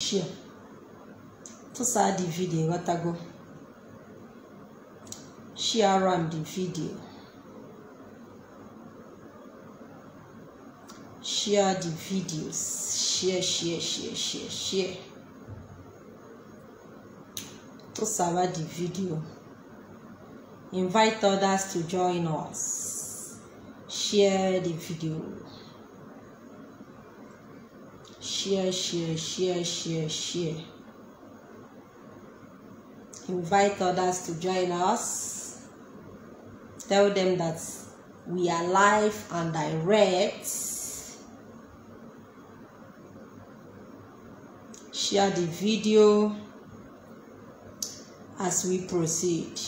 share. Tụsaa the video ịghọtago share am the video share the videos. Share share share share share. Tụsara the video invite others to join us. Share the video share share share share share. Invite others to join us. Tell them that we are live and direct. Share the video as we proceed.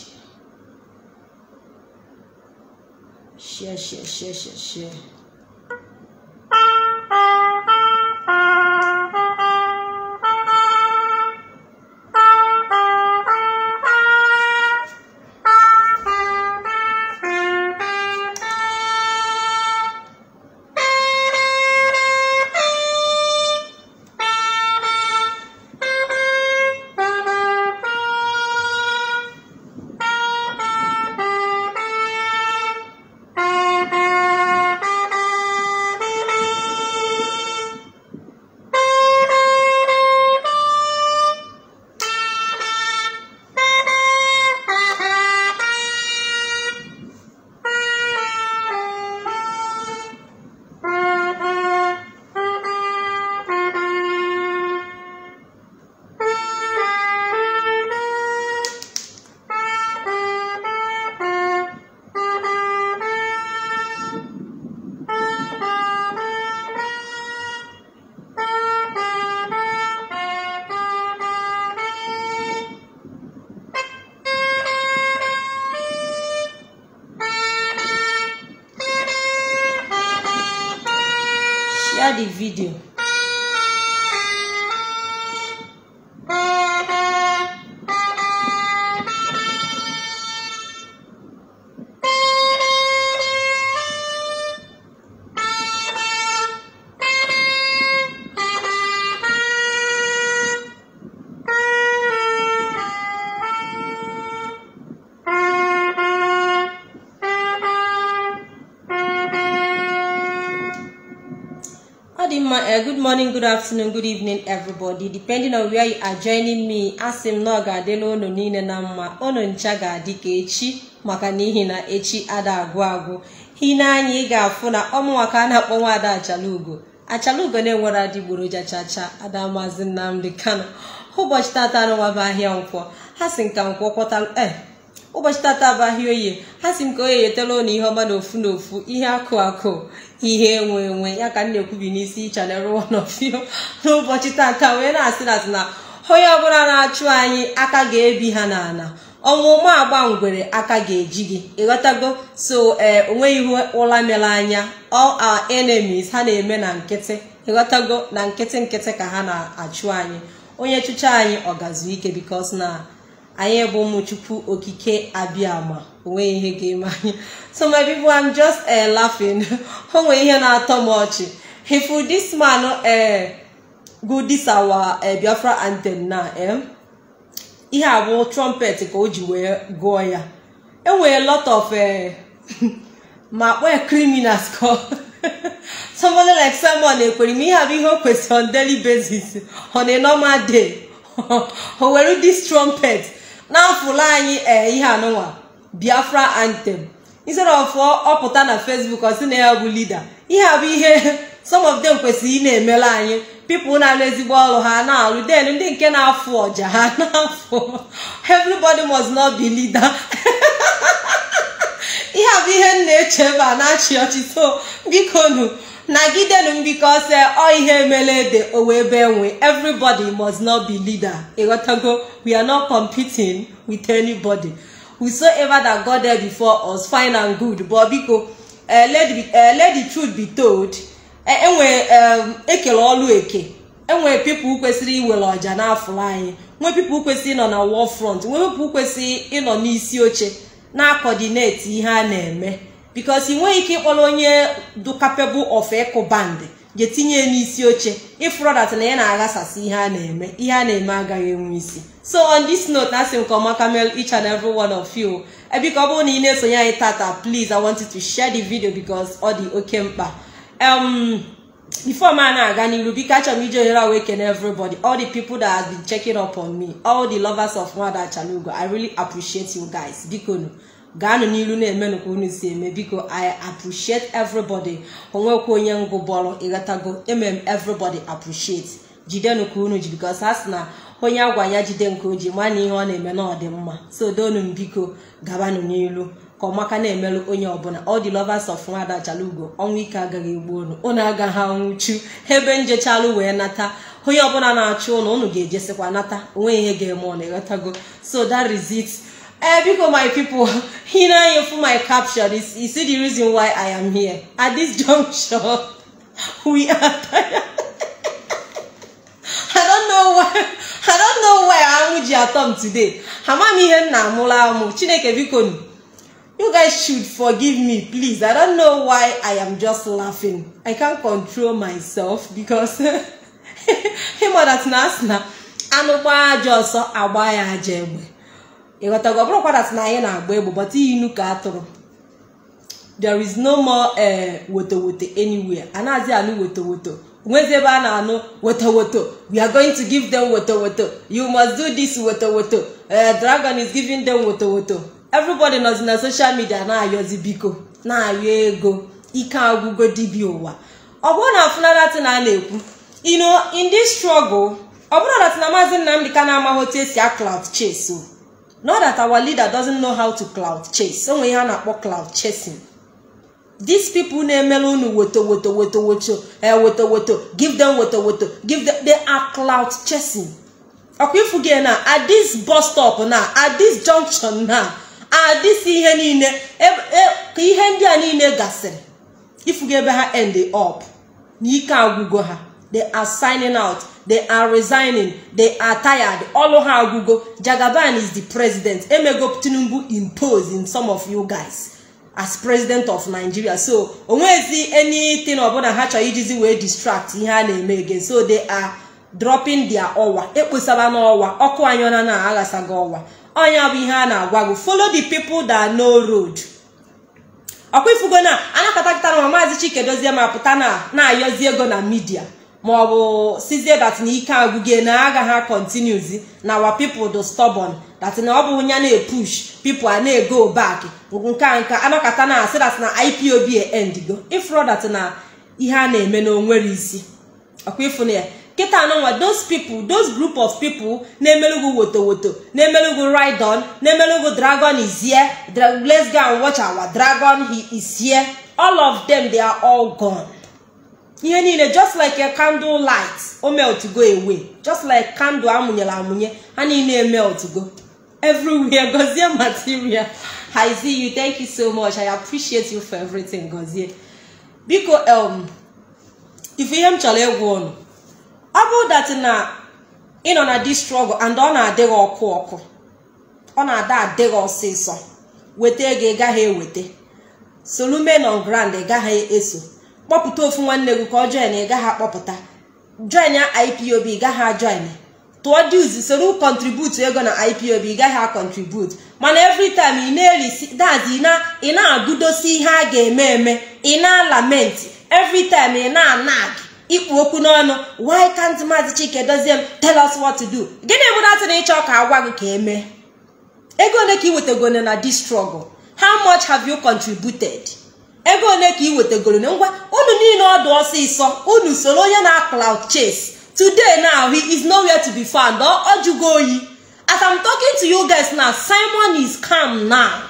Share share share share share good afternoon good evening everybody. Depending on where you are joining me asị m na ọ ga-adịla unu niile na mma. Unu ncha ga-adị ka echi maka n'ihi na echi ada agwụ agwụ. Hine anya ị ga-afụ na ọmụnwa ka a na-akpọ nwaada achalugo. Achalugo na-enwere adịgboroja chacha ada maazị nnamdị kano ụbọchị tata n'ụwaba ahịa nkwọ. Ha si nka nkwọ kwọta eh ụbọchị tata bụ oye ha si m ka oye yetela ụnụ ihe ọma n'ofu n'ofu ihe akụ akụ ihe enwe enwe. Ya ka m na-ekwubi n'isi chanel wonofio n'ụbọchị tata wee na-asị na na onye ọbụla na-achụ anyị aka ga-ebi ha n'ala. Ọnwụma agba ngwere aka ga-eji gị. Ịghọtago so ee o nweghị ihe ụla mere anya. All our enemies ha na-eme na nkịtị. Ịghọtago na nkịtị nkịtị ka ha na-achụ anyị. Onye chụcha anyị ọ gazu ike bikos na anyị bụ ụmụ chukwu okike abịama. Onweghị ihe ga-eme anyị. So my people i'm just uh, laughing. O nwere ihe na-atọ m ọchị. If this man uh, go this our uh, biafra anthem na um, ihe a bụ trumpet ka o ji wee gụọ ya. Enwere lot of uh, ma kpọọ criminals ka somebody like Simon ekwere m ihe a bụ ihe o kwesịrị on daily basis on a normal day. O were this trumpet na-afụla anyị ee ihe anụnwa biafra anthem. Instead of ọ pụta na facebook ọ sị na ya bụ leader. Ihe a bụ ihe some of them kwesịrị ị na-emela anyị. People na-alụ ezigbo ọrụ ha na-alụ then ndị nke na-afụ ọja ha na-afụ. Everybody must not be leader. Ihe a bụ ihe m na-eche ebe a na-achị ọchị. So biko nu nagidenu m bikos ọ ihe emele ede o wee bee nwe. Everybody must not be leader. Ịghọtago we are not competing with anybody. Whosoever that got there before us fine and good. But biko let, the, be told enwe um, ekele ọlụ eke. Enwere pipụl kwesịrị iwere ọja n'afọ anyị. Nwee pipụl kwesịrị ịnọ na wọl front. Nwee pipụl kwesịrị ịnọ n'isi oche na-akọdineti ihe a na-eme. Bikos ị nweghị ike ịkpọrọ onye do capable of ịkụ band je tinye n'isi oche ịfụrụ dat na ya na-aghasasị ihe a na-eme ihe a na-eme agaghị enwe isi. So on this note asị m ka ọmaka mel each and every one of you. Ebiko ọ bụrụ na ị na-esonye anyị tata please i want you to share the video because ọ dị oke mkpa. Um before man na-aga n'iru biko achọrọ m iji ohere a wee kene everybody. All the people that has been checking up on me all the lovers of nwada chalugo i really appreciate you guys. Biko gaanụ n'iru na-emenụ ka unu si eme. Biko i appreciate everybody. Onwekwa onye ngụ bọrọ ịghọtago emem everybody appreciate. Jidenụ ka unu ji because ha sị na onye agwa ya jide nke o ji ma na ihe ọ na-eme na ọ dị mma. So donu m biko gabanụ n'ilu ka ọmaka na-emelụ onye ọbụla. All the lovers of nwada chalugo ọnwụ ike agaghị egbu unu. Unu agaghị anwụchu. Ebe njechalụ wee nata. Onye ọbụla na-achụ ụnụ unu ga-ejesikwa nata. Onwe ihe ga-eme ọ na-eghọtago so that is eh biko my people you know you for my caption. You see the reason why i am here. At this juncture we are tired. I don't know why i don't know why anwụ ji atọ m today. Ama m ihe m na-amụrụ amụ chineke biko nu you guys should forgive me please. I don't know why i am just laughing. I can't control myself because ịmadat na asị na anụ gbaa aja ọsọ agba ya aja ịghọtago ọbụrụkwa dat na anyị na-agba egbe but iyi inu ka atụrụ. There is no more eh wotowoto anywhere. A na-azị anụ wotowoto nwezi ebe a na-anụ wotowoto we are going to give them wotowoto you must do this wotowoto uh, dragon is giving them wotowoto everybody nọzi na social media na-ayọzi biko na-ayọ ego. Ike agwụgo dibịa ụwa. Ọ bụrụ na afụnadati na a na-ekwu know in this struggle ọ bụrụ na maazị nnamdị ka na-amaghị otu esi a cloud chase. Not that our leader doesn't know how to cloud chase. Onwe ihe a na-akpọ cloud chasing. These people na-emere unu woto woto woto woto eh woto woto give them woto woto give them they are cloud chasing. Ọkwa na at this bus stop na at this junction na at this ihe niile ka ihe ndị a niile gasịrị. Ifuga ebe ha end up na ike agwụgo ha. They are signing out. They are resigning. They are tired. Ọlụ ha agwụgo jagaban is the president. Emego tinubu impose in some of you guys as president of nigeria. So onwezi anything ọbụla ha chọrọ ijizi wee distract ihe a na-eme again. So they are dropping their ọwa ekposaba n'ọwa ọkụ anyọna na aghasago ọwa ọnya bụ ihe a na-agwa gị. Follow the people that know road. Ọkwa ifugo na anakatakịta na maazị chikedozie ma pụta na na-ayọzi ego na midia maọbụ sizie dat na ike agwụge na agaghị continuzi na our people do stubborn dat na ọ bụ ya na-epush people a na-ego back. Nke a nke anakọta na asị dat na ipob endigo ifro dat na ihe a na-eme na o nwere isi. Ọkwa ifu na ya. Kịta anụnwa those people those group of people na-emelugu woto woto na-emelugu ride on na-emelugu dragon is here let's go and watch our dragon he is here. All of them they are all gone. Ihe niile just like a candle light o melt go away. Just like candle amụnyere amụnye ha niile melt go. Everywhere gozie material. I see you thank you so much. I appreciate you for everything gozie. Biko um ife ihe m chọrọ ịgwa ụnụ ọ bụrụ dat na ị nọ na di struggle and ọ na-adịghị ọkụ ọkụ ọ na-ada adịghị ọsịsọ weta ego ị gaghị eweta. Solume nọ grand ị gaghị eso. Kpọpụta ofu nwanne gị ka ọ join ị gaghị akpọpụta. Join ya ipob gaghị ajoin. Tụọ dues soro contribute ego na ipob ị gaghị acontribute. Mana every ị na-erisi daz ị na-agụdosi ihe a ga-eme eme ị na-lament. Every time ị na-anag ikpu okwu n'ọnụ. Why can't maazị chike dozie m? Tell us what do. Gịnị bụ datị na ịchọ ka agwa gị ka eme ego ole ka ị wetagoro na this struggle? How much have you contributed? Ego ole ka ị wetagoro na ngwa unu niile ọdụ ọsịsọ unu soro onye na cloud chase. Today now he is nowhere to be found. Ọ jụgo oyi. As i'm talking to you guys now simon is calm now.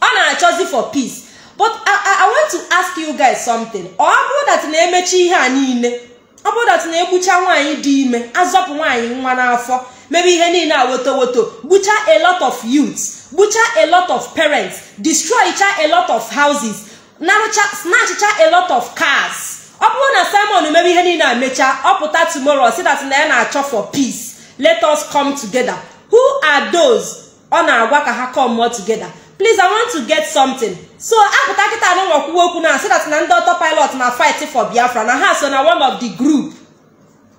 Ọ na-achọzi for peace. But I, I, want to ask you guys something. Ọ bụrụ dat na-emechi ihe a niile ọ bụrụ dat na-egbucha nwaanyị dị ime azọpụ nwaanyị nwa n'afọ mebe ihe niile a woto woto gbucha a lot of youths gbucha a lot of parents destroycha a lot of houses narụcha snatchcha a lot of cars. Ọ bụrụ na simon mebe ihe niile a mecha ọ pụta tomorrow si na ya na-achọ for peace. Let us come together. Who are those? Ọ na-agwa ka ha come more together. Please i want to get something. So apụta kịta na nwakwuwe okwu na that na ndị ọtọ pilot na fight for biafra na ha so na one of the group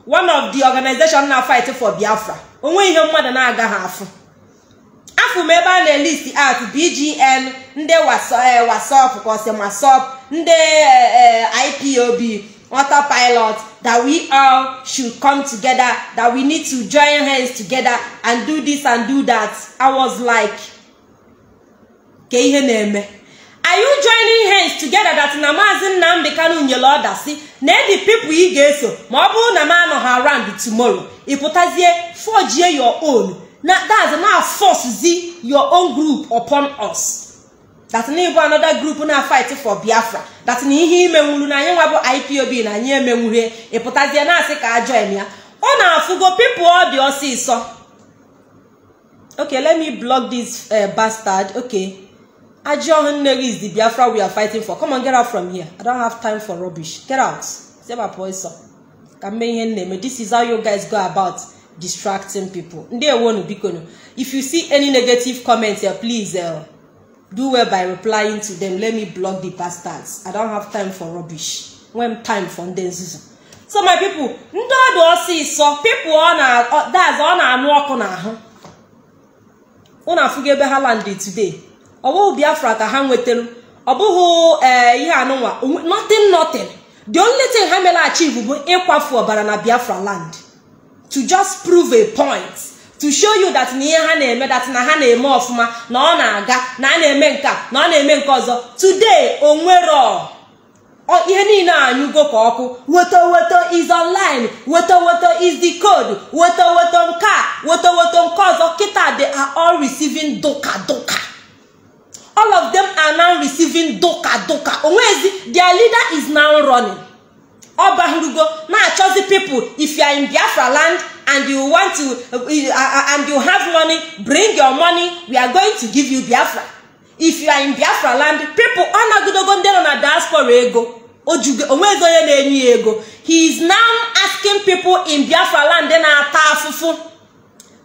one of the organization na fight for biafra. Onwe ihe mmadụ na-agaghị afụ. Afụ ebe a na-elist out bgn ndị wasop kọsimasop ndị ipob water pilot that we all should come together that we need to join hands together and do this and do that. I was like ka ihe na-eme? Are you joining hands together? That na maazị nnamdị kanu nyere ọda na the people ị ga-eso ma ọ bụrụ na m anọghị around tomorrow ị pụtazie forgie your own na that's na forcezi your own group upon us. That na ịbụ another group na fight for biafra. That na ihe imenwuru na anyị nwa bụ ipob na anyị emenwurie ị pụtazie na-asị ka a join ya. Ọ na-afụgo people ọ dị ọsịsọ okay let me block this uh, bastard. Okay. Neri is the Biafra we are fighting for. Come on, get out from here. I don't have time for rubbish. Get out. This is how you guys go about. Distracting people. If you see any negative comments here, please uh, do well by replying to them. Let me block the bastards. I don't have time for rubbish. When time for them. So my people, ndị ọdụ ọsịsọ people ọ na that's ọ na-anụ ọkụ n'ahụ. Unu afụgo ebe ha landed today. ọ bụghị biafra ka ha nwetara ọ bụghị ee ihe anụnwa nothing nothing the only thing ha mere achieve bụ ịkwafu ọbara na biafra land to just prove a point to show you that na ihe ha na-eme that na ha na-eme ọfụma na ọ na-aga na a na-eme nke na ọ na-eme nke ọzọ today onwero ihe niile anyụgo ka ọkụ. Woto woto is online woto woto is the code woto nke a woto woto nke ọzọ kịta they are all receiving doka doka all of them are now receiving doka doka onwezi their leader is now running. Ọ bahurugo na-achọzi people. If you are in biafra land and you want to uh, and you have money bring your money. We are going to give you biafra. If you are in biafra land people ọ nagidogo ndị nọ na diaspora ego. Onwezi onye na-enye he is now asking people in biafra land na-ata afụfụ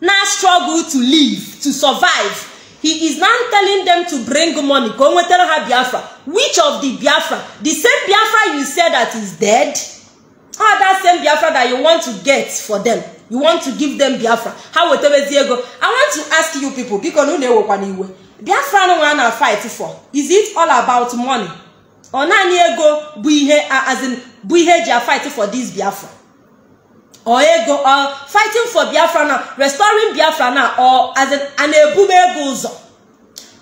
na struggle to live to survive he is now telling them to bring money. Ka o nwetara ha biafra. Which of the biafra? The same biafra you say that is dead? Or that same biafra that you want to get for them? You want to give them biafra? Ha wetabezi ego? I want to ask you people biko na unu ewekwana iwe. Biafra nwa na fight for is it all about money? Ọ naanị ego bụ ihe azin bụ ihe eji a for this biafra? Or ego or fighting for biafra na restoring biafra na or as a na-ebume ego ụzọ.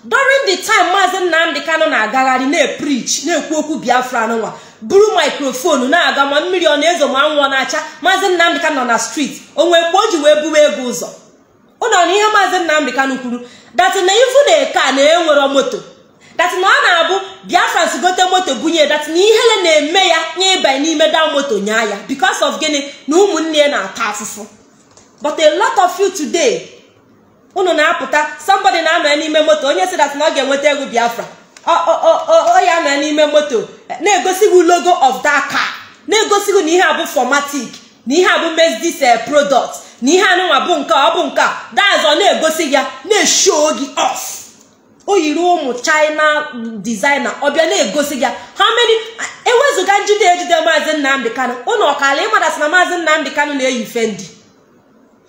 During the time maazị nnamdị kanụ na-agagharị na-eprich na-ekwu okwu biafra nwa buru microphone na-aga ma mmiri ọ na-ezo ma anwụ na-acha maazị nnamdị kanụ nọ na street onwe mgbe o ji wee bume ego ụzọ. Ụlọ na ihe maazị nnamdị kanụ kwuru datị na ivu na-eke a na-enwero moto datị na ọ na-abụ biafra si gote moto bunye datị na ihere na-eme ya nye ịbanye n'ime da moto nyaa ya. Because of gịnị na ụmụnne na-ata afụfụ but a lot of you today unu na-apụta somebody na-anọ n'ime moto. Onye si datị na ọ ga-enweta ego biafra. Ọ ya nọ n'ime moto. Na-egosighị logo of that car. Na-egosighị na ihe a bụ formatic. Na ihe a bụ Mercedes product. Na ihe anụnwa bụ nke ọ bụ nke a dazọ na-egosi ya na-eshow gị o yiri ụmụ china designer ọbịa na-egosi ya. How many ewezụga njide ejide maazị nnamdị kanụ ụnụ ọkala ịmadasị na maazị nnamdị kanụ na-eyi fendi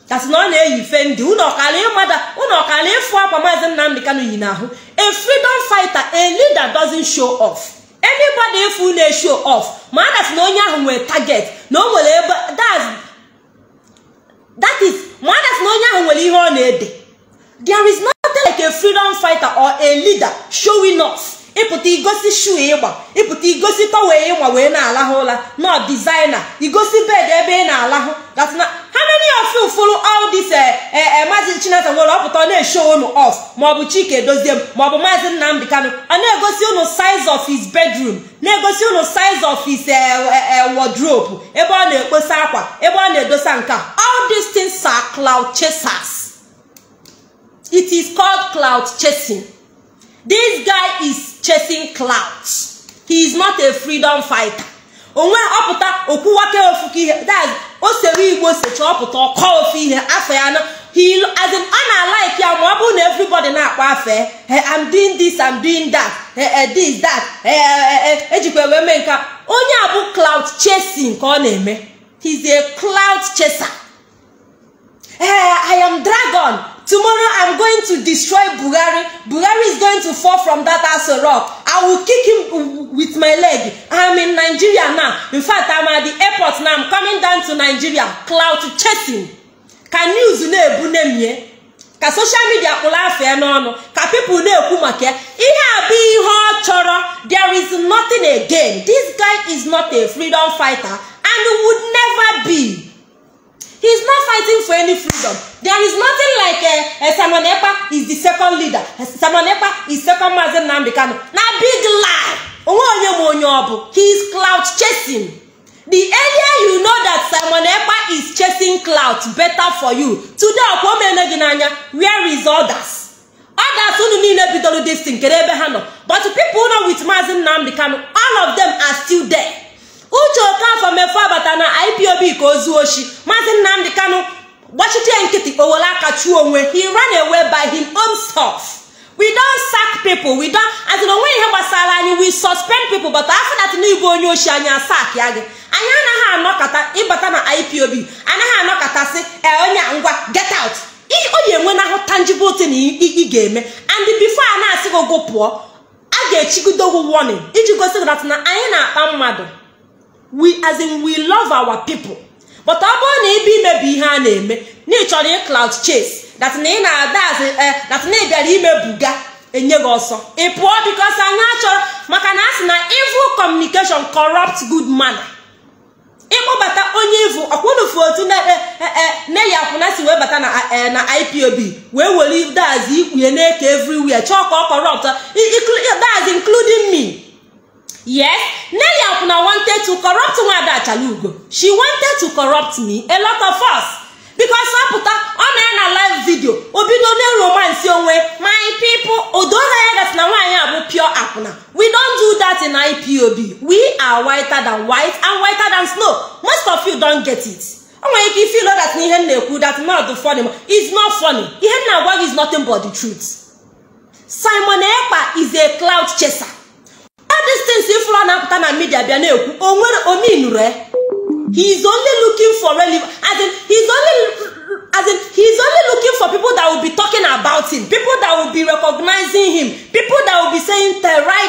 dasị na ọ na-eyi fendi ụnụ ọkala ịmada ụnụ ọkala ịfụ akwa maazị nnamdị kanụ yi n'ahụ? A freedom fighter a leader doesn't show off. Anybody ịfụ na-eshow off ma a dasị na onye ahụ nwere target na o nwere ebe that is ma a dasị na onye ahụ nwere ihe ọ na-ede. There is nothing like a freedom fighter or a leader showing off ịpụta igosi shoe ịgba ịpụta igosi tọwe ịgba wee na-alahụ ụla nọ designer igosi bed ebe ị na-alahụ. That na how many of you follow all this maazị chineke nwere ọpụta ọ na-eshow unu off maọbụ chike dozie m maọbụ maazị nnamdị kanụ ọ na-egosi unu size of his bedroom na-egosi unu size of his wardrobe ebe ọ na-ekposa akwa ebe ọ na-edosa nke all these things are cloud It is called cloud chasing. This guy is chasing clouds. He is not a freedom fighter. onwe ọpụta okwuwake ofuke ihe. That o sere igbo secha ọpụta ọkọ ofu ihe afọ ya na he as in ọ na-alike ya ma ọ bụrụ na everybody na-akpọ afe I'm doing this I'm doing that. This that. Ejikwa wee mee nka onye a bụ cloud chasing ka ọ na-eme. He's a cloud chaser. I am dragon tomorrow I'm going to destroy Buhari. Buhari is going to fall from that Aso rock. I will kick him with my leg. I'm in Nigeria now. In fact I'm at the airport now. I'm coming down to Nigeria. Cloud chasing. Ka news na-ebu nemie ka social media kpụrụ afọ n'ọnụ. Ka people na-ekwu maka ya. Ihe a bụ ihe there is nothing again. This guy is not a freedom fighter and would never be he's not fighting for any freedom. There is nothing like uh, uh, Simon Ekpa is the second leader. Uh, Simon Ekpa is second Mazi Nnamdi Kanu. Na big lie. Onwe onye ma onye ọ bụ. He is cloud chasing. The earlier you know that Simon Ekpa is chasing clout better for you. Today ọkwa omene gị n'anya where is others? Others unu niile bidoro thing kedu ebe ha nọ? But people know with Mazi Nnamdi Kanu all of them are still there uche okafọ mefu abata na ipob ka o zuo oshi. Mazi Nnamdi Kanu gbachite nkịtị owere aka chuo onwe. He ran away by him own self. We don sack people. We don as in onwe ihe gbasara anyị we suspend people but afọ dat n'igwe onye oshi anyị asak ya gị. Anyị anaghị anọkọta ịbata na ipob anaghị anọkọta sị onye ngwa get out. Ọ ga-enwe nahụ tangible thing ị ga-eme. And before a na-asị gị gụ pụọ a ga-echigido gị warning iji gosi dat na anyị na-akpa mmadụ. We as in we love our people. But ọ bụrụ na ịbịa imebi ihe a na-eme na ị chọrọ ị cloud chase dat na ị na-ada azị dat na ị bịara ime buga enye gị ọsọ. Ị pụọ bikos anyị achọrọ maka na a na evil communication corrupt good manner. Ịkpọbata onye ivu ọkwụnufu otu na-eyi akwụna si wee bata na ipob wee were daz ikpughe na-eke everywhere chọọ ka ọ corrupt. Daz including me. Yes Nelly Akwuna wanted to corrupt Nwada Achalugo she wanted to corrupt me a lot of us. Because na ya na live video. O bido na romansi onwe my people odoha ya gasị na nwaanyị a bụ pure akwụna we don't do that in IPOB we are whiter than white and whiter than snow. Most of you don't get it. O nwere ike ife ilo that na ihe m na-ekwu that not funny is not funny. Ihe m is nothing but the truth. Simon Ekpa is a cloud chaser things ifụrụ na-apụta na media bịa na-ekwu? Onwere ominure he is only looking for relevant as in he's only as in he's only looking for people that will be talking about him people that will be recognizing him people that will be saying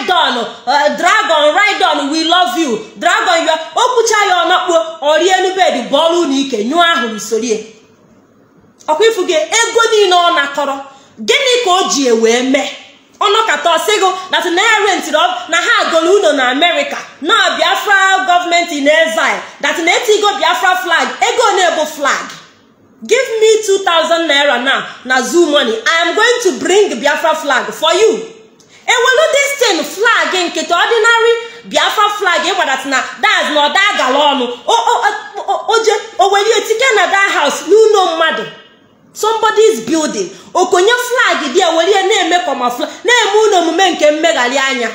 on uh, dragon ride on we love you. Dragon ya okwucha ya ọnakpo orie enubed bọọlụ na ike nyụọ ahụrụ sorie ọkwa ifu gị ego niile ọ nakọrọ gịnị ka o ji wee mee? Ọnọkata ọsịgo na ya rentịrị na ha goro ụlọ na amerịka na biafra gọọmenti in exile that na etigo biafra flag ego na-ebu flag. Give me 2000 naira now na zoo money. I am going to bring biafra flag for you. Ewelu this thing flag nkịta ordinary biafra flag ịgbadat na daz na ọda agala ọnụ. Oje owere etike na da house n'ụlọ mmadụ somebody's building. Okonye flag dị were ya na-eme kọma flag na-eme ụlọ omume nke mmegharị anya.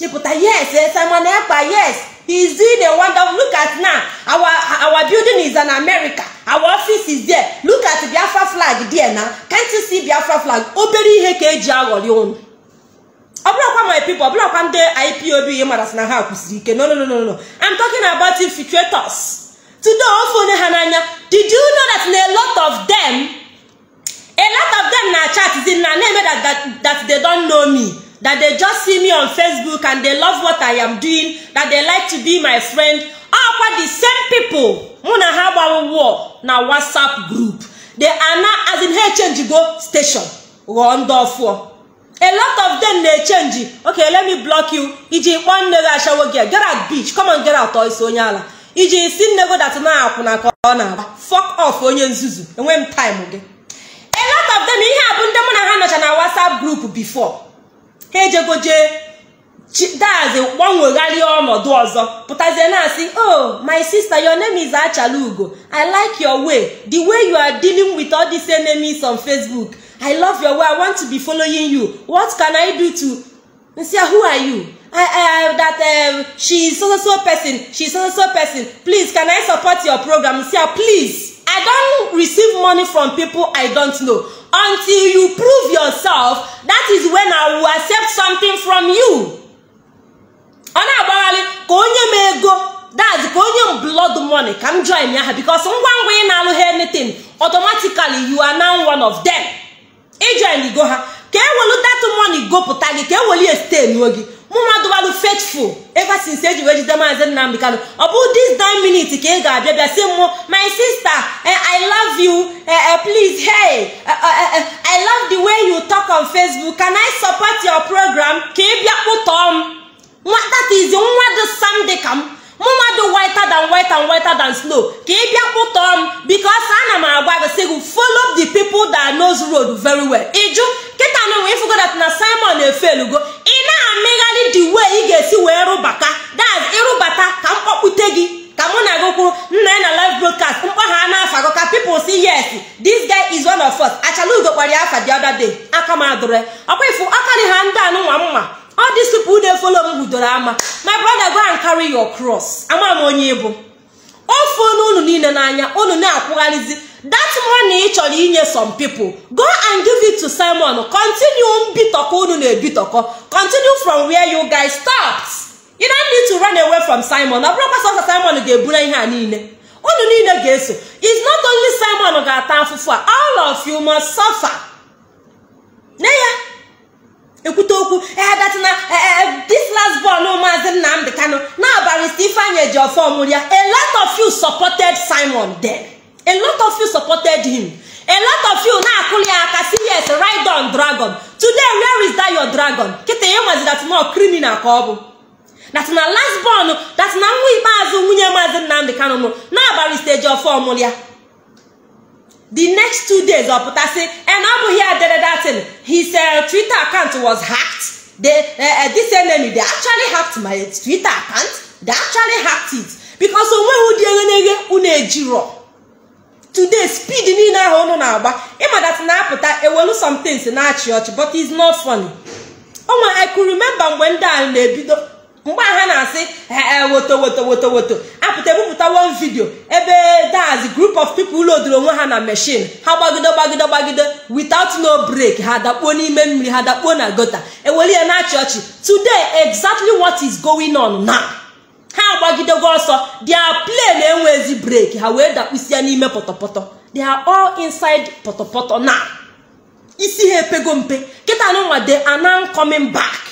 Ịpụta yes Simon Ekpa yes. Doing a wonderful look at now. Our our building is an America. Our office is there. Look at Biafra flag there na. Can't you see Biafra flag? Obere ihe ka eji aghọrị ụnụ ọ bụrụkwa my people ọ bụrụkwa ndị IPOB ị mara na ha kwụsịrị ike. No no no no no I'm talking about infiltrators. Today ofe onye ha n'anya did you know that a lot of them a lot of them na chat is in na name that, they don't know me? That they just see me on facebook and they love what i am doing? That they like to be my friend? Ọkwa the same people? Mụ na ha gbara war na whatsapp group. They are now as in ha change go station. Ghọọ ndị ọfụọ. A lot of them na-echenji okay let me block you. Iji kpọọ nne gị ashawo gị get out beach come on get out isi onye ala. Iji isi nne gị dat na akwụna ka ọ fuck off onye nzuzu. Enwe m time gị. Of them ihe a bụ ndị mụ na ha nọcha na whatsapp group before. Ha ejegoje dazi gbanwegharịa ọnọdụ ọzọ pụtazie na-asị oh my sister your name is Achalugo. I like your way. The way you are dealing with all these enemies on Facebook. I love your way. I want to be following you. What can I do to Nsia, who are you? I, I, that um, she is so so person. She is so so person. Please can I support your program? Nsia, please. I don't receive money from people I don't know until you prove yourself that is when i will accept something from you. Ọ na-agbagharị ka onye m ego daz ka onye m blood money ka m join ya ha because ngwa ngwa ị na-alụ ha anything automatically you are now one of them. Ijoin go ha. Ka ewelu that money gopụta gị ka eweli estenuo gị. Mụnwa dụbalụ faithful. Ever since eji wee jide maazị Nnamdi Kanu ọ bụ this nine minutes ka ị ga-abịa bịa sị mụ my sister I love you. Please hey. I love the way you talk on Facebook. Can I support your program? Ka ị bịa kpụtọọ m that is nwa dị sam dị ka m mụnwa dị whiter than white and whiter than snow. Ka ị bịa kpụtọọ m because ana m agwa gị sị gị follow the people that knows road very well. Ịjụ kịta na nwe ifugodat na Simon efelugo ị na-amịgharị the way ị ga-esi wee rụbata. Daz ịrụbata ka mkpọkpute gị. Ka mụ na gị kwuru nna ya na live broadcast mkpọ ha na-afago ka people see yes this guy is one of us. Achala ugo kpara ya afa the other day. Aka m adụre. Ọkwa ifu akarị ha ndị anụ nwa mma. All these people dey follow m hudoro ama. My brother go and carry your cross. Ama m onye ịbụ ofu unu niile n'anya unu na-akwụgharịzi that money ị inye some people go and give it to Simon. Continue mbitọkọ unu na-ebitọkọ. Continue from where you guys stopped. You don't need to run away from Simon. Ọ bụrụkwa sọsọ Simon ga-eburu ihe a niile. Unu niile ga-eso. It's not only Simon ga-ata afụfụ a. All of you must suffer. Ne ya. Ekwute okwu edatina this last born maazị Nnamdi Kanu na-abarịsta Ifeanyi Ejiofor mụrụ ya a lot of you supported Simon then. A lot of you supported him. A lot of you na-akụli ya aka si yes ride on dragon. Today where is that your dragon? Kịta ya nwazi no criminal ka ọ bụ. That na last born that na nwa ikpeazụ nwunye maazị Nnamdi Kanu nụ na-abarịsta Ejiofor mụrụ ya. The next two days ọ pụtasị and ọ bụghị ya dere datin his uh, twitter account was hacked. They uh, uh, this enemy they actually hacked my twitter account. They actually hacked it. Because onweghị ụdị egheneghe unu ejiro today speed niile ahụ unu na-agba. Ịmadat na-apụta ewelu some things na-achị ọchị but it's not funny. Onwe I could remember mgbe ndị a na-ebido mgbe ha na-asị woto woto woto woto. Apụta ebupụta one video ebe dazi group of people lodoro onwe ha na machine. Ha gbagido gbagido gbagido without no break. Ha dakpuo n'ime mmiri ha dakpuo na gota. Eweli ya na-achị ọchị. Today exactly what is going on now. Ha gbagidogo ọsọ. Their plane enwezi break. Ha wee dakpusia n'ime pọtọpọtọ. They are all inside pọtọpọtọ now. Isi ha epego mpe. Kịta nụnwa they are now coming back.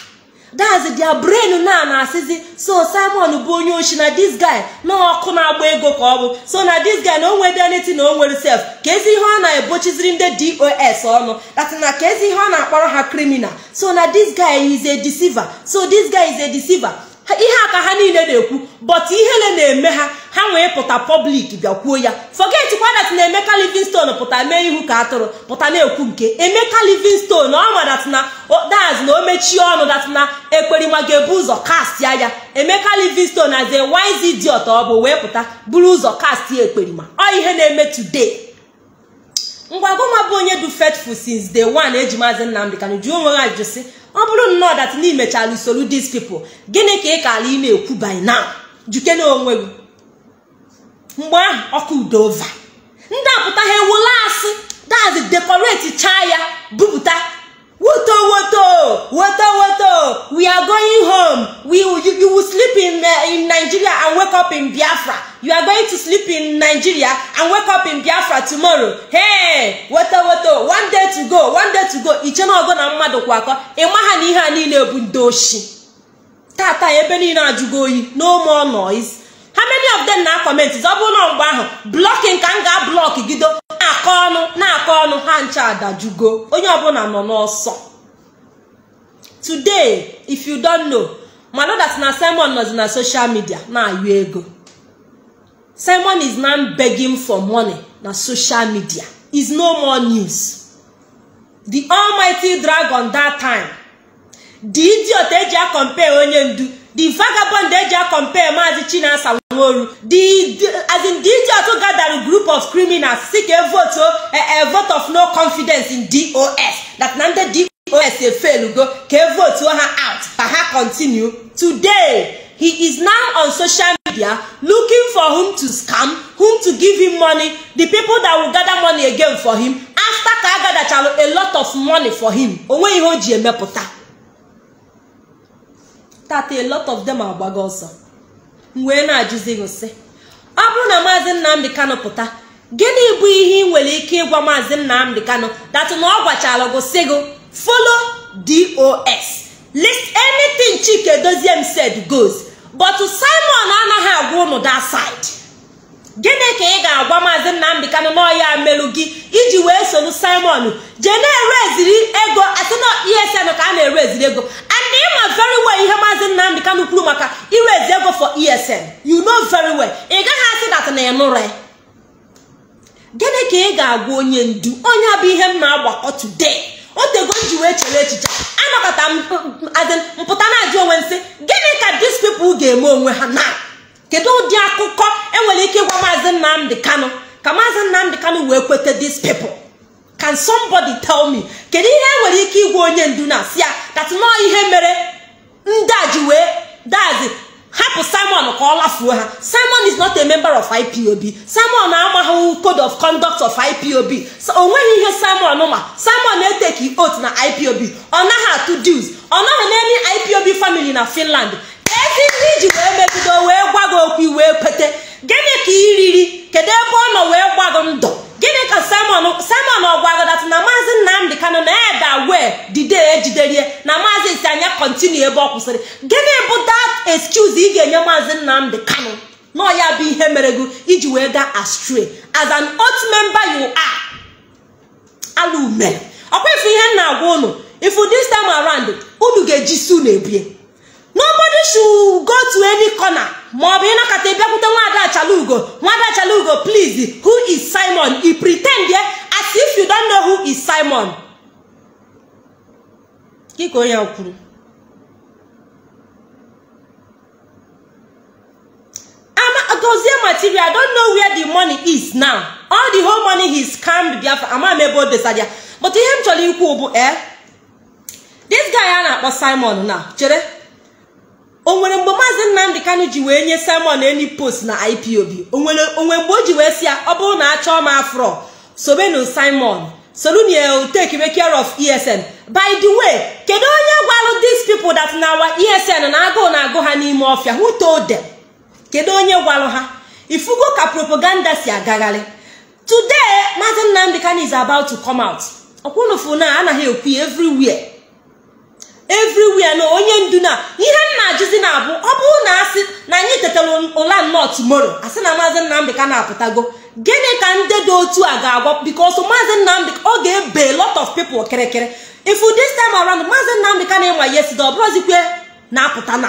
That's their brain na na-asịzi so simon bụ onye oshi na this guy na ọkụ na-agba ego ka ọ bụ. So na this guy na o nwede anything na o nwere sef ka ezi ihe ọ na-ebochiziri ndị dos ọnụ. That na ka ezi ihe ọ na-akpọrọ ha criminal. So na this guy is a deceiver. So this guy is a deceiver. Ihe a ka ha niile na-ekwu but ihele na-eme ha ha nwee pụta public bịakwuo ya. Forget kwadat na emeka livingstone pụta mee ihu ka atụrụ pụta na-ekwu nke emeka livingstone ọ ma dat na daz na o mechie ọnụ dat na ekperima ga-ebu ụzọ kast ya emeka livingstone as a wise idiot ọ bụ wee pụta buru ụzọ kast ya ekperima ọ ihe na-eme today. Ngwagoma bụ onye du faithful since day one eji maazị Nnamdi Kanu jụọ onwe ha ajụjụ ọ bụrụ nnọọ dat na imechala usoro these people gịnị ka ị kala ị na-ekwu by now? Juke na onwe gị. Mgbe ahụ ọkụ udo ova ndị apụta ha ewula asị. Dazi decorate chaa ya bupụta. Woto woto woto woto. We are going home. We you, you will sleep in uh, in Nigeria and wake up in Biafra. You are going to sleep in Nigeria and wake up in Biafra tomorrow. Hey woto woto. One day to go one day to go. Iche na na mmadụ kwa akọ ịma ha na ihe a niile bụ ndị oshi. Tata ebe niile ajụgo oyi. No more noise. How many of them na comment ọ bụrụ na mgbe ahụ blọkin ka m ga blọk gido na-akọ ọnụ na-akọ ọnụ ha ncha adajugo onye ọbụla nọ n'ọsọ. Today if you don't know mana that na simon nọzi na social media na-ayụ ego. Simon is now begging for money na social media. Is no more news. The almighty dragon that time. The idiot eji a compare onye ndu the vagabond eji a compare maazi chinasa nworu the as in the idiot gather group of criminals si ka vote a vote of no confidence in dos that na ndị dos efelugo ka e vote ha out. Ka ha continue. Today he is now on social media looking for whom to scam whom to give him money. The people that will gather money again for him after ka gatherchalụ a lot of money for him. Onwe ihe o ji emepụta. Tata a lot of them agbago ọsọ m wee na-ajụzi gị ọ bụrụ na maazị nnamdị kanụ pụta gịnị bụ ihe ị nwere ike ịgwa maazị nnamdị kanụ datụ na ọ gwachara gị sị gị follow dos list anything chike doziem said goes. But simon anaghị agwa ụnụ that side. Gịnị ka ị ga-agwa maazị nnamdị kanụ n'ọya melu gị iji wee solu simon? Jee na-ereziri ego asị na esn ka a na-ereziri ego. And ịma very well ihe maazị nnamdị kanụ kwuru maka irezi ego for esn you know very well. Ị gaghị asị dat na ịnụrụ ya gịnị ka ị ga-agwa onye ndu? Onye bụ ihe m na-agbakọ today. Otego m ji wee chere echiche. Anọkọta mpụta na-ajụ onwe nsị gịnị ka dis people ga-eme onwe ha na kedu ụdị akụkọ enwere ike ịgwa maazị nnamdị kanụ ka maazị nnamdị kanụ wee kweta dis people. Can somebody tell me? Kedu ihe enwere ike ịgwa onye ndu na si ya? Dat nọọ ihe mere ndị a ji wee dazi hapụ simon ka ọ lafuo ha. Simon is not a member of ipob simon amaghị code of conduct of ipob o nweghị ihe simon ma. Simon na-eteki oath na ipob ọ naghị atụ dues. Ọ nọghị n'enyi ipob family na finland. Ezi ndị iji wee megido wee gwa gị okwu wee kwete gịnị ka ị riri? Kedu ebe ọ nọ wee gwa gị ndụ? Gịnị ka simon simon ọgwagodat na maazị nnamdị kanụ na eda wee dide ejiderie na maazị isi anya kontinu ebe ọ kwụsịrị. Gịnị bụ dat excuse ị ga-enye maazị nnamdị kanụ nọ ya bụ ihe mere gị iji wee gaa astray. As an oath member you are alụmere. Ọkwa ife ihe m na-agwa unu. Ifu this time around unu ga-eji si unu ebie should go to any corner maọbụ ịnọkọta ịbịakwute nwada achalugo. Nwada achalugo please who is simon? I pretend ye as if you don't know who is simon. Kika onye kwuru. Gozie material don't know where the money is now. All the whole money he scammed biafra ama ebe o desara but ihe m chọrọ ikwu bụ eh this guy a na-akpọ simon na chere. O nwere mgbe maazị nnamdị kanụ ji wee nye simon eni post na ipob o nwere onwe mgbe o ji wee si ya ọ bụrụ na achọọ m afro sobenu simon. Solunye take care of esn by the way kedu onye gwalụ these people that na our esn na agụụ na-agụ ha n'ime ọfịa? Who told kedu onye gwalụ ha? Ifugo ka propaganda si agagharị. Today maazị nnamdị kanụ is about to come out. Ọkwụnụfu na anaghị ekwu everywhere. Everywhere na onye ndu na ihe m na-ajụzi na-abụ ọ bụrụ na asị na anyị tetara ụla nnọọ tomorrow asị na maazị nnamdị na-apụtago gịnị ka ndị dị otu a ga-agwa? Because maazị nnamdị ọ ga-ebe lot of people kirikiri if this time around maazị nnamdị na-enwa yesida ọ bụrụzikwe na-apụta na.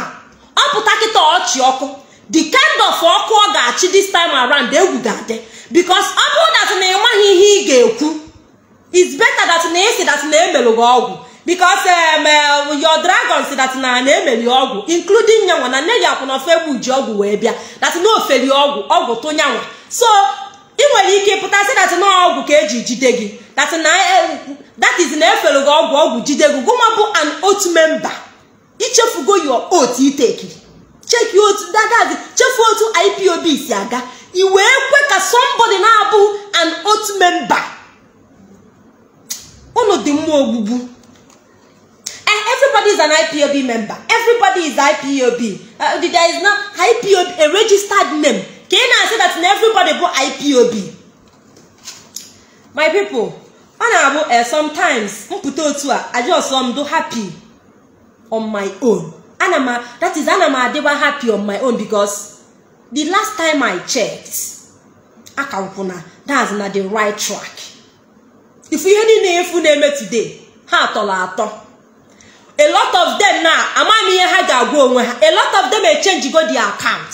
Ọ pụta kịta ọchị ọkụ. The kind of ọkụ ọ ga-achị this time around egwu ga-adị. Because ọ bụrụ dat na ị maghị ihe ị ga-ekwu it's better that na esi that na emelụ gị ọgwụ. Because um, uh, your dragon si that na na-emeli ọgwụ including nyanwa na nne ya akwụna ofe egbu ji ọgwụ wee bịa that na ofeli ọgwụ ọgwụ tụ nyanwa. So ị nwere ike ịpụta sị that na ọgwụ ka eji jide gị that na that is na efelu gị ọgwụ ọgwụ jide gị. Gụma bụ an otu member. Ichefugo your otu itekiri cheki otu dadazi chefu otu ipob si aga. I wee kwe ka somebody na-abụ an otu member. Unu dị mma ogbugbu. Everybody is an IPOB member. Everybody is IPOB. Uh, there is no IPOB, a registered name. Can I say that everybody but IPOB? My people, na-abụ uh, sometimes I just um, do happy on my own. Ana m that is ana m adịba happy on my own because the last time I checked, aka nkwụ na that's na the right track. If ihe niile efu na-eme today, ha atọrọ atọ. A lot of them now amaghị ihe ha ga-agwa onwe ha. A lot of them echange go their account.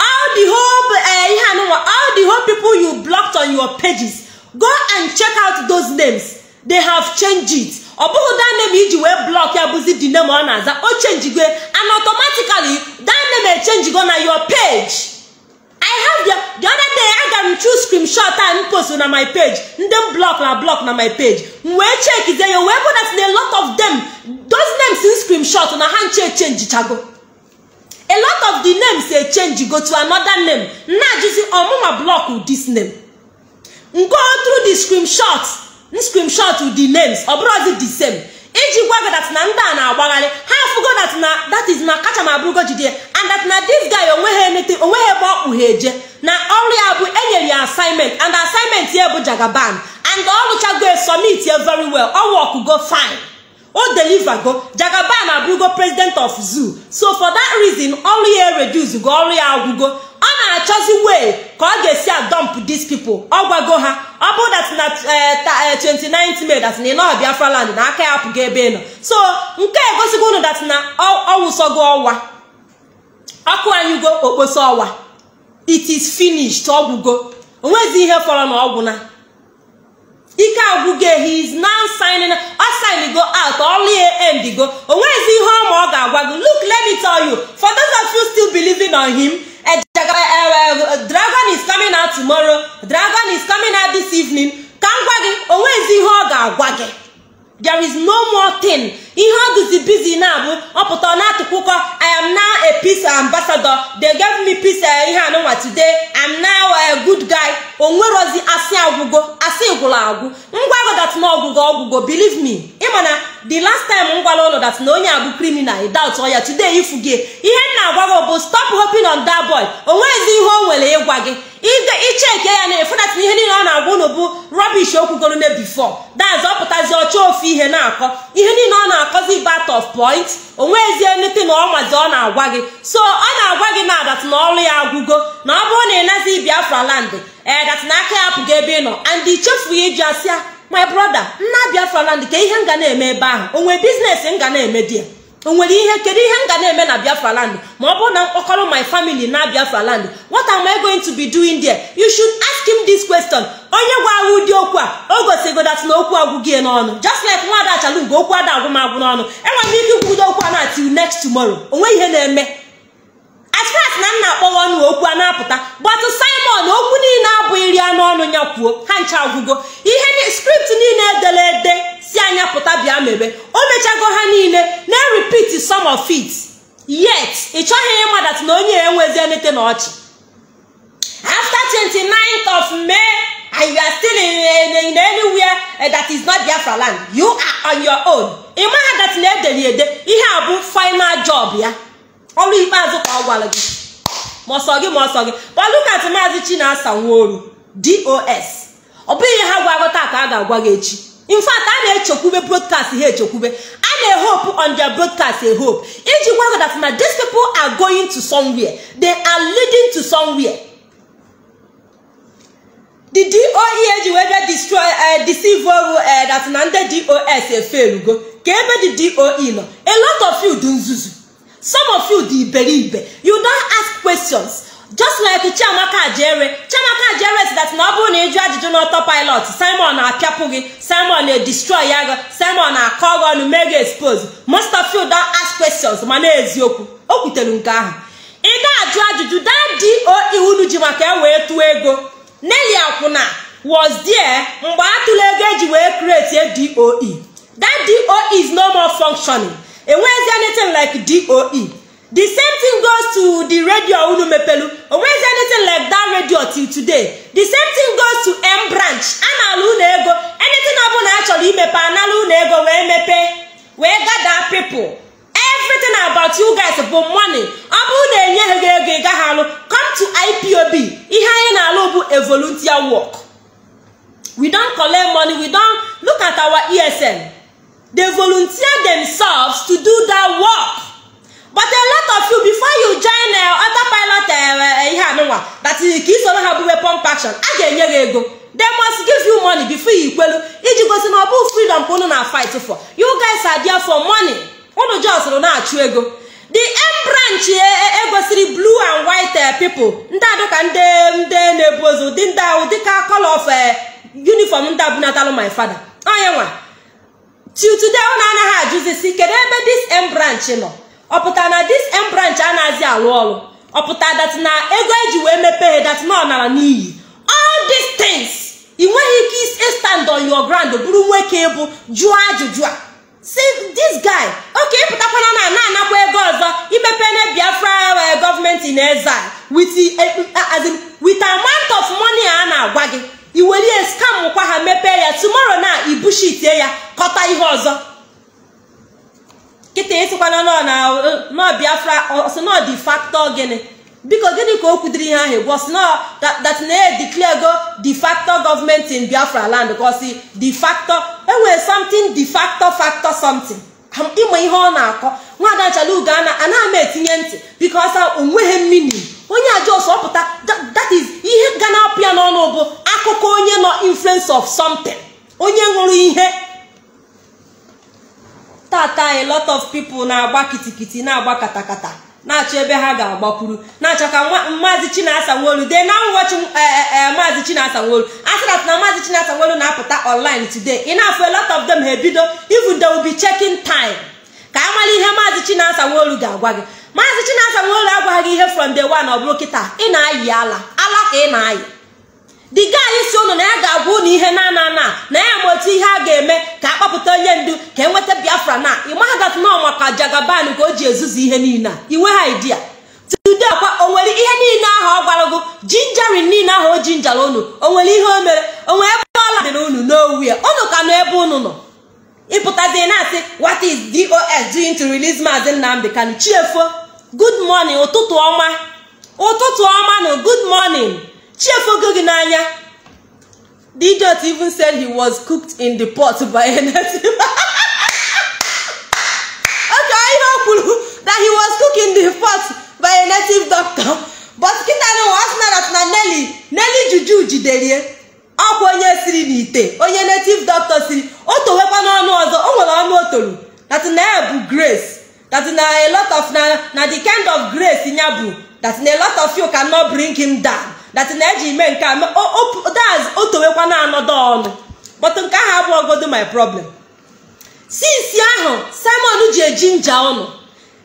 All the whole ihe anụnwa all the whole people you blocked on your pages go and check out those names. They have changed it. Ọ bụghị that name iji wee block ya bụzi the name ọ na-aza o change and automatically that name echange go na your page i have the, the other day aga m choose screenshot a m post na my page. Ndị block na block na my page. M wee check ze ya wee bụ that na a lot of them. Those names in screenshot na ha nche change chago. A lot of the names e change go to another name. Nna ajụzi ọmụma block this name. Go through the screenshot screenshot the names. Ọ bụrụzi the same. Iji gwa gị dat na ndị a na-agbagharị ha afụgo dat na that is na kacha ma bụrụgo jide and that na this guy o nweghị enete o nweghị ebe ọ kpughe eje. Na ọrụ ya bụ enyere ya assignment and assignment ya bụ jagaban and ọ rụchago submit ya very well. Ọ wọkụgo fine. O deliver go. Jagaban abụrụgo president of zoo. So for that reason ọrụ ya reduce go ọrụ ya agwụgo. Ọ na-achọzi way ka ọ ga-esi adọmp these people. Ọ gwago ha ọ bụrụ na 29th May that na ị nọ Biafra na aka ya apụgo ebe nọ. So nke a egosigo unu that na ọ wụsọgo ọwa. Ọkụ anyụgo okposo ọwa. It is finished ọgwụgo onwezi ihe fọrọ na ọgwụ na. Ike agwụgo he is now signing ọ go out ya end go. Onwezi ihe ọma ọ ga-agwa gị. Look let me tell you for those of you still believing on him coming out tomorrow. Dragon is coming out this evening. Ka m gwa gị onwezi ihe ọ ga-agwa gị. There is no more thing. Ihe ọ dịzi busy na-abụ ọpụta na-atụkwụkọ i am now a peace ambassador. They gave me peace ihe anụnwa today. I'm now a good guy. Onwerozi asị agwụgo asị gwụrụ agwụ. Ngwa dat na ọgwụgo believe me. Ịma na the last time m gwara ụlọ dat na onye abụ criminal doubt ya today ifu gị. Ihe m na-agwa gị bụ stop hoping on that boy. Onwezi ihe o nwere ịgwa gị. Icheke ya na efu dat na ihe niile ọ na-agwa unu bụ rubbish okwugoro ne before. That's ọ pụtazi ọchọ ofu ihe na-akọ. Ihe niile ọ na-akọzi bat of point onwezi nete na ọ mazi ọ na-agwa gị. So ọ na-agwa gị na dat na ọrụ ya agwụgo na ọ bụrụ na ị nazi Biafra land ee dat na aka ya apụgo ebe ị nọ. And ichefughị iji asị ya my brother nna Biafra land ka ihe m ga na-eme ebe ahụ onwe biznes m ga na-eme di ya o nwere ihe kedu ihe m ga na-eme na Biafra land? Ma ọ bụrụ na mkpọkọrọ my family na Biafra land what am I going to be doing there? You should ask him this question. Onye gwa ahụ ụdị okwu a o gosigo dat na okwu agwụghị n'ọnụ. Just like nwaada achalugbo okwu ada agwụ n'ọnụ. Enwere m ike ikwudo okwu a na till next tomorrow. Onwe ihe na-eme. As na m na-akpọwa ọnụ okwu a na-apụta but Simon okwu niile abụghịri ya n'ọnụ ya kwuo ha ncha agwụgo. Ihe skript niile edere ede. Si anya pụta bịa mebe. O mechago ha niile na-repeat some of it. Yet ị chọghị ịma that na onye enwezi enete na ọchị. After 29th of May and you are still in, in, anywhere uh, that is not Biafra land you are on your own. Ị maha that na edeli ede ihe a bụ final job ya. Ọrụ ikpeazụ ka ọ gwara gị. Ma ọsọ gị ma ọsọ gị. Kpọlukat maazị Chinasa Nworu dos ọ bụghị ha gwago taa ka a ga-agwa gị echi. In fact a na-echekwube broadcast ha echekwube a na-ehope on their broadcast a hope. Iji gwa that na these people are going to somewhere. They are leading to somewhere. The DOE eji wee bịa destroy deceive oru that na ndị DOS eferugo ka ebe the DOE nọ a lot of you dị nzuzu. Some of you dị iberibe. You don't ask questions just like chiamaka ajere. Chiamaka ajere si that na ọ bụrụ na ịjụ ajụjụ n'ọtọ pilot simon na-apịapụ gị. Simon na-edestroy ya gị. Simon na-akọ gị ọnụ mee gị expose. Most of you don't ask questions ma na-eziokwu o kwutere nke ahụ. Ị ga-ajụ ajụjụ daa doe unu ji maka ya wee tụọ ego. Nelly Akwụna was there mgbe atụrụ ego eji wee create a doe that doe is no more functioning. Enweghịzi anything like doe the same thing goes to the radio unu mepelu onwezi anything like that radio till today. The same thing goes to m branch. A na-alụ ụlọ ego. Anything ọbụla a chọrọ imepe anala ụlọ ego wee mepee people. Everything about you guys bụ money. Ọ come to ipob ihe anyị na-alụ volunteer work. We don collect money. We don look at our esn they volunteer themselves to do that work but a lot of you before you join other pilot ihe anụnwa that ka isoro ha bụ pump action a ga-enye gị ego. They must give you money before you ikwelu iji gosi na ọ bụ freedom ka unu na fight for. You guys are there for money. Unu just na-achụ ego. The m branch egosiri blue and white people. Ndị adụka ndị ndị na-ebu ozu ụdị ndị ahụ dịka color of uniform ndị abunatalụ my father. Onye nwa till today unu anaghị ajụzisi kedu ebe this m branch nọ? Ọ pụtara na this m branch anaghịzi alụ ọrụ? Ọ pụtara dat na ego eji wee mepee dat na ọ nara n'iyi? All these things ị nweghị ike stand on your ground bụrụ nwoke bụ jụọ ajụjụ a. See this guy oke ịpụtakwana na na-anakwa ego ọzọ imepe na biafra gọọmenti in exile with amount of money a na-agwa gị iwerie scam kwa ha mepee ya. Tomorrow na ibushitie ya kọta ihe ọzọ. Kịta ịsịkwana nọ biafra ọ sị nọ dị factor gịnị? Biko gịnị ka o kwudiri ihe ahụ? Egwu ọ sị that na e declare go de facto government in biafra land ka ọ sị de facto. Enwere something de facto factor something. Ịma ihe ọ na-akọ. Nwaada chalugo anaghị m etinye ntị bikos o nweghị mmini onye ajọs ọpụta that ihe ga na-apụ ya n'ọnụ bụ akụkọ onye nọ influence of something. Onye ṅụrụ ihe tata a lot of people na-agba kitikiti na-agba katakata na-achọ ebe ha ga-agbakwuru na-achọ ka maazị chinasa nwolu de na nwọchi maazị chinasa nwolu asịrat na maazị chinasa nwolu na-apụta online today. Ị na-afụ a lot of them ha ebido even they will be checking time. Ka amala ihe maazị chinasa nwolu ga-agwa gị. Maazị chinasa nwolu agwaghị ihe from day one ọ bụrụ kịta ị na-ayị ala ala ka ị na-ayị. The guy si ụnụ na ya ga-agwa ụnụ ihe na na na. Na ya otu ihe a ga-eme ka akpọpụta onye ndu ka enweta biafra na. Ịmaghagat nọ maka jagaban ka o ji ezuzu ihe niile a. Inwe ha idea. Tude akwa o nwere ihe niile ahụ ọ gwara gụ jinjarin niile ahụ o jinjara ụnụ o nwere ihe o mere? O nwere ebe ọla dị na ụnụ n'owu ya ụnụ ka nọ ebe ụnụ nọ. Ịpụtazi na-asị what is dos doing to release maazị nnamdị kanu? Chiefo good morning ụtụtụ ọma. Ụtụtụ ọma na good morning. Chiefogo gị n'anya. The idiot even said he was cooked in the pot by native okay ihe o kwuru that he was cooked in the pot by a native doctor. But kịta na nelly nelly juju jiderie ọkwa onye siri n'ite onye native doctor siri o towekwa n'ọnụ ọzọ o nwere ọnụ o toru that na ya bụ grace. That na a lot of na the kind of grace ya bụ. That na a lot of you cannot bring him down. That na eji ime nke a daz o towekwa na anọdụ ọnụ but nke ahụ abụọ godo my problem. Sinsi ahụ simon ji eji nja ọnụ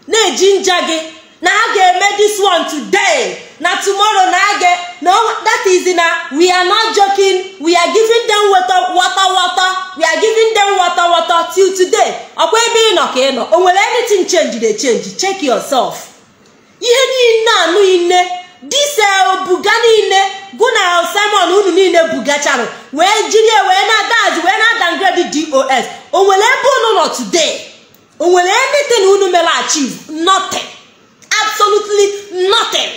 na-eji nja gị na a ga-eme this one today na tomorrow na a ga no that is na we are not joking. We are giving them water water water. We are giving them water water till today. Ọkwa ebe ị nọ ka ị nọ. O nwere anything change dey change. Check yourself. Ihe niile anụ ine. Disel buga niile gụ na simon unu niile bugachara wee jiri wee na-adazi wee na-adangrade dos o nwere ebe unu nọ today? O nwere anything unu mere achieve? Nothing. Absolutely nothing.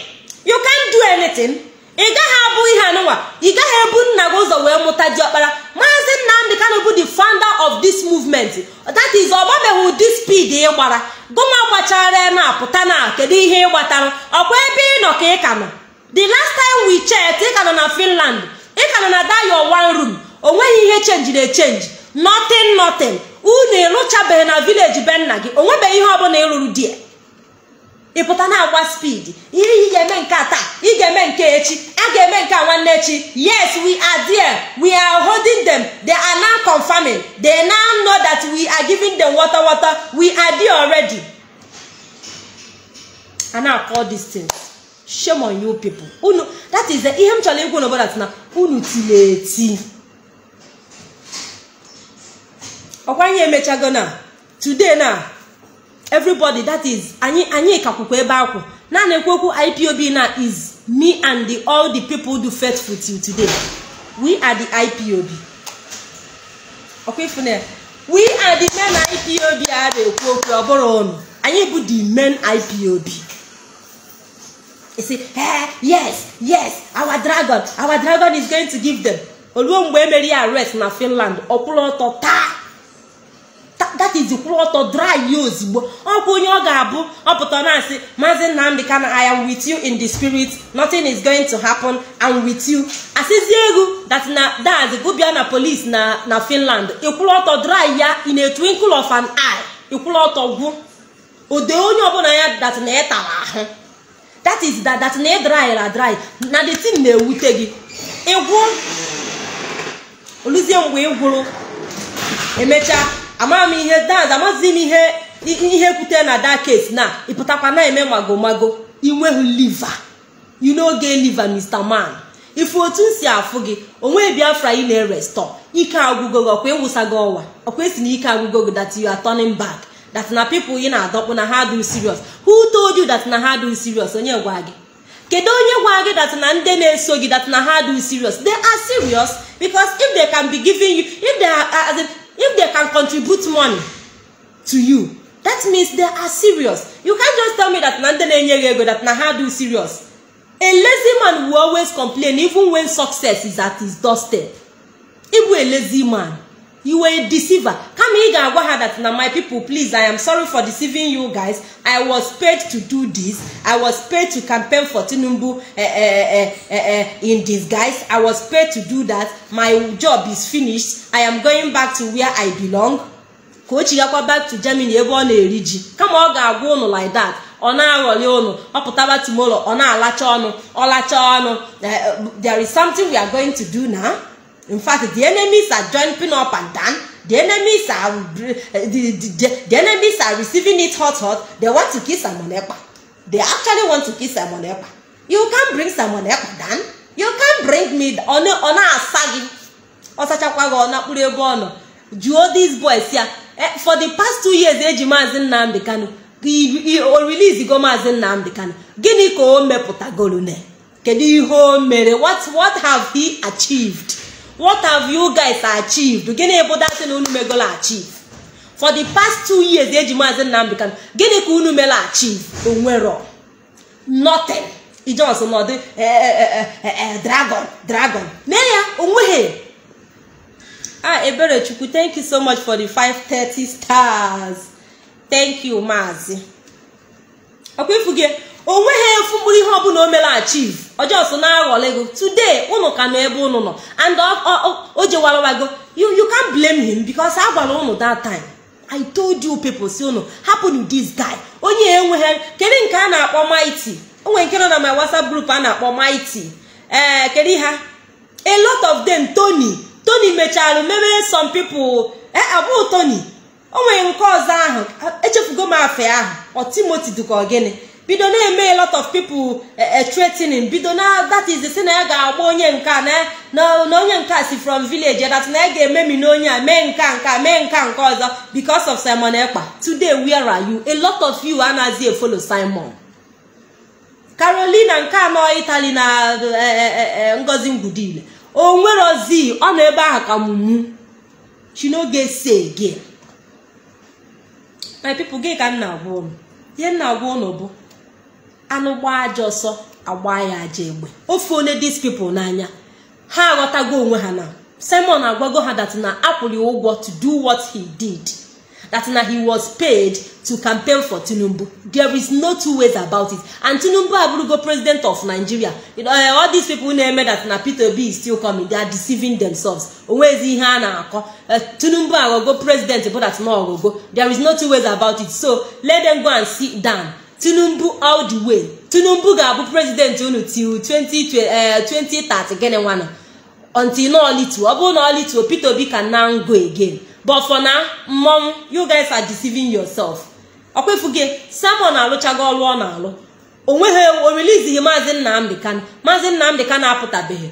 You can't do anything. Ị gaghị abụ ihe anụnwa ị gaghị ebu nna gị ụzọ wee mụta diọkpara maazị nnamdị kano bụ the founder of this movement. That is ọgbabeghị ụdị speed ị gbara. Gụma gbachara na-apụta na kedu ihe ị gbatara? Ọkwa ebe ị nọ ka ị ka nọ? The last time we checked ị ka nọ na finland. Ị ka nọ na your one room. O nweghị ihe chenji na echenji nothing nothing. Unu ịlụchabeghị na village be nna gị. O nwebeghị ihe ọbụla ịrụrụ die ịpụta na-agba speed. Ihe ị ga-eme nke taa ị ga-eme nke echi a ga-eme nke nwanne echi. Yes we are there. We are holding them. They are now confirming. They now that we are giving them water water we are there already. A na-akọ these things. Shame on you people. Unu that is the ihe m chọrọ ikwu n'obodo na unu tiri eti. Ọkwa anyị emechago today na everybody that is anyị anyị kakwukwa ebe akwụ. Naanị ekwekwu ipob na is me and the, all the people do faithful till today. We are the ipob ọkwefune we are the men ipob a na-ekwu okwu ọ bụrụ ọnụ anyị bụ the men ipob say hey, yes yes our dragon our dragon is going to give them. Oluo mgbe emeri arrest na finland ọkwụrụ ọtọ taa that is kwụrụ ọtọ dry ya ozigbo ọkwa onye ọ ga-abụ ọpụta na-asị maazị nnamdị kana i am with you in the spirit. Nothing is going to happen. I'm with you. Asịzi egwu that na daz gụbịa na police na na finland ịkwụrụ ọtọ dry ya in a twinkle of an eye. Ịkwụrụ ọtọ gwụ ode onye ọbụla ya dat na ya tara ahụ. That is that that na ị dry ra dry. Na the thing na-ewute gị. Ịgwụ oluzie mgbe ị gwụrụ emechaa amaghị m ihe daz amaghịzi m ihe ihe kwute na case na ịpụtakwa na-eme magomago inweghị liva you liva mr man. Ife otu si afụ gị onwe biafra ị na-erestọ ike agwụgo gị ọkwa ịwụsago ọwa ọkwa esi na ike agwụgo gị that you are turning back na people ị na-adọkpụ na ha do serious. Who told you that na ha do serious? Onye gwa gị? Kedu onye gwara gị that na ndị na-eso gị that na ha do serious? They are serious because if they can be giving you if they if they can contribute money to you that means they are serious. You can't just tell me that na ndị na-enye gị ego that na ha do serious. A lazy man will always complain even when success is at his doorstep. Ịbụ a lazy man you were a deceiver. Kama ị ga-agwa ha that na my people please i am sorry for deceiving you guys. I was paid to do this. I was paid to campaign for tinubu uh, uh, uh, uh, in disguise. I was paid to do that. My job is finished. I am going back to where i belong. Ka o chigakwa back to germany. Ebe ọ na-eri ji. Kama ọ ga-agwa ụnụ like that. Ọ na-aghọli ụnụ ọ pụtaba tomorrow. Ọ na-alacha ọnụ. Ọ lacha ọnụ. There is something we are going to do now in fact the enemies are jumping up and down. The enemies are the, the, the enemies are receiving it hot hot. They want to kill Simon Ekpa. They actually want to kill Simon Ekpa. You can't bring Simon Ekpa down. You can't bring me ọ na-asa gị ọ sachakwa gị ọ na-akpụrụ ebe ọ nọ. These boys ya. For the past two years eji maazị Nnamdi Kanu o release go maazị Nnamdi Kanu. Gịnị ka o mepụtagoro ne kedu ihe mere? What what have he achieved what have you guys achieved? Gịnị bụ datị na unu megolo achieve? For the past two years eji maazị Nnamdi Kanu gịnị ka unu mere achieve? Onwero. Nothing. Ijos nọdụ dragon dragon. Mee ya onweghị ah eberechukwu thank you so much for the 530 stars. Thank you maazi. Ọkwa ifu gị o nweghị efu mkpụrụ ihe ọbụla o mere achieve. Ọjọọ na-aghọle gị today unu ka nọ ebe unu nọ. And o jewarawago you you can't blame him because a gwara unu that time. I told you people si unu hapụnụ this guy. Onye enweghị kedu nke a na-akpọ mighty? Onwe nke nọ na my whatsapp group a na-akpọ mighty. Ee kedu ha a lot of them tony. Tony mechara mewe some people. Abụghị tony. O nke ọzọ ahụ. Echefugo m afe ahụ. Ọ timoti dịka bido na-eme lot of people threatening. Bido na that is si na ya ga-agba onye nka na onye nka si from village that na ya ga-ememi na onye a mee nka nka mee nka nke ọzọ. Because of Simon Ekpa. Today where are you? A lot of you anaghị efolo Simon. Carolina nke anọ Italy na Ngozi Ngwudile o nwerozi ọ nọ ebe ahụ ka mumu get say again. My people gị ka m na-agwa ụnụ ihe m na-agwa ụnụ bụ anụ gbaa aja ọsọ agba ya aja egbe. Ofe onye these people n'anya. Ha aghọtago onwe ha na Simon agwago ha that na akwụrụ ụgwọ to do what he did. That na he was paid to campaign for Tinubu. There is no two ways about it. And Tinubu abụrụgo president of Nigeria. Uh, all these people na-eme that na Peter Obi is still coming they are deceiving themselves. Onwezi ihe a na-akọ. Tinubu aghọgo president bụ that na ọghọgo there is no two ways about it. So let them go and sit down Tinubu all the way Tinubu ga-abụ president unu till 2030 gịnị nwana until na olitu ọ bụrụ na olitu Peter Obi can now go again. But for now mmọnwụ you guys are deceiving yourself. Ọkwefu gị Simon alụchago ọrụ ọ na-alụ. Onweghị orilizighị maazị Nnamdi Kanu. Maazị Nnamdi Kanu apụtabeghị.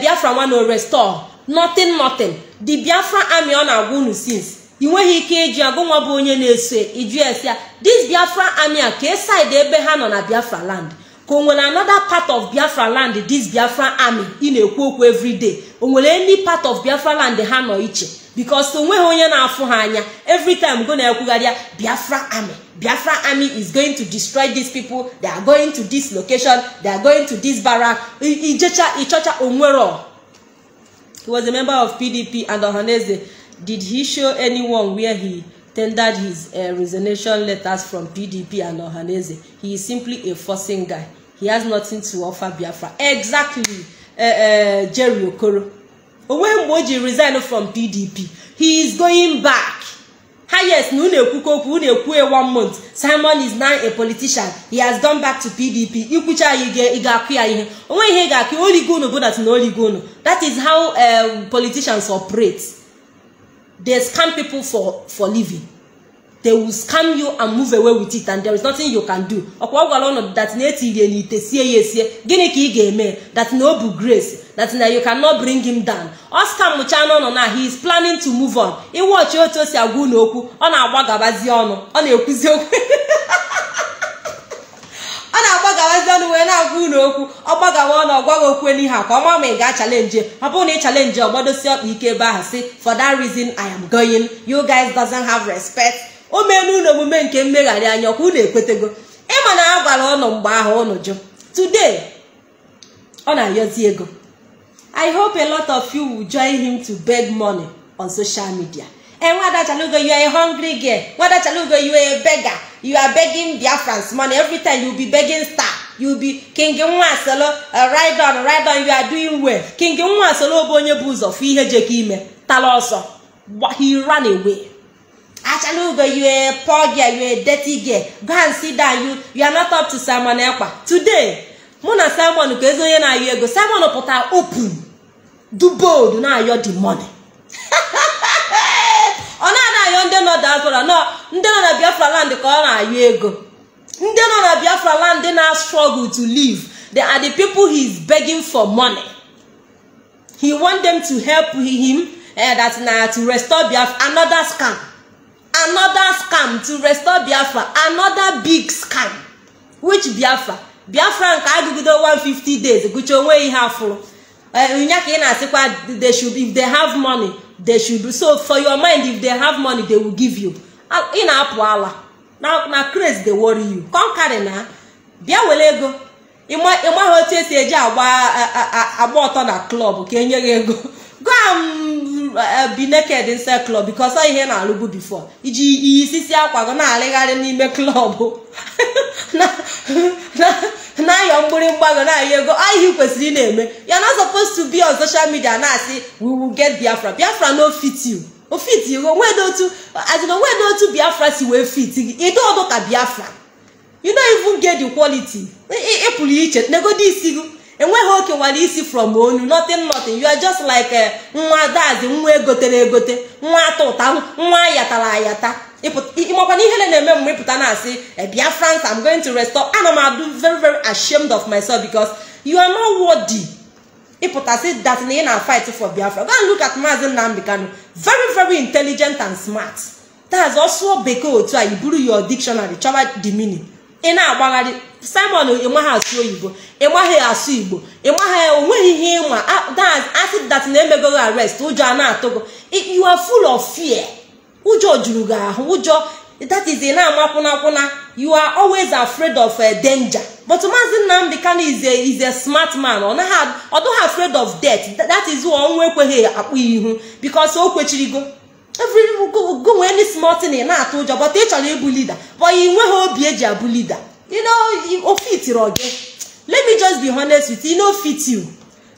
Biafra nwa na restore. Nothing nothing. The Biafra army ọ na-agwa unu since ị nweghị ike iji agụnwa bụ onye na-eso iju esi ya. This Biafra army a ka side ebe ha nọ na Biafra land. Ka o nwere another part of Biafra land this Biafra army ị na-ekwu okwu everyday o nwere any part of Biafra land ha nọ iche? Because onweghị onye na-afụ ha anya. Every time go na-ekwugharị ya Biafra army Biafra army is going to destroy these people. They are going to this location. They are going to this barrack. Ijecha ịchọcha onwero. He was a member of PDP and Ohaneze did he show anyone where he tendered his uh, resignation letters from PDP and Ohaneze? He is simply a forcing guy. He has nothing to offer Biafra. Exactly. Uh, uh, Jerry Okoro. Onweghị mgbe o ji resign from pdp he is going back. Highest na unu ekwukọ okwu unu ekwue one month. Simon is now a politician. He has gone back to pdp ikwucha ya ị ga-akụ ya ihe. Onwe ihe ga-akụ oligo unu bụ that na oligo unu. That is how um, politicians operate they scam people for for living. They will scam you and move away with it and there is nothing you can do. Ọkwa ọ gwara ọnọdụ that na etirie n'ite sie ya esie. Gịnị ka ị ga-eme? That na o bụ grace. That na you cannot bring him down. Ọ scam cha n'ọnọ na he is planning to move on. Ịwọchi otu o si agwa unu okwu ọ na-agbagabazi ọnụ. Ọ na-ekwuzi okwu. ọ na-agbagabazi ọnụ wee na-agwa unu okwu ọ gbagawa ọnụ ọgwaghị okwu n'ihe a ka ọ ma ị ga-achalenji ọ bụrụ na ị chalenji ọ gbadosi ọkpa ike ebe ahụ si for that reason i am going. You guys doesn't have respect. O meela unu omume nke mmegharị anya ọkwa unu ekwetego. Ịma na a gwara ụnụ mgbe ahụ ụnụ jụ today ọ na-ayọzi ego. I hope a lot of you will join him to beg money on social media. And Nwada Chalugo, you are a hungry girl. Nwada Chalugo, you are a beggar. You are begging Biafrans money. Every time you be begging star. You be King Nwasolo, uh, ride on, ride on, you are doing well. King Nwasolo bụ onye bụ ụzọ fụ ihe ime. Tala ọsọ. He ran away. Achalugo, you are a poor girl, you are a dirty girl. Go and sit down. You, you are not up to Simon Ekpa. Today, mụ na Simon ka ezi onye na-ayọ ego. Simon pụtara open. Do bold na-ayọ the money. ọ na-ana ayọ ndị nọ diaspora nọ ndị nọ na biafra land ka ọ na-ayọ ego. Ndị nọ na biafra land na struggle to live they are the people he is begging for money. He want them to help him uh, that na to restore biafra another scam. Another scam to restore biafra another big scam. Which biafra? Biafra nke agụgido 150 days gụcha onwe ihe afụrụ. Nya ka ị na-asịkwa they should if they have money they should so for your mind if they have money they will give you. Ị na-apụ ala na na craze dey worry you. Conquer na bịa were ego. Ịmaghị otu esi eji agba agba ọtọ na klọb ka enye gị ego go and be naked inside club because ọ ihe na-alụbu before. Iji isisi akwa gị na-arịgharị n'ime klọb na-ayọ mgbịrịmgba gị na-ayọ ego. Ahịa kwesịrị ị na-eme. Ya na supposed to be on social media na-asị we will get biafra. Biafra no fit you. O fit you. Onwede otu azina onwede otu biafra si wee fit gị. Ịdị ọdụ ka biafra. You no even get the quality. Ịpụrụ iche negodi isi gị. Enweghị okewara isi from onu nothing nothing. You are just like nwa dazi nwa egotere egote nwa ata ụta nwa ayatara ayata. Ịmakwana ihere na-eme mgbe ịpụta na-asị biafrans i'm going to restore. Ana m adụ very very ashamed of myself because you are not worthy. Ịpụtasị that na ị na fight for biafra. Go and look at maazi nnamdi kanu. Very very intelligent and smart. That's ọsụọ bekee otu a iburu your dictionary chọba the meaning ị na-agbagharị simon ịmaghị asụ oyibo ịmaghị asụ igbo ịmaghị o nweghị ihe ịma asị dat na emegoghị arrest ụjọ a na-atụgo you are full of fear ụjọ juru gị ahụ ụjọ that is na-amakwụnakwụna you are always afraid of uh, danger but maazị nnamdị kanu is a is a smart man ọ naghị ọ afraid of death that is ọnwụ ekweghị akpụ ihu because o kwechirigo every go any small thing na-atụ ụjọ but ị chọrọ ịbụ leader but ị nweghị obi eji abụ leader you know o fit gị let me just be honest with you. No fit you.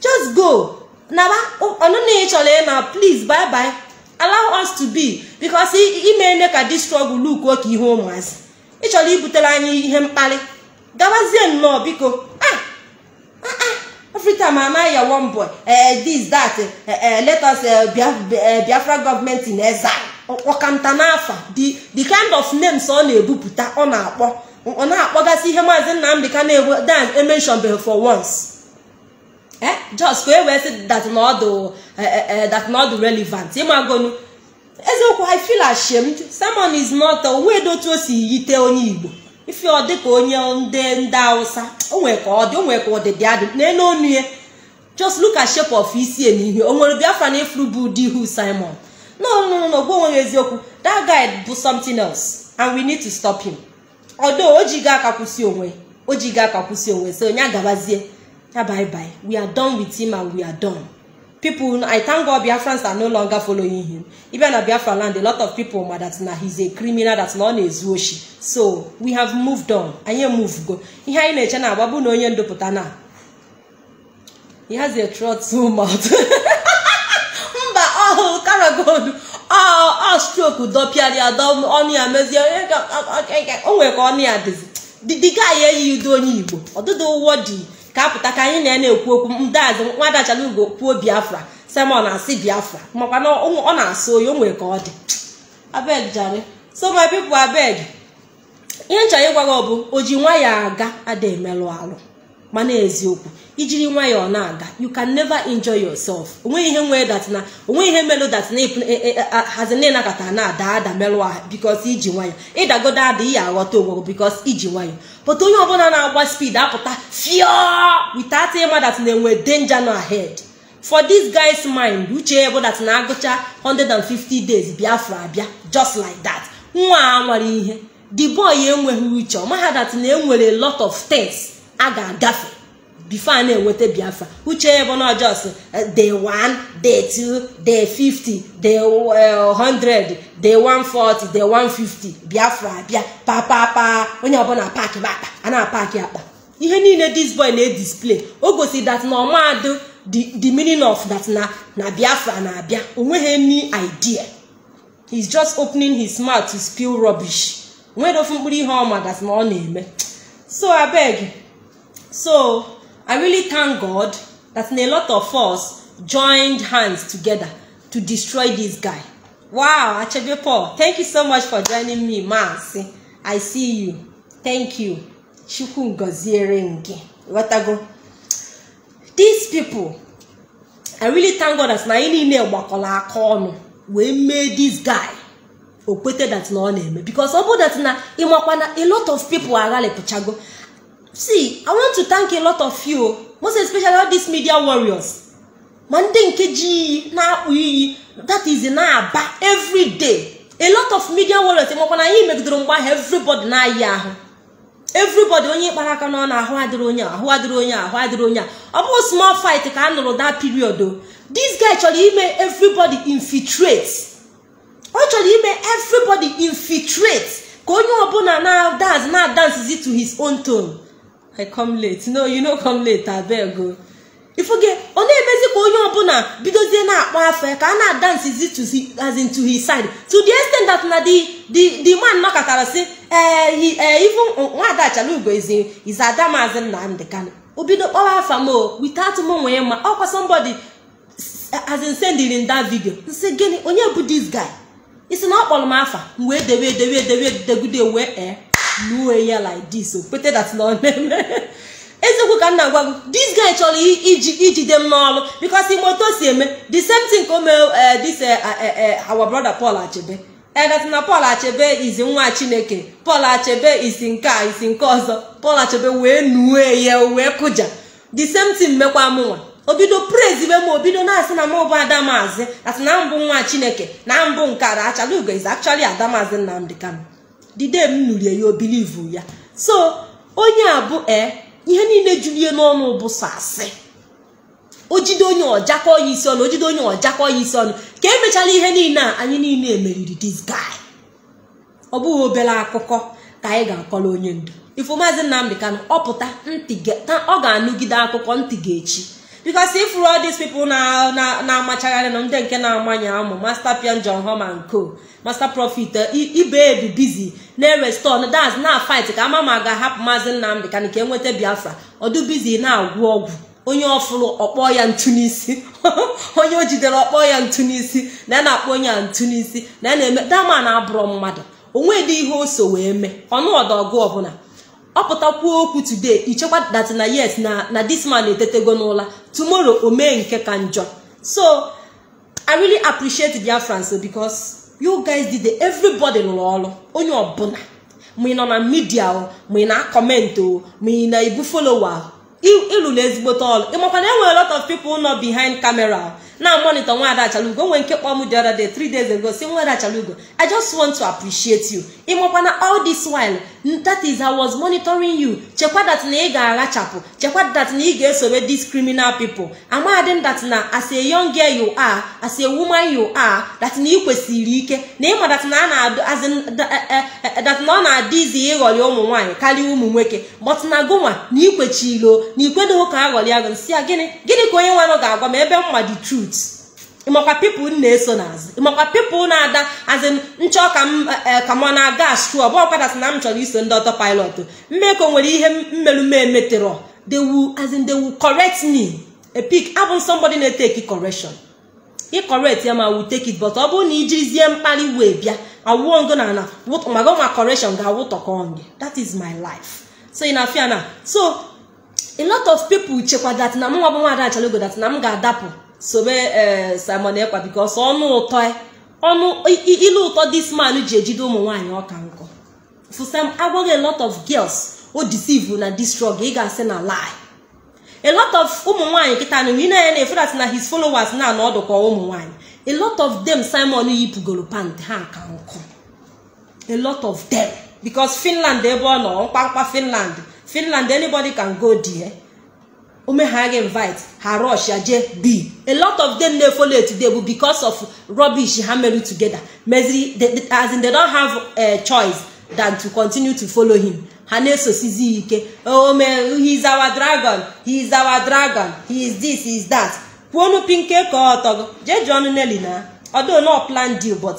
Just go. Naba ọnụna ị chọrọ ị na please bye bye allow us to be. Because ime ka this struggle look ka ihe ụmụazị. Ị chọrọ ibutere anyị ihe mkparị gabazie nnọọ biko. Ah every time am I your one boy. Uh, this that. Uh, let us biafra government in exile. Ọkanta n'afa. The kind of names ọ na-ebupụta ọ na-akpọ. Ọ na-akpọgasị ihe maazị nnamdị ka na-ewe dan emenshonbeghị for once. Eh? Just ka e wee sị that na ọdụ that na ọdụ relevant. Ịmagonu eziokwu i feel ashamed. Simon is not onwede otu o si yite onye igbo. Ife ọ dịka onye ndị ndị hausa onwe ọ dị onwe ka ọdịdị adị. N'elu onu ya just look at shape of isi n'ihe. O nwere biafra na ifuru bụ ụdị ihu Simon? No no no o nweghị eziokwu. That guy bụ something else and we need to stop him. Although o jigo aka kwụsị onwe o jigo aka onwe. So onye agabazie ya bye bye we are done with him and we are done. People i thank god biafrans are no longer following him. Even na biafra land a lot of people ma that na he's a criminal that na ọ na-ezu oshi. So we have moved on. Anyị move go ihe anyị na-eche na agbabụ na onye ndopụta na. He has a throat mouth mba ọ karagold ọ stroke dọpịara ya ọnụ ya mezie o nwere ka ọnụ ya dịzi dịka anyị eyi udo onye igbo ọdụdụ ụwọ dị ka apụta ka anyị na na-ekwu okwu ndazi nwada chalugo kwuo biafra simon na-asị biafra makwa na ọ na-asụ oyi o nwere ka ọ dị abeg jare so my people abeg ihe nchọrọ ịgwa gị ọ bụ o ji nwa ya aga ada emelụ alụ mana eziokwu ijiri nwayọọ na-aga you can never enjoy yourself. Onweghị ihe nwee dat na o nweghị ihe melụ dat na hazina ịnakọta na ada ada merụ ahụ bikos iji nwayọọ. Ịdagodo ada ihe aghọta onwe bikos iji nwayọọ. But onye ọbụla na-agba speed apụta fio without ịma dat na-enwe danger no ahead. For this guy's mind uche ya bụ dat na-agụcha 150 days biafra abịa just like that. Nwa a nwere ihe. The boy enweghị uche ọ maha dat na enwere lot of things. A ga-agafe before a na-enweta biafra. Uche bụ na just day 1 day 2 day 50 day 100 day 140 day 150 biafra abịa. Papapa onye ọbụla paakị akpa a na-apaki akpa. Ihe niile this boy na-edisplay o gosi dat na ọmadụ the meaning of that na na biafra na-abịa. Onweghị any idea. He's just opening his mouth to spill rubbish. Nwere ofu mkpụrụ ihe ọma that na ọ na-eme. So abeg so i really thank god that a lot of us joined hands together to destroy this guy. Wow achebe paul thank you so much for joining me maasị i see you. Thank you. Chukwu ngoziere gị ghọtago these people i really thank god that na anyị niile gbakọrọ aka ọnụ wee this guy o kwete that na ọ na-eme. Because ọ that na ịmakwana a lot of people aghalịpụchago see i want to thank a lot of you most especially all these media warriors. Ma ndị nke na-akpụ iyi that is na-aba every day. A lot of media warriors ịmakwana anyị megidere mgbe ahụ everybody na-ayị ahụ. Everybody onye kpara aka n'ọnụ ahụ adịrị onye ahụ adịrị onye ahụ adịrị onye ọ bụghị small fight ka a nụrụ that period this guy chọrọ ime everybody infiltrate. Ọ chọrọ ime everybody infiltrate. Ka onye ọbụla na dance na dance to his own tone. I come late. No you no come late abeg o. Ifuge ọ na-emezi ka onye ọbụla bidozie na-akpọ afọ ka a na-adansizi to as in to his side. To the extent that na the man nọkọtara si ee even nwada achalugo izi izi ada maazị nnamdị kano obido kpọwa afa m without m nwee ma ọkwa somebody as in sending in that video. Nsị gịnị? Onye bụ this guy? Isi na ọ kpọrọ m afa m wee dewe dewe dewe degude wee ee nuwe ya like this o kwete that na ọ eziokwu ka m na-agwa gị this guy chọrọ iji ijide m n'ọrụ because ime otu o si eme the same thing ka o mee this our brother Paul Achebe. Edet na Paul Achebe izi nwa Chineke Paul Achebe isi nke a isi nke ọzọ. Paul Achebe wee nuwe ya wee kụja. The same thing mekwa mụnwa obido praise be m obido na-asị na mụ bụ na mbụ nwa Chineke na mbụ nke a Achalugo is actually adamazi Nnamdi Kanu. Day m nurie ya o believe ya. So onye a bụ e ihe niile julie n'ọnụ bụ sasị. O jide onye ọjakọ ya isi ọnụ o jide onye ọjakọ ya isi ọnụ. Ka emechara ihe niile a anyị niile emeriri this guy. Ọ bụghị obere akụkọ ka anyị ga-akọrọ onye ndu ifu maazị Nnamdi Kanu ọ pụta ntị ọ ga-anụgide akụkọ ntị ga-echi. Because if all these people na-amachagharị na ndị nke na-amanye amụ master pion John Homan Co master profit ibe ebi busy na-erestọn das na fight ka ama ma ga-ahapụ maazị Nnamdi Kanu ka enweta Biafra. Ọdụ busy na-agwụ ọgwụ. Onye ọfụrụ ọkpọ ya ntu n'isi. Onye o jidere ọkpọ ya ntu n'isi. Na ya na-akpọ onye a ntu n'isi. Na ya na-eme dama na-abụrọ mmadụ. Onwedị ihe o so wee mee. Ọnụ ọdọgụ ọbụla. Ọ pụtakwuo okwu today ichekwa that na yes na na this man etetego n'ụla. Tomorrow o mee nke ka njọ. So i really appreciate Biafrans because you guys did everybody rụrụ ọrụ. Onye ọbụla. Ma ị nọ na midia o ma ị na-akọmentị o ma ị na-ebu folowa ịlụrụ ezigbote ọrụ. Ịmakwa na enwere lot of people nọ behind camera na monitor nwaada achalugo. Onwe nke kpọm the other days ago si nwaada achalugo i just want to appreciate you. Ịmakwa na all this while that is i was monitoring you. Chekwa that na ị ga-aghachapụ chekwa that na ị ga-esobe these criminal people. Amadị that na as a young girl you are as a woman you are that na ị kwesịrị ike. Na ịma that na na-adụ that na ọ na-adị izi ịghọrị ụmụ nwaanyị karịa ụmụ nwoke. But na gụnwa na ikwechilo na ikwedoghị ka a ghọrị agụ nsị ya gịnị gịnị ka onye nwanụ ga-agwa ma ebe mma the truth? Ịmakwa pipụl na-eso n'azụ. Ịmakwa pipụl na-ada azị nchọ ka m ka m na-aga astru ọ bụghị kwadat na m chọrọ iso ndị ọtọ pilot. Mmeko nwere ihe mmerume as in they will correct me. Epik abụ somebody na-eteki correction. Ị correct ya ma will take it but ọ bụrụ na ijirizie mkpali wee bịa awụọ ngo na na mago ma correction ga-awụtọkọ gị. That is my life. So ị na-afịa na. So a lot of people chekwa that na mụnwa bụ nwaada achalogo that na m ga-adapụ. Sobe ee simon ekpa because ọnụ ụtọ ọnụ ilu ụtọ this man ji ejide ụmụ nwaanyị ọka nkọ. Fụsam agwaghị a lot of girls o deceive na this struggle ị ga-asị na lie. A lot of ụmụ nwaanyị kịta nụ ị na-enye na-efu that na his followers na anọ ọdụ ka ụmụ nwaanyị. A lot of them simon yipụgoro pant ha ka nkụ a lot of them because finland ebe ọ nọ mkpamkpa finland. Finland anybody can go there. Ume ha ga invite ha rush ya je b. A lot of them na-efolo today bụ because of rubbish ha meru together. Meziri as in they don't have a choice than to continue to follow him. Ha na-esosizi ike ome he is our dragon he is our dragon he is this he is that. Kwuonu pinke ka ọtọgọ jee jụọ ọnụ neli na ọdụ no plan deal but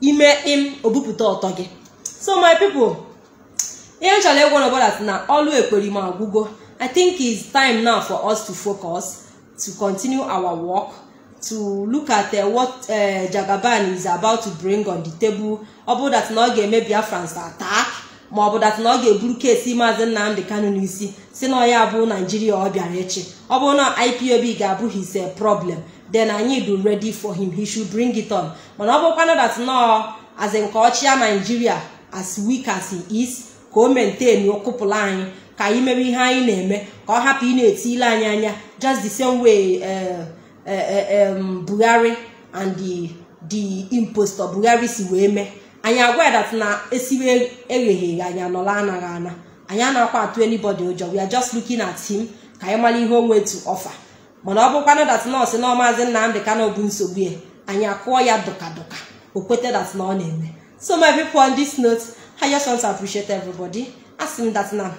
ime im obupụta ọtọ gị so my people ihe m chọrọ ịgwa n'ọbụla na ọlụ ekperima agwụgo i think it's time now for us to focus to continue our work to look at uh, what uh, jagaban is about to bring on the table. Ọ dat na ọ ga-eme biafrans attack ma ọ dat na ọ ga-eburu keesi maazị nnamdị kanu n'isi si na ya bụ naijiria ọ bịara echi. Na ipob ga-abụ his uh, problem then anyị do ready for him. He should bring it on. Mana ọ bụkwana dat nọ as in ka ọchịa naijiria as weak as he is ka o maintain okụpụla anyị ka anyị mere ihe anyị na-eme ka ọ hapụ ị na-etile anyị anya just the same way uh, uh, um, buhari and the impostor buhari si wee mee. Anyị agwa dat na esiwe egheghị anyị anọla anaghị ana. Anyị anakwa atụ anybody ụjọ. We are just looking at him ka anyị mara ihe o nwetu ọfa mana ọ bụkwanụ dat nọọsụ na maazị nnamdị kano bụ nsogbu ya anyị akụọ ya dụka dụka. O kwete dat na ọ na-eme. So my people on this note I just want to appreciate everybody. Asị m that na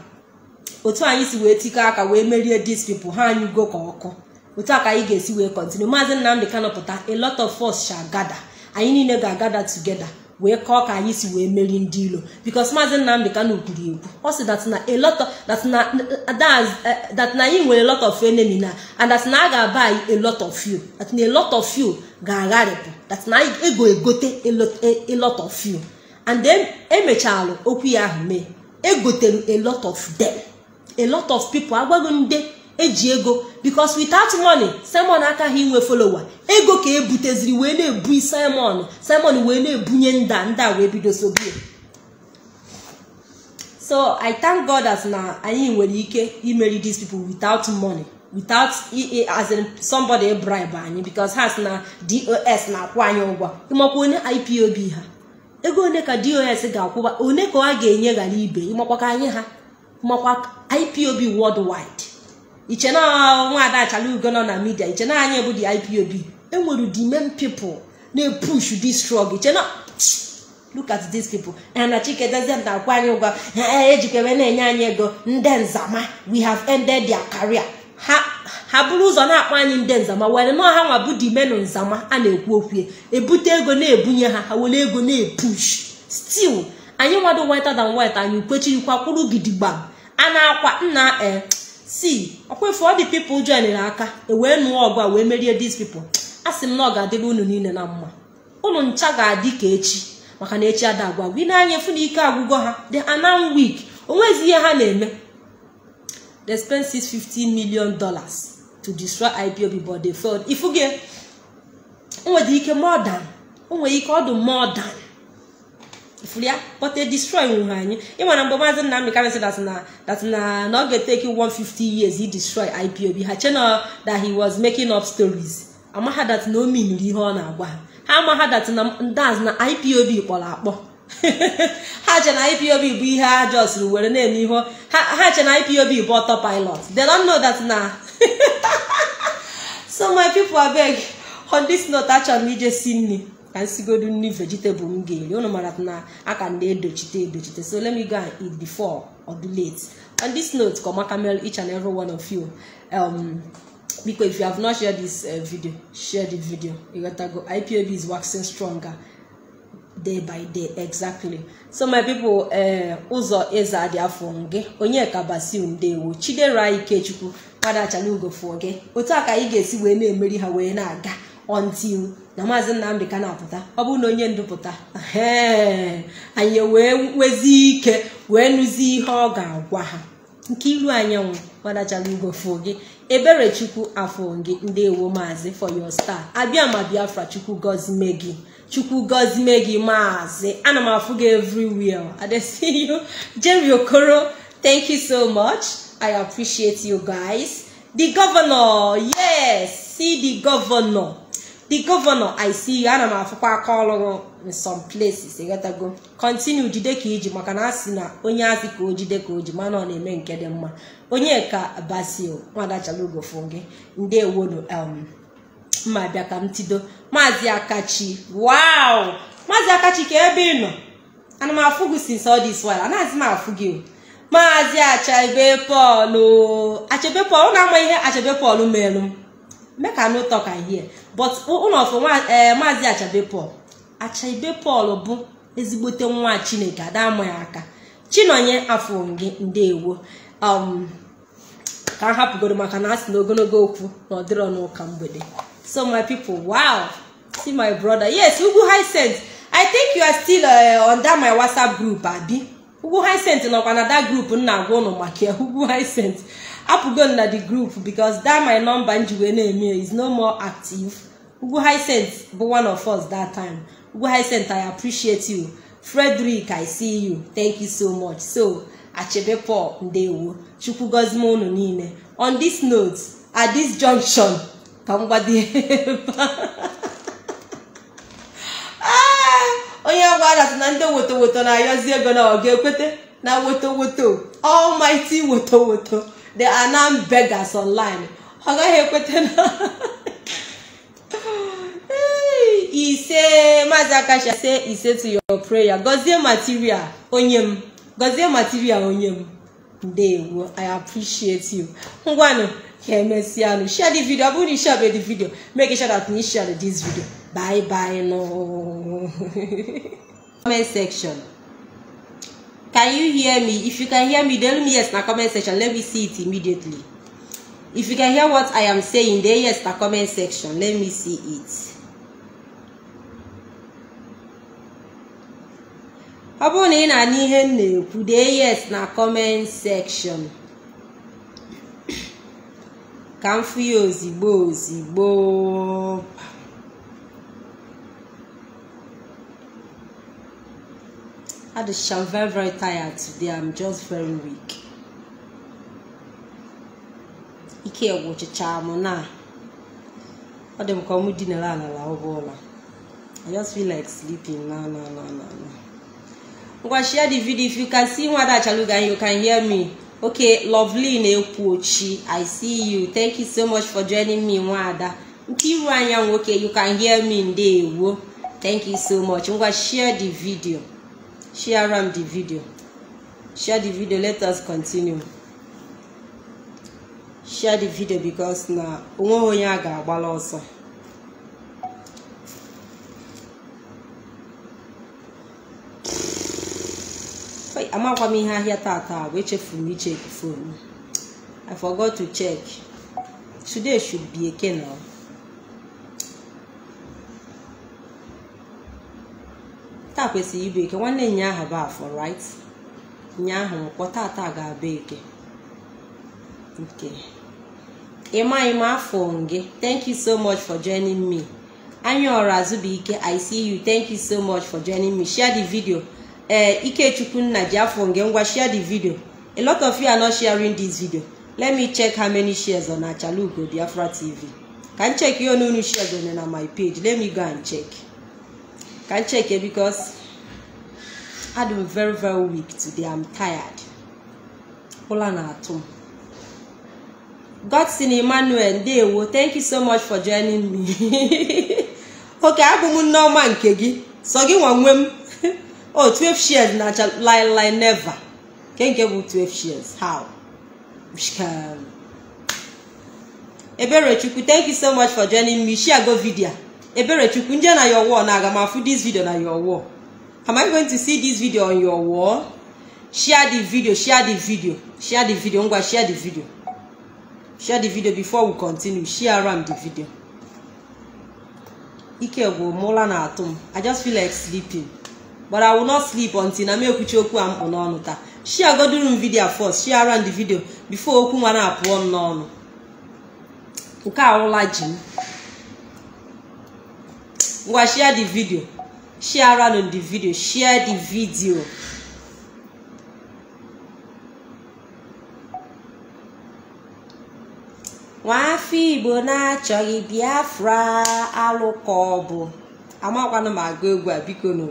otu anyị si wee tikọ aka wee merie these people ha anyị go ka ọkụ. Otu a ka anyị ga-esi wee continue. Maazị nnamdị kano pụta a lot of us shall gather. Anyị niile ga-agada together wee kọọ ka anyị si wee meri ndị ilo because maazị nnamdị kano kwuru ekwu ọ sị na anyị nwere lot of enemy na and that a ga-aba anyị a lot of you that na of you ga-agharịpụ. That na ego egote a of you and emechalụ okwu ya ahụ mee. Egotere a of them a lot of people agwago ndị eji ego. Because without money simon akaghị inwe follower. Ego ka ebuteziri wee na-ebu simon. Simon wee na-ebunye nda ndị a wee bido sobie so i thank god as na anyị nwere ike imeri these people without money without as in somebody bribe anyị because ha si na dos na-akwụ anyị ụgwọ. Ịmakwa onye ipob ha? Ego one ka dos ga-akwụba? One ka ọ ga-enye ghara ibe? Ịmakwa ka anyị ha? Makwa ipob worldwide. Iche na nwaada achala ugo nọ na midia iche na anyị bụ the ipob enwere the main people na-epush this struggle iche na look at these people. Ha na chike dozie na-akwụ anyị ụgwọ. Ejikere na-enye anyị ego. Ndị nzama we have ended their career. Ha bụrụ ụzọ na-akpọ anyị ndị nzama. Were na ọha nwa bụ the men nzama a na-ekwu okwu ebute ego na-ebunye ha ha were ego na-epush. Still anyị nwado whiter than white anyị kwechirikwa kwụrụ gidigba a na-akwa nna e si ọkwefu ọ dị people joinere aka ewee nụọ ọgụ a wee merie these people. A sị m na ọ ga-adịrị unu niile na mma. Unu ncha ga-adị ka echi maka na echi ada agwa gị na-anya efu na ike agwụgwọ ha the anan week onwezi ihe ha na-eme. They spent 650 million dollars to destroy ipob but they failed. Ifuge nwere ike more than ike ọdụ more ya but they destroy nwuhe anyị ịmana mgbe maazị nnamdị kamesi dat na that na na ọ ga-eteki 150 years he destroy ipob ha chena that he was making up stories. Amagha dat na o miniri ihe ọ na-agwa ha ha dat na ndaz na ipob kpọrọ akpọ. Ha che na ipob bụ ihe ha jọsiri were na-eme ihe ha che na ipob bụ ọtọ pilot. They don't know that na. So my people abeg on this note achọrọ m ije si nri ka m sigodu nri vegetable m ga-eri. Unu mara na aka m na-edochite edochite. So let me go and eat before or do late. On this note komaka mail each and every one of you um biko if you have not shared this uh, video share the video. Go ipob is waxing stronger day by day exactly. So my people ụzọ eze adị afọ gị onye kabasiu ndewo chidera ikechukwu madachala ugofụọ gị otu a ka anyị ga-esi wee na-emeri ha wee na-aga until na maazị nnamdị ka na-apụta. Ọ bụrụ na onye ndu pụta. Anyị wee nwezi ike wee nụzi ihe ọ ga-agwa ha. Nke ilu anyanwụ gbadachala ugofo gị. Ebere chukwu afọ gị. Ndewo maazị for your star. Abịa ma biafra chukwu gọzime gị. Chukwu gọzime gị maazị. Ana m afụ gị everywhere. You. Jerry okoro thank you so much. I appreciate you guys. The governor yes see the governor. The governor i see you. Ana m afụkwa aka ọrụ in some places. Ịghọtago continue jide ka iji maka na a na onye asị ka o jide ka o ji mana ọ na-eme nke dị mma. Onye ka basil nwadachalugofo gị? Ndewonu um mma bịa ka m tido. Maazị akachi wow! Maazị akachi ka ebe ị nọ? Ana m afụ gị since all this while. Anaghịzi m afụ gị maazị achebe pọl achebe pọl na ama ihe achebe pọl merụ m. Make i no talk am here but ụlọ ọfụ maazị achebe pọl achebe pọl bụ ezigbote nwa chineke ada ama ya aka. Chinonye afọ gị ndewo um ka m hapụgoro maka na asị na ogologo okwu na ọ n'ụka mgbede. So my people wow! See my brother. Yes ugwu Hisense i think you are still uh, under my whatsapp group abi. Ugwu Hisense nọkwa na that group m na-agwa ụnụ maka ya ugwu Hisense apụgo na the group because that my number nji wee na-eme is no more active. Ugwu Hisense bụ one of us that time. Ugwu Hisense i appreciate you. Frederick i see you. Thank you so much. So achebe paul ndewo chukwu gọzime unu niile. On this note at this junction ka m gbado onye gwara na ndị wotowoto na-ayọzi ego na ọ ga-ekwete na wotowoto almighty wotowoto they are now beggars online. Ọ gaghị ekwete na ise maazị akasha say ise to your prayer gọzie material onye m. Gọzie material onye m. Ndewo i appreciate you. Ngwanụ ka emesịanụ share the video. Ọ bụrụ na ishare the video. Make sure that you share this video. Bye bye no. Comment section. Can you hear me? If you can hear me tell me yes na comment section. Let me see it immediately. If you can hear what i am saying then yes na comment section. Let me see it. Ọ bụrụ na ị na-anụ ihe m na-ekwu dee yes na comment section. Ka m fụ ya ozigbo ozigbo I'm very very tired today. I'm just very weak. Ike gwụchicha m na. Ọ dị m ka ọmụ dinara n'ala ụgbọala I just feel like sleeping. Na na na na na. Ngwa share the video if you can see nwada achaluga and you can hear me. Okay lovely na-ekwu ochi. I see you. Thank you so much for joining me nwada nke iru anya nwoke you can hear me ndewo. Thank you so much. Ngwa share the video. Share am the video. Share the video let us continue. Share the video because na onweghị onye a ga-agbala ọsọ. Amakwa m ihe ahịa tata bụ echefuru m ichek fonu i forgot to check. Today should be eke now taa kwesịrị ịbụ eke nwanne nya ahụ bụ afọ right? Nya ahụ nkwọ tata ga-abụ eke. Nke. Ịma ịma afọ gị thank you so much for joining me. Anya ọrụ azụbụike i see you. Thank you so much for joining me. Share the video. Ee ikechukwu nna ji afọ nge ngwa share the video. A lot of you are not sharing this video. Let me check how many shares on achalugo biafra tv ka m check ihe onunu shares on na my page. Let me go and check. Ka m check it because I'm very very weak today. I'm tired. Ụla na-atụ m emmanuel. Ndewo thank you so much for joining me. Oke abụ m nneọma nke gị. Sọ gị nwa nwe m. Oh 12 shares na line never. Nke nke bụ 12 shares how? Thank you so much for joining me. Share go video. Eberechukwu nje na your wall na aga m afụ this video na your wall am i going to see this video on your wall share the video share the video share the video ngwa share the video. Share the video before we continue share am the video. Ike gwụ m ụra na-atụ m. I just feel like sleeping. But i will not sleep until na m ekwuchi okwu a mkpụ n'ọnụ taa. Share goduru m vidio first share around the video okwu nwa na-apụọ m n'ọnụ. Nke awụla ji m. ngwa share the video. Share around the video. Share the video. Nwafọ igbo na-achọghị biafra alụkọ ọbụ. Amakwanụ m agụ egwu a biko nụ.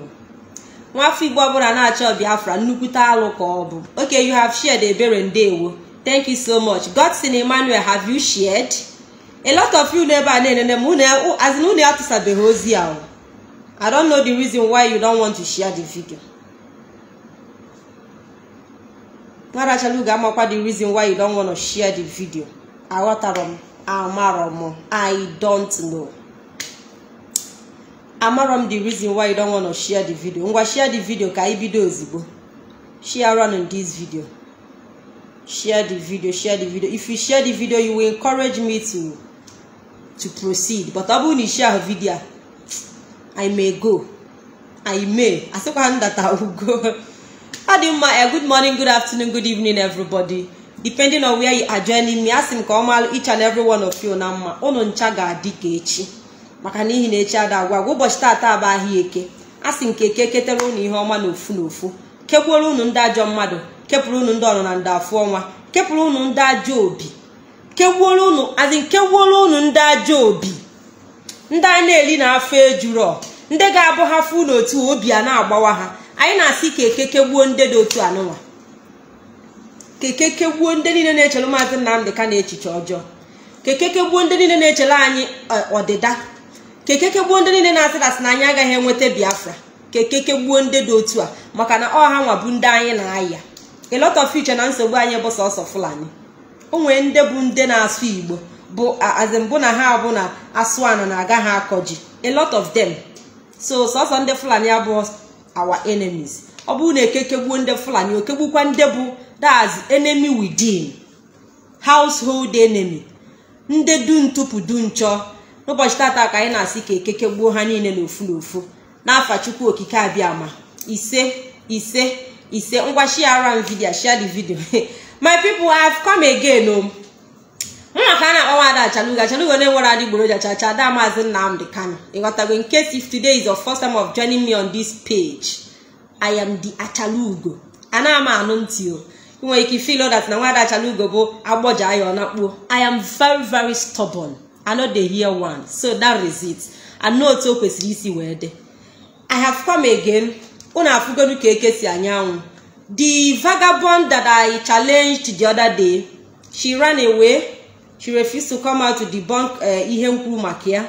Nwafọ igbo ọbụla na-achọ biafra nnukwute alụkọ ọbụ. Okay you have shared ebere ndewo. Thank you so much. Godson emmanuel have you shared? A lot of you n'ebe a na-enene m azin unu atụsabeghị ozi ahụ i don't know the reason why you don't want to share the video nwarachalugo amakwa the reason why you don't want to share the video. Aghọtara m amarọ i don't know. Amarọ the reason why you don't want to share the video. Ngwa share the video ka anyị bido ozigbo. Share in this video. Share the video share the video. If you share the video you will encourage me to to proceed. But ọ bụrụ na ishare video. I may go. I may. Asịkwa m that I will go. Ọ dị mma good morning good afternoon good evening everybody. Depending on where you are joining me asị m ka ọ malụ each and every one of you na mma. Ụnụ ncha ga-adị ka echi maka n'ihi na echi ada agwa agwa ụbọchị taata bụ ahịa eke. Asị nke eke ketara ụnụ ihe ọma n'ofu n'ofu. Kekwuoro ụnụ ndị ajọ mmadụ kepụrụ ụnụ ndị ọnụ na ndị afụ ọnwa kepụrụ ụnụ ndị ajọ obi. Kegbuoro ụnụ adị kegbuoro ụnụ ndị ajọ obi ndị a na-eri na afọ ejuro ndị ga-abụ ha fụ n'otu obi a na-agbawa ha. Anyị na-asị ka eke kegbuo ndị dị otu anụnwa keke kegbuo ndị niile na-echere maazị Nnamdị ka na-echiche ọjọọ. Keke kegbuo ndị niile na-echere anyị ọdịda. Keke kegbuo ndị niile na-asịrasị na anyị agaghị enweta Biafra. Keke kegbuo ndị dị otu a maka na ọha nwa bụ ndị anyị na-aya. A lot of iche na nsogbu anyị bụ sọsọ Fulani. O nwere ndị bụ ndị na-asụ Igbo bụ azịmbụ na ha bụ na asụ ana na aga ha akọ ji a lot of them. So sọsọ ndị Fulani abụọ our enemies. Ọ bụrụ na eke kegbuo ndị Fulani o kegbukwa ndị bụ that's enemy within. Household enemy. Ndị du ntụpụ n'ụbọchị tata ka anyị na-asị ka ekeke gbuo ha niile n'ofu n'ofu. N'afa chukwu okike abịama ise ise ise. Ngwa share m video share the video. my people have come again o mma ka a na-akpọwa ada achalugo achalugo na-enwere adịgboroja chacha. Ada maazị Nnamdi Kanu. Ịghọtago in case if today is your first time of joining me on this page. I am the achalugo ana m anụ ntị o ị nwere ike feel that na nwada achalugo bụ agbọja ya ọ na-akpuo i am very very stubborn. I no dey hear one. So that is it. Know otu o kwesịrị isi wee dị. I have come again. Unu afụgodu ka eke si anyanwụ the vagabond that i challenged the other day she ran away. She refused to come out to debunk ihe nkwuru maka ya.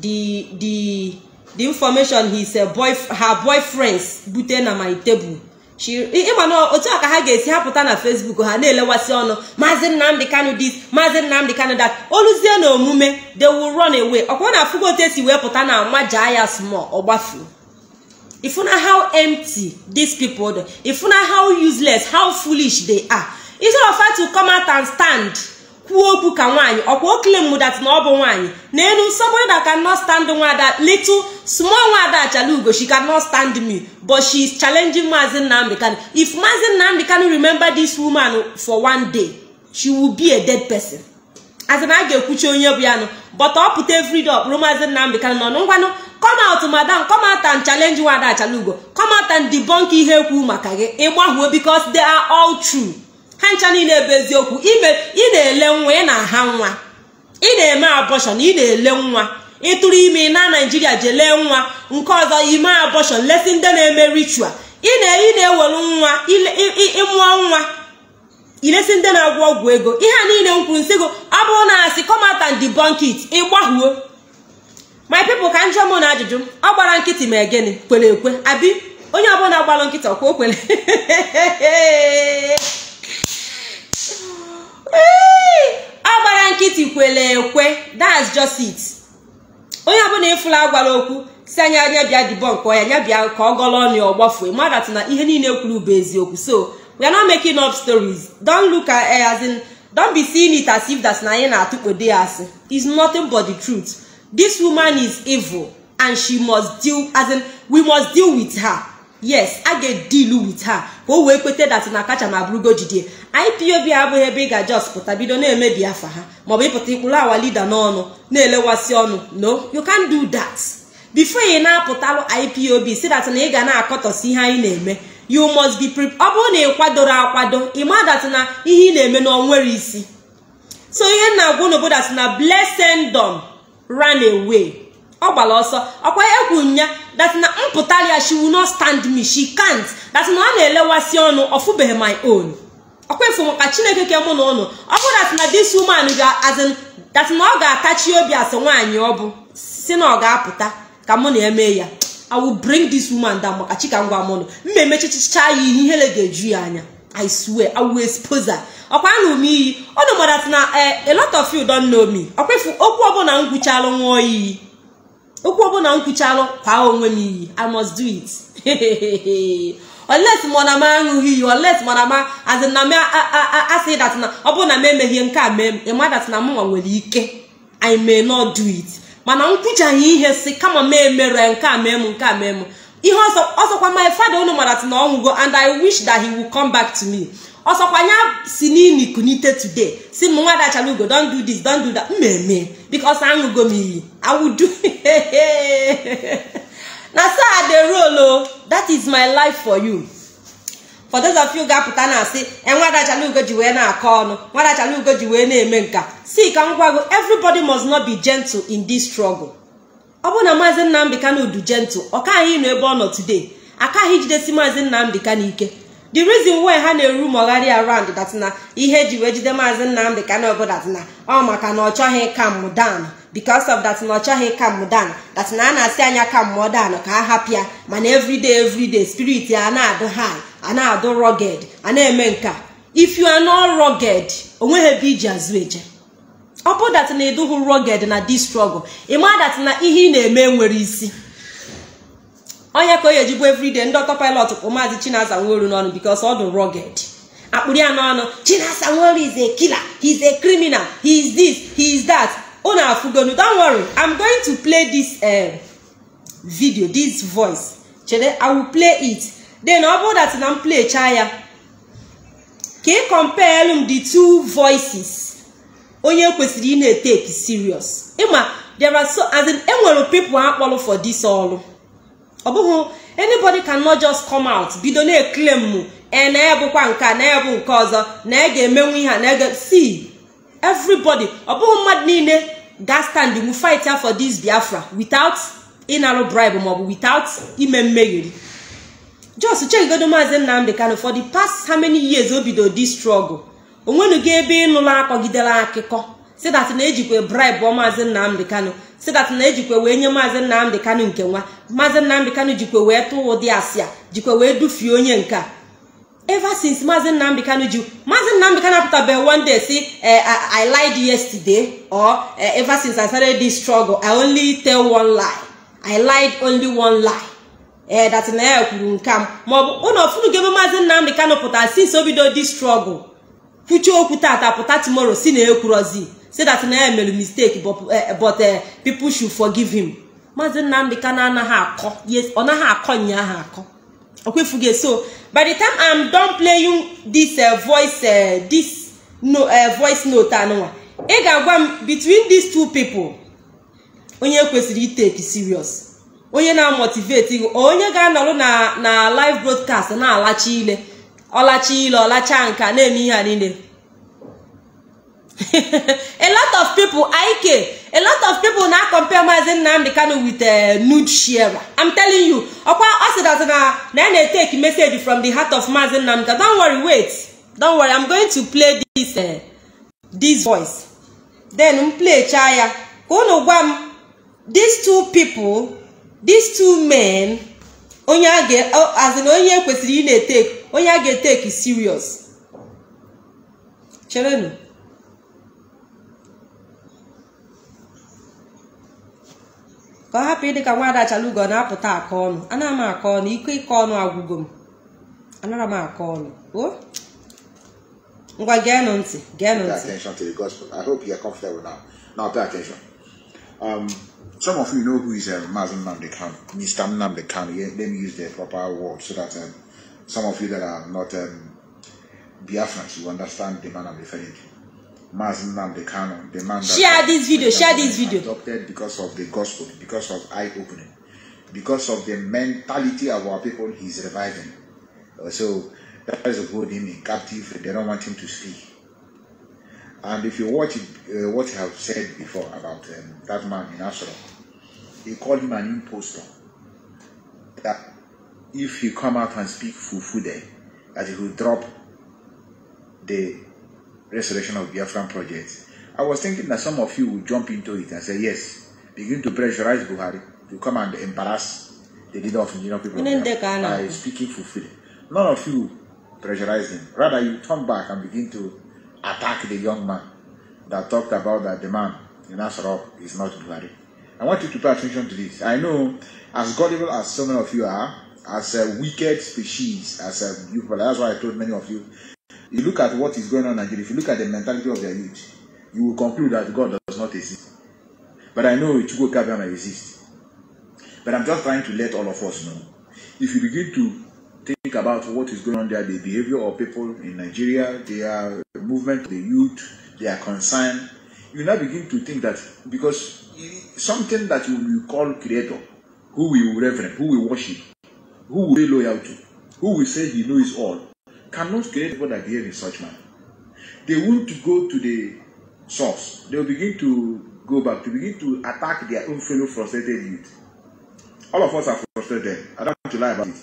The the the information his boy her boyfriends bute na my table. Ịma na otu a ha ga-esi hapụta na Facebook ha na-elewasị ọnụ maazị Nnamdi Kanu this maazị Nnamdi Kanu that. Oluzie na omume they will run away. Ọkwa na afụgo otu esi wee pụta na majaa ya small ọgbafuo ifuna how empty these people dị ifuna how useless how foolish they are. Instead of her to come out and stand kwuo okwu ka nwaanyị ọkwa oklem that na ọ bụ nwaanyị. N'elu somebody that cannot stand nwada little small nwada achalugo she cannot stand me. But she is challenging Maazị Nnamdi Kanu if Maazị Nnamdi Kanu remember this woman for one day she will be a dead person as in a ga-ekwuchi onye bụ ya nụ but ọ pụta everyday ọkpụrụ Maazị Nnamdi Kanu nọ ngwanụ come out madam come out and challenge nwada achalugo come out and ihe ekwu maka gị ịgbahuo because they are all true ha ncha niile bụ eziokwu ị na-ele nwa ị na-aha nwa ị na-eme abọshọn ị na-ele nwa ịtụrụ ime na naijiria je lee nwa nke ọzọ ime abọshọn lesi ndị na-eme ritual ị na-ewelu nwa ịmụọ nwa ilesi ndị na-agwọ ọgwụ ego. Ihe a niile m kwuru nsịgo ọ bụrụ na asị come and debunk it ịgbahuo my people ka njọ mụ na ajụjụ ọ gbara nkịtị ma egeni kwere ekwe. Abi onye ọbụla gbara nkịtị ọkwa o kwere ọ gbara nkịtị kwere ekwe. That's just it. Onye ọbụla ịfụla agwara okwu si anya anya bịa dibọnkọ ya nya bịa ka ọ gọrọ ọnụ ya ọgbafue madat na ihe niile kwuru bụ eziokwu. So we are not making up stories. Don't look at as in don't be seeing it as if that na anyị na-atụkpode asị is nothing but the truth. This woman is evil and she must deal as in we must deal with her. Yes a ga-edilu with ha ka o wee kweta dat na kacha ma bụrụgo jidie ipob abụghị ebe ị ga-ajọs pụta bido na-emebi afa ha. Maọbụ ịpụta ikpụrụ awa lida n'ọnụ na-elewasị ọnụ. No you can do that. Before ị na-apụtalụ ipob si dat na ị ga na-akọtọsi ihe anyị na-eme. You must be pre ọ bụrụ na ị kwadoro akwado ịma dat na ihe ị na-eme na o nwere isi. So ihe na-agwa unu bụ dat na blessendom ran away. Ọ gbara ọsọ. Ọkwa egwu nya that na mpụtara ya she will not stand me. She can't. That na ọ na-elewasị ọnụ ọfụbeghị my own. Ọkwa efu maka chineke ke mụ na ụnụ ọ bụ that na this woman that na ọ ga-atachi obi asị nwaanyị ọ bụ. Si na ọ ga-apụta ka mụ na eme ya. I will bring this woman down maka chika ngwa mụnụ mma emechichicha ya ihe ihere ga-eju ya anya. I swear i will expose her. Ọkwa anụ m iyi ọnụ mara na a lot of you don't know me. Ọkwa efu okwu ọbụla m nwa iyi okwu ọbụla m kwa onwe m iyi. I must do it. Unless mana m aṅụghị iyi unless mana m azị na m asị dat na na m emeghie nke a mee ịma dat na nwere ike. I may not do it. Mana m kwuchaghị ihe si kama m emere nke a mee m nke a mee m. Ihe ọzọkwa my father unu mara na ọnwụgo and i wish that he will come back to me. Ọsọkwa ya si n'imi kunite today si m nwa dachala ugo don do this don do that. Mmemme because aṅụgo m iyi. Do na so i dey roll o that is my life for you. Those of ga-apụta na asị e nwadachala ugo ji wee na-akọ ọnụ nwadachala ugo ji wee na-eme nka. Si ka m gwago everybody must not be gentle in this struggle. Ọ bụrụ na maazị nnamdị kanu du gentle ọ kaghị ịnọ ebe ọ nọ today. Akaghị ijidesi maazị nnamdị kanu ike. The reason why ha na-eru mọgharị around that na ihe ji wee jide maazị nnamdị kanu bụ that na ọ maka na ọ chọghị calm down because of that na ọ chọghị calm down that na a na-asị anya calm down ka a hapụ ya. Mana everyday everyday spirit ya na-adụ high a na-adụ rugged a na-eme nka. If you are not rugged o nweghị ebe iji azụ eje. Ọ bụ dat na ịdụghị rugged na this struggle. Ịma dat na ihe ị na-eme nwere isi. Onye ka o ya ejibụ ndị ọtọ pilot kpụ maazị chinasa nworu n'ọnụ because ọ dị rugged. Akpụrụ ya n'ọnụ chinasa nworu is a killer. He is a criminal. He is this. He is that. Unu afugonu don't worry. I'm going to play this uh, video this voice. Chere i will play it. Then ọ bụrụ that na m play cha ya. Ka ị compare m the two voices. Onye kwesịrị ị na-etake serious. Ịma there are so as in enwere people akpọrọ for this ọrụ. Ọ bụghị anybody cannot just come out. Bido na-eclaim e na-ebụkwa nke a na-ebu nke ọzọ na ị ga-emenwu ihe a na ege see everybody ọ bụghị mmadụ niile ga stand mu fight ya for this biafra without ịnarụ bribe maọbụ without ime mmegheri just chekigodo maazị nnamdị kanu for the past how many years o bido this struggle onwenugo ebe ị nụla akọgidere akụkọ si that na ejikwa bribe ọ maazị nnamdị kanu si that na ejikwa wee nye maazị nnamdị kanu nke nwa maazị nnamdị kanu jikwa wee tụọ ụdị asịa jikwa wee dufie onye nke a. ever since maazị nnamdị kanu ji maazị nnamdị kanu apụtabeghị one day si i lied yesterday or ever since i started this struggle i only tell one lie. I lied only one lie. Ee that na ya kwuru nke m maọbụ ụlọ ọfụnụ ebe maazị nnamdị kanu pụtara since o bido this struggle kwuchie okwu tata pụta tomorrow si na ekwurozi say that na ya mere mistake but, uh, uh, people should forgive him. Maazị nnamdị kanu anaghị akọ ọ naghị akọ nya ahụ akọ okwefuge so by the time i'm done playing this uh, voice uh, this no, uh, voice note anụnwa ị ga-agwa m between these two people onye kwesịrị iteki serious onye na-amotivate gị onye ga-anọrụ na na live broadcast na-alacha ile ọlacha ile ọlacha nka na-eme ihe a niile. a lot of people ike a lot of people na compare maazị nnamdị kanu with nude sharer i'm telling you ọkwa ọ sị that na na ya message from the heart of maazị nnamdị ka don't worry wait. Don't worry i'm going to play this uh, this voice. Then m play cha ya ka unu these two people these two men onye a ga as in onye kwesịrị ị na-etake onye a ga-etake serious. Cherenu ka ọ hapụ ịdị ka na-apụta ọnụ m ọnụ ike ịkọ ọnụ agwụgo m anara m ọnụ o ngwa geenụ ntị geenụ Pay ntị attention to the gospel. I hope you are comfortable now. Now pay attention. Um, some of you know who is uh, Mazin Namdekan, Mr. Namdekan. Yeah, let me use the proper word so that um, some of you that are not um, Biafrans, you understand the man I'm referring to. Mazin Namdekan, the man that Share this video, share this video. adopted because of the gospel, because of eye opening, because of the mentality of our people he's reviving. Uh, So that is hold him in captive. They don't want him to speak. And if you watch it, uh, what I have said before about um, that man in Asura, he called him an impostor. That if he come out and speak fufu there, that he will drop the restoration of Biafran project. I was thinking that some of you would jump into it and say yes, begin to pressurize Buhari to come and embarrass the leader of Nigerian people Ndị ndị ka a by speaking fufu. None of you pressurize him. Rather, you turn back and begin to attack the young man that talked about that the man in Asarok is not Buhari. I want you to pay attention to this. I know, as gullible as so many of you are, as a wicked species, as a you that's why I told many of you, you look at what is going on in Nigeria, if you look at the mentality of their youth, you will conclude that God does not exist. But I know Chukwuka Kabiyama exists. But I'm just trying to let all of us know. If you begin to think about what is going on there, the behavior of people in Nigeria, their movement, the youth, their concern, you now begin to think that because something that you will call creator, who we will reverence, who we worship, who we loyal to, who will say he knows all, cannot create people that behave in such manner. They want to go to the source. They will begin to go back to begin to attack their own fellow frustrated youth. All of us are frustrated. I don't want to lie about it.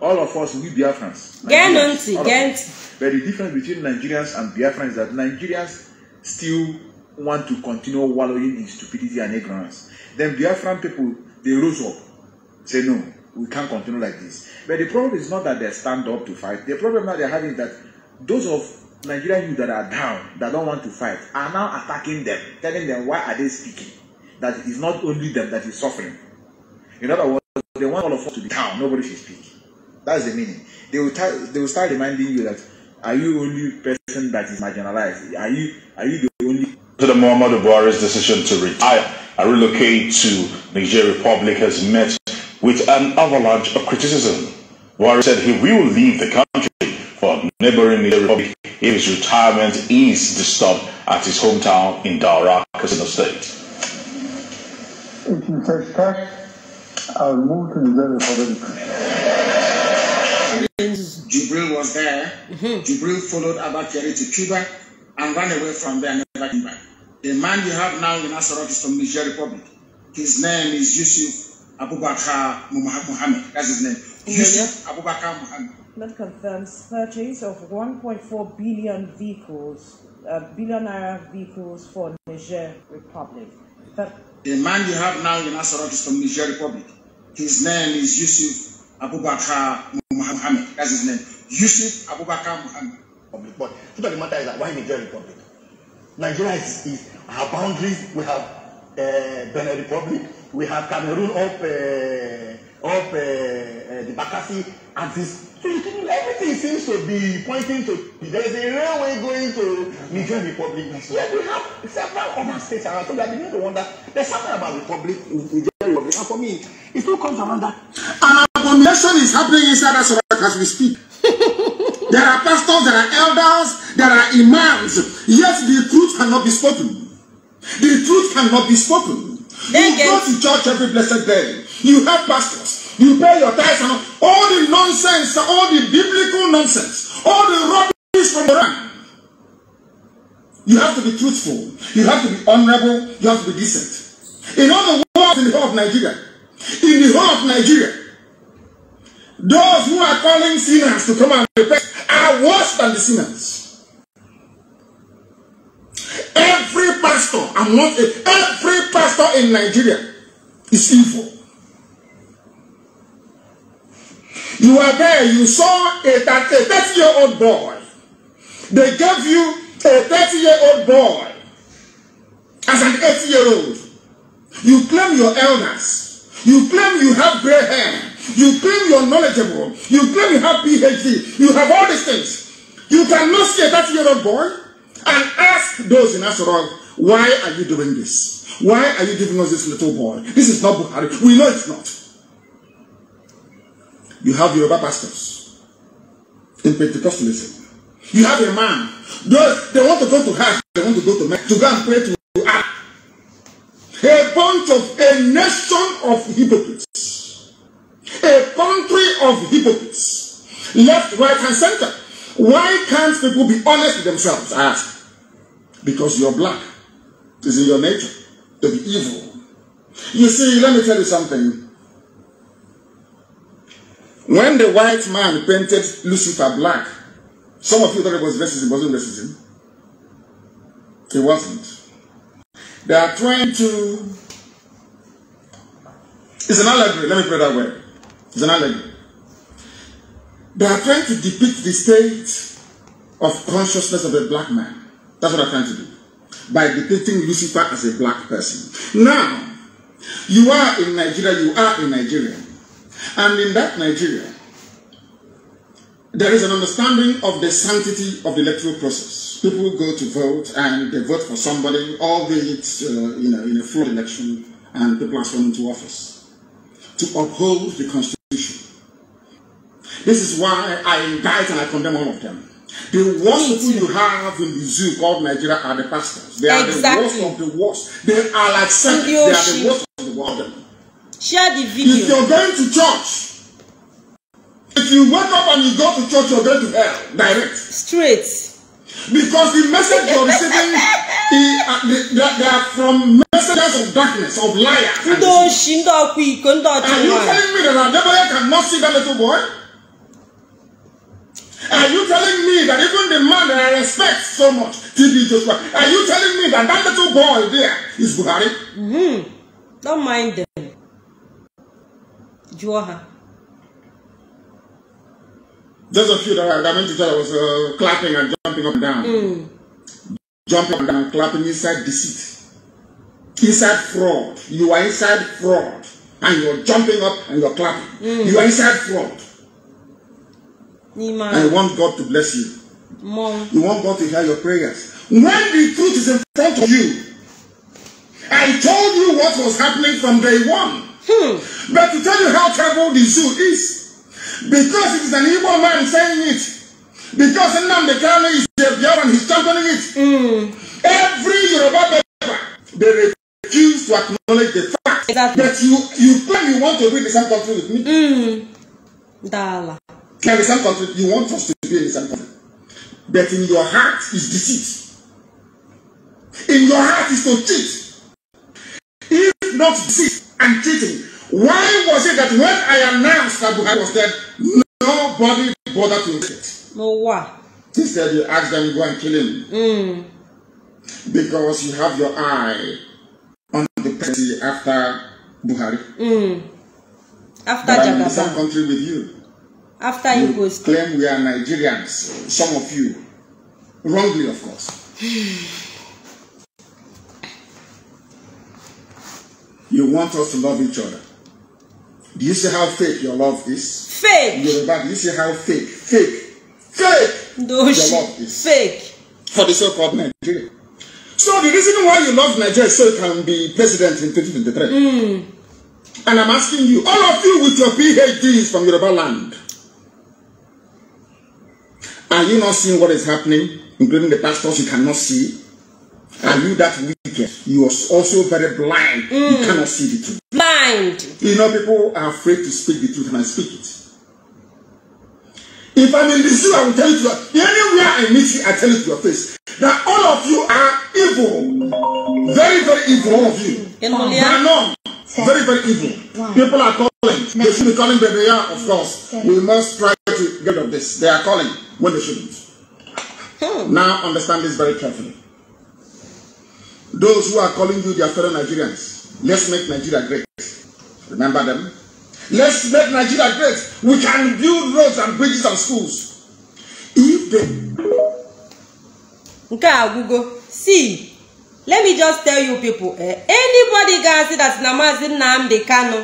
All of us, we Biafrans. Us. ntị. But the difference between Nigerians and Biafrans is that Nigerians still want to continue wallowing in stupidity and ignorance. Then Biafran people, they rose up, say no, we can't continue like this. But the problem is not that they stand up to fight. The problem that they're having is that those of Nigerian youth that are down, that don't want to fight, are now attacking them, telling them why are they speaking. That it's not only them that is suffering. In other words, they want all of us to be down. Nobody should speak. That's the meaning. They will, they will start reminding you that are you only person that is marginalized? Are you are you the only President Muhammadu Buhari's decision to retire and relocate to Niger Republic has met with an avalanche of criticism. Buhari said he will leave the country for neighboring Niger Republic if his retirement is disturbed at his hometown in Daura, Katsina State. If you take cash, I'll move to the Republic. Jubril was there. Mm-hmm. Jubril followed Abakari to Cuba and ran away from there and never came back. The man you have now in Asarok is from Niger Republic. His name is Yusuf Abubakar Muhammad. That's his name. Yusuf Abubakar Muhammad. Government confirms purchase of 1.4 billion vehicles, uh, billion naira vehicles for Niger Republic. That The man you have now in Asarok is from Niger Republic. His name is Yusuf Abubakar Muhammad. That's his name. Yusuf Abubakar Muhammad. Republic. But truth of the matter is that why Niger Republic? Nigeria is, is our boundaries. We have uh, Benin Republic. We have Cameroon up uh, up uh, uh, the Bakassi you think everything seems to be pointing to there is a railway going to Niger Republic. Yeah, we have several other states around. So we are beginning to wonder. There's something about Republic, Niger Republic, and for me, it still comes around that An abomination is happening inside us as we speak. there are pastors, there are elders, there are imams. Yet the truth cannot be spoken. The truth cannot be spoken. You go to church every blessed day. You have pastors. You pay your tithes and all the nonsense, all the biblical nonsense, all the rubbish from the Quran. You have to be truthful. You have to be honorable. You have to be decent. In other words, in the whole of Nigeria, in the whole of Nigeria, those who are calling sinners to come and repent are worse than the sinners. Every pastor, I'm not a, every pastor in Nigeria is evil. You are there, you saw a 30 year old boy. They gave you a 30 year old boy as an 80 year old. You claim you're elders. You claim you have gray hair. You claim you're knowledgeable. You claim you have PhD. You have all these things. You cannot see a 30 year old boy and ask those in Asarok, Why are you doing this? Why are you giving us this little boy? This is not Buhari. We know it's not. You have Yoruba pastors in Pentecostalism. You have a man. Those, they want to go to Hajj. They want to go to Mecca to go and pray to Allah. A bunch of a nation of hypocrites. A country of hypocrites. Left, right, and center. Why can't people be honest with themselves? I ask. Because you're black. It's in your nature to be evil. You see, let me tell you something. When the white man painted Lucifer black, some of you thought it was racism. It wasn't racism. It wasn't. They are trying to. It's an allegory. Let me put it that way. It's an allegory. They are trying to depict the state of consciousness of a black man. That's what I'm trying to do. By depicting Lucifer as a black person. Now, you are in Nigeria, you are in Nigeria. And in that Nigeria, there is an understanding of the sanctity of the electoral process. People go to vote and they vote for somebody, albeit uh, you know, in a full election, and people are sworn into office to uphold the Constitution. This is why I indict and I condemn all of them. The worst people you have in the zoo called Nigeria are the pastors. They are Exactly. the worst of the worst. They are like serpents. They are the worst of the world. share the If video you're going to church, if you wake up and you go to church, you're going to hell direct. straight Because the message you're receiving, is, uh, they, they are- they are from messengers of darkness, of liars. and Are you telling me that Adeboye cannot see that little boy? Are you telling me that even the man that I respect so much, TB Joshua, are you telling me that that little boy there is Buhari? Mm-hmm. don't mind them jụọ ha Those of you that that went to church I was uh, clapping and jumping up and down. Mm. Jumping up and down, clapping inside deceit. Inside fraud. You are inside fraud. And you're jumping up and you're clapping. Mm. You are inside fraud. Ahụ want God to bless you. You want God to hear your prayers. When the truth is in front of you, I told you what was happening from day one. But to tell you how terrible the zoo is, because it is an evil man saying it, because Nnamdi Kanu is a Biafran and he's championing it. Every Yoruba paper, they refuse to acknowledge the fact Exactly. that you, you claim you want to be in the same country with me. dala In the same country, you want us to be in the same country. But in your heart is deceit. In your heart is to cheat. If not deceit and cheating, why was it that when I announced that Buhari was dead, nobody bothered to investigate? n'ụwa a? Instead, you ask them go and kill him. Because you have your eye on the presidency after Buhari. after But I'm in the same jagaba country with you. After You igbo state claim we are Nigerians, some of you. Wrongly, of course. you want us to love each other. Do you see how fake your love is? fake Yoruba, do you see how fake, fake, fake oshi your love is fake for the so-called Nigeria? So the reason why you love Nigeria is so you can be president in 2023. And I'm asking you, all of you with your PhDs from Yoruba land, are you not seeing what is happening, including the pastors you cannot see? Are you that wicked? You are also very blind. You cannot see the truth. blind You know, people are afraid to speak the truth, and I speak it. If I'm in the zoo, I will tell you to anywhere I meet you, I tell it to your face that all of you are evil, very, very evil, all of you. Ịnụlị They none. Very, very evil. People are calling. They should be calling, but they are, of course. We must try to get rid of this. They are calling when they shouldn't. Hmm. Now understand this very carefully. Those who are calling you their fellow Nigerians, let's make Nigeria great. Remember them? Let's make Nigeria great. We can build roads and bridges and schools. If they nke a agwụgo see let me just tell you people eh, anybody ga-asị that na maazị nnamdị kano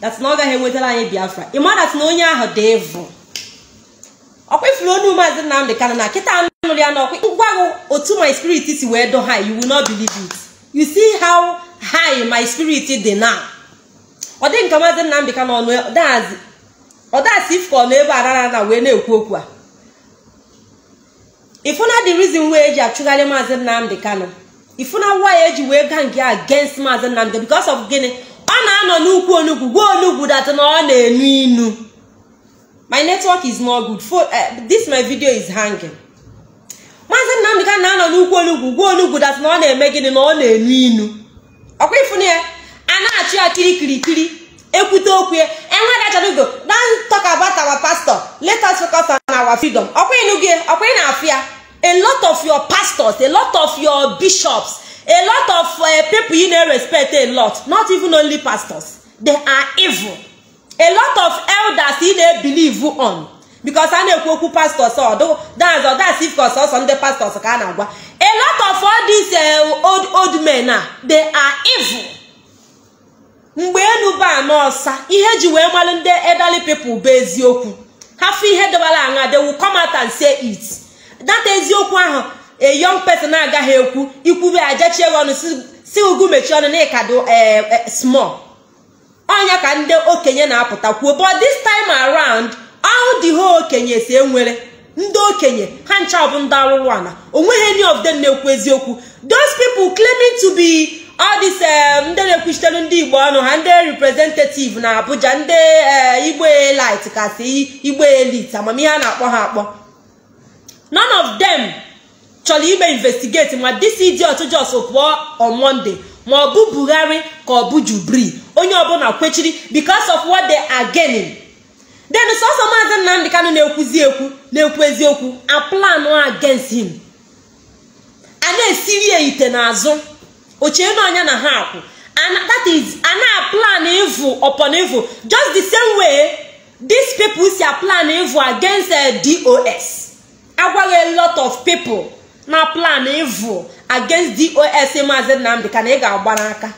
that na ọ gaghị enwetara anyị biafra ịma that na onye ahụ dị evil. Ọkwa ifuru onu maazị nnamdị kano na kịta nụrụ ya n'ọkwa ngwa gị otu my spirit si wee do high you will not believe it. You see how high my spirit dị now ọ dị nke maazị nnamdị ka n'ọnụ dazi ọdazi if ka ọ nọ ebe a rara na wee na-ekwu okwu a. ifuna the reason wee eji achụgharị maazị nnamdị kanụ ifuna why eji wee gaa nke against maazị nnamdị because of gịnị? Ọ na-anọ n'ukwu onugwu gwa onugwu dat na ọ na-enu inu. My network is not good. For uh, this my video is hanging. Maazị nnamdị ka na-anọ n'ukwu onugwu gwa onugwu dat na ọ na-eme gịnị na ọ na-enu inu. Ọkwa ifuna ya? A na-achụ ya kirikirikiri. Ekwute okwu ya. Enweghị achadugo don't talk about our pastor. Let us focus on our freedom. Ọkwa ịnụ gị ọkwa ị na-afụ ya. A lot of your pastors a lot of your bishops a lot of uh, people you know respect a lot not even only pastors they are evil. A lot of elders you know believe on. Because a na-ekwu okwu pastors ọdụ that's or that's if ọsọsọ ndị pastors ka a na-agwa. A lot of all these uh, old old men a they are evil mgbe enu ba anọ ọsa ihe ji wee malụ ndị elderly people bụ eziokwu. Ha fụ ihe debara aṅa they will come out and say it. Data eziokwu ahụ a young person agaghị ekwu ikwube ajachie gị ọnụ si ugwu mechie ọnụ na ịkado small. Ọnya ka ndị okenye na-apụta kwuo but this time around ahụ dị ha okenye si enwere. Ndị okenye ha ncha bụ ndị arụrụ ana o nweghị any of them na-ekwu eziokwu. Those people claiming to be all this ndị na-ekwuchitere ndị igbo ọnụ ha ndị representative na abuja ndị igbo elite kasị igbo elite amamihe a na-akpọ ha akpọ. None of them chọrọ ime investigate ma idiot jos pụọ on monday ma ọ bụ buhari ka ọ bụ jubri onye ọbụla kwechiri because of what they are gaining. Then sọsọ maazị nnamdị kanụ na-ekwuzi ekwu na-ekwu eziokwu a plan against him. A na-esiri ya ite n'azụ. Ochie na na ha akwụ. That is a na-plan evil upon evil. Just the same way these people si plan evil against dos agwaghị a lot of people na plan evil against dos maazị nnamdị ka na ị ga-agba n'aka.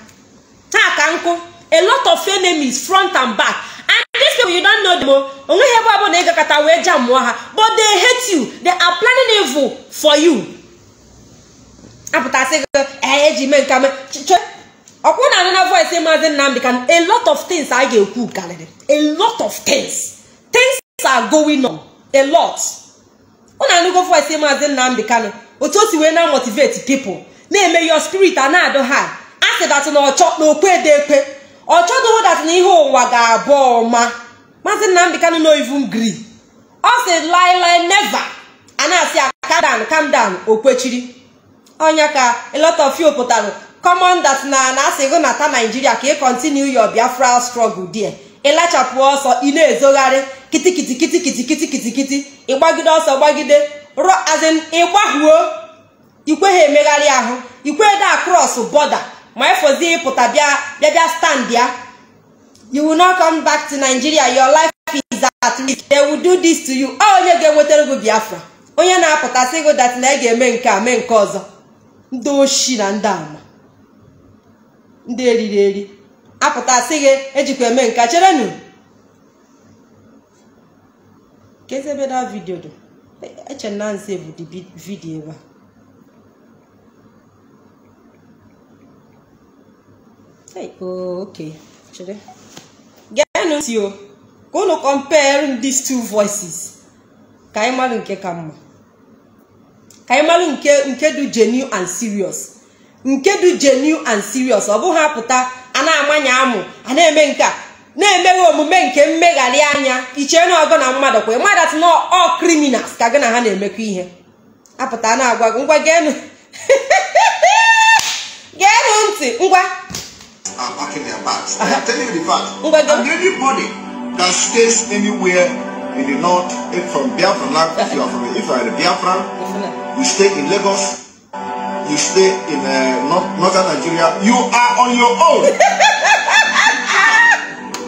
Ha ka nkụ a lot of enemies front and back. And these people you don't know them. Onweghị ebe ọbụla ị gakọta wee ja mụọ ha. But they hate you. They are planning evil for you. Apụtasị gị eji mee nke ọkwụ na anụ na voice maazị nnamdị ka a lot of things a ga-ekwu karịrị. A lot of things. Things are going on. A lot. Ụnụ anụgo voice maazị nnamdị kanụ otu o si wee na motivate people na-eme your spirit a na-adụ ha. A sị dat na ọchọ na okwe ede ekwe. Ọchọdụhụ dat na ihe ụwa ga-abụ ọma. Maazị nnamdị kanụ no even gree. Ọ sị lie never. A na-asị ya down calm down okwechiri ọnya ka a lot of you pụtara common that na na asị gị nata naijiria ka ị continue your biafra struggle there. Ịlachapụ ọsọ ị na-ezogharị kitikiti kitikiti kitikiti kiti. Ịgbagide ọsọ gbagide. Rọ azin ịgbahuo ikweghị emegharị ahụ. Ikwede across border. Ma efozi ịpụta bịa bịa bịa stand ya. You will not come back to nigeria. Your life is at risk. They will do this to you. Onye ga-enwetara gị biafra. Onye na-apụtasị gị dat na ị ga-eme nke a mee nke ọzọ. Ndị oshi na ndị ama. Ndị eriri eri. Apụtasị gị ejikwa eme nka cherenu ka eze ebe na vidio dị. Eche na nse bụ dị vidio ebe a. Chere. Geenụ ntị o. Ka unu compare these two voices. Ka anyị mara nke ka mma. Ka anyị mara nke nke dị genuine and serious. Nke dị genuine and serious. Ọ bụghị apụta a na-amanye amụ a na-eme nke a na-emeghe omume nke mmegharị anya. Iche na ọgọ na mmadụ kwa mmadụ atụ na ọ criminals ka gị na ha na-emekọ ihe. Apụta na-agwa gị ngwa geenụ. Geenụ ntị ngwa. Are packing their bags. I am telling you the fact. Ngwa geenụ. And anybody that stays anywhere in the north, if from Biafra if you are from if you are a Biafran, you stay in Lagos, you stay in uh, north, northern Nigeria, you are on your own.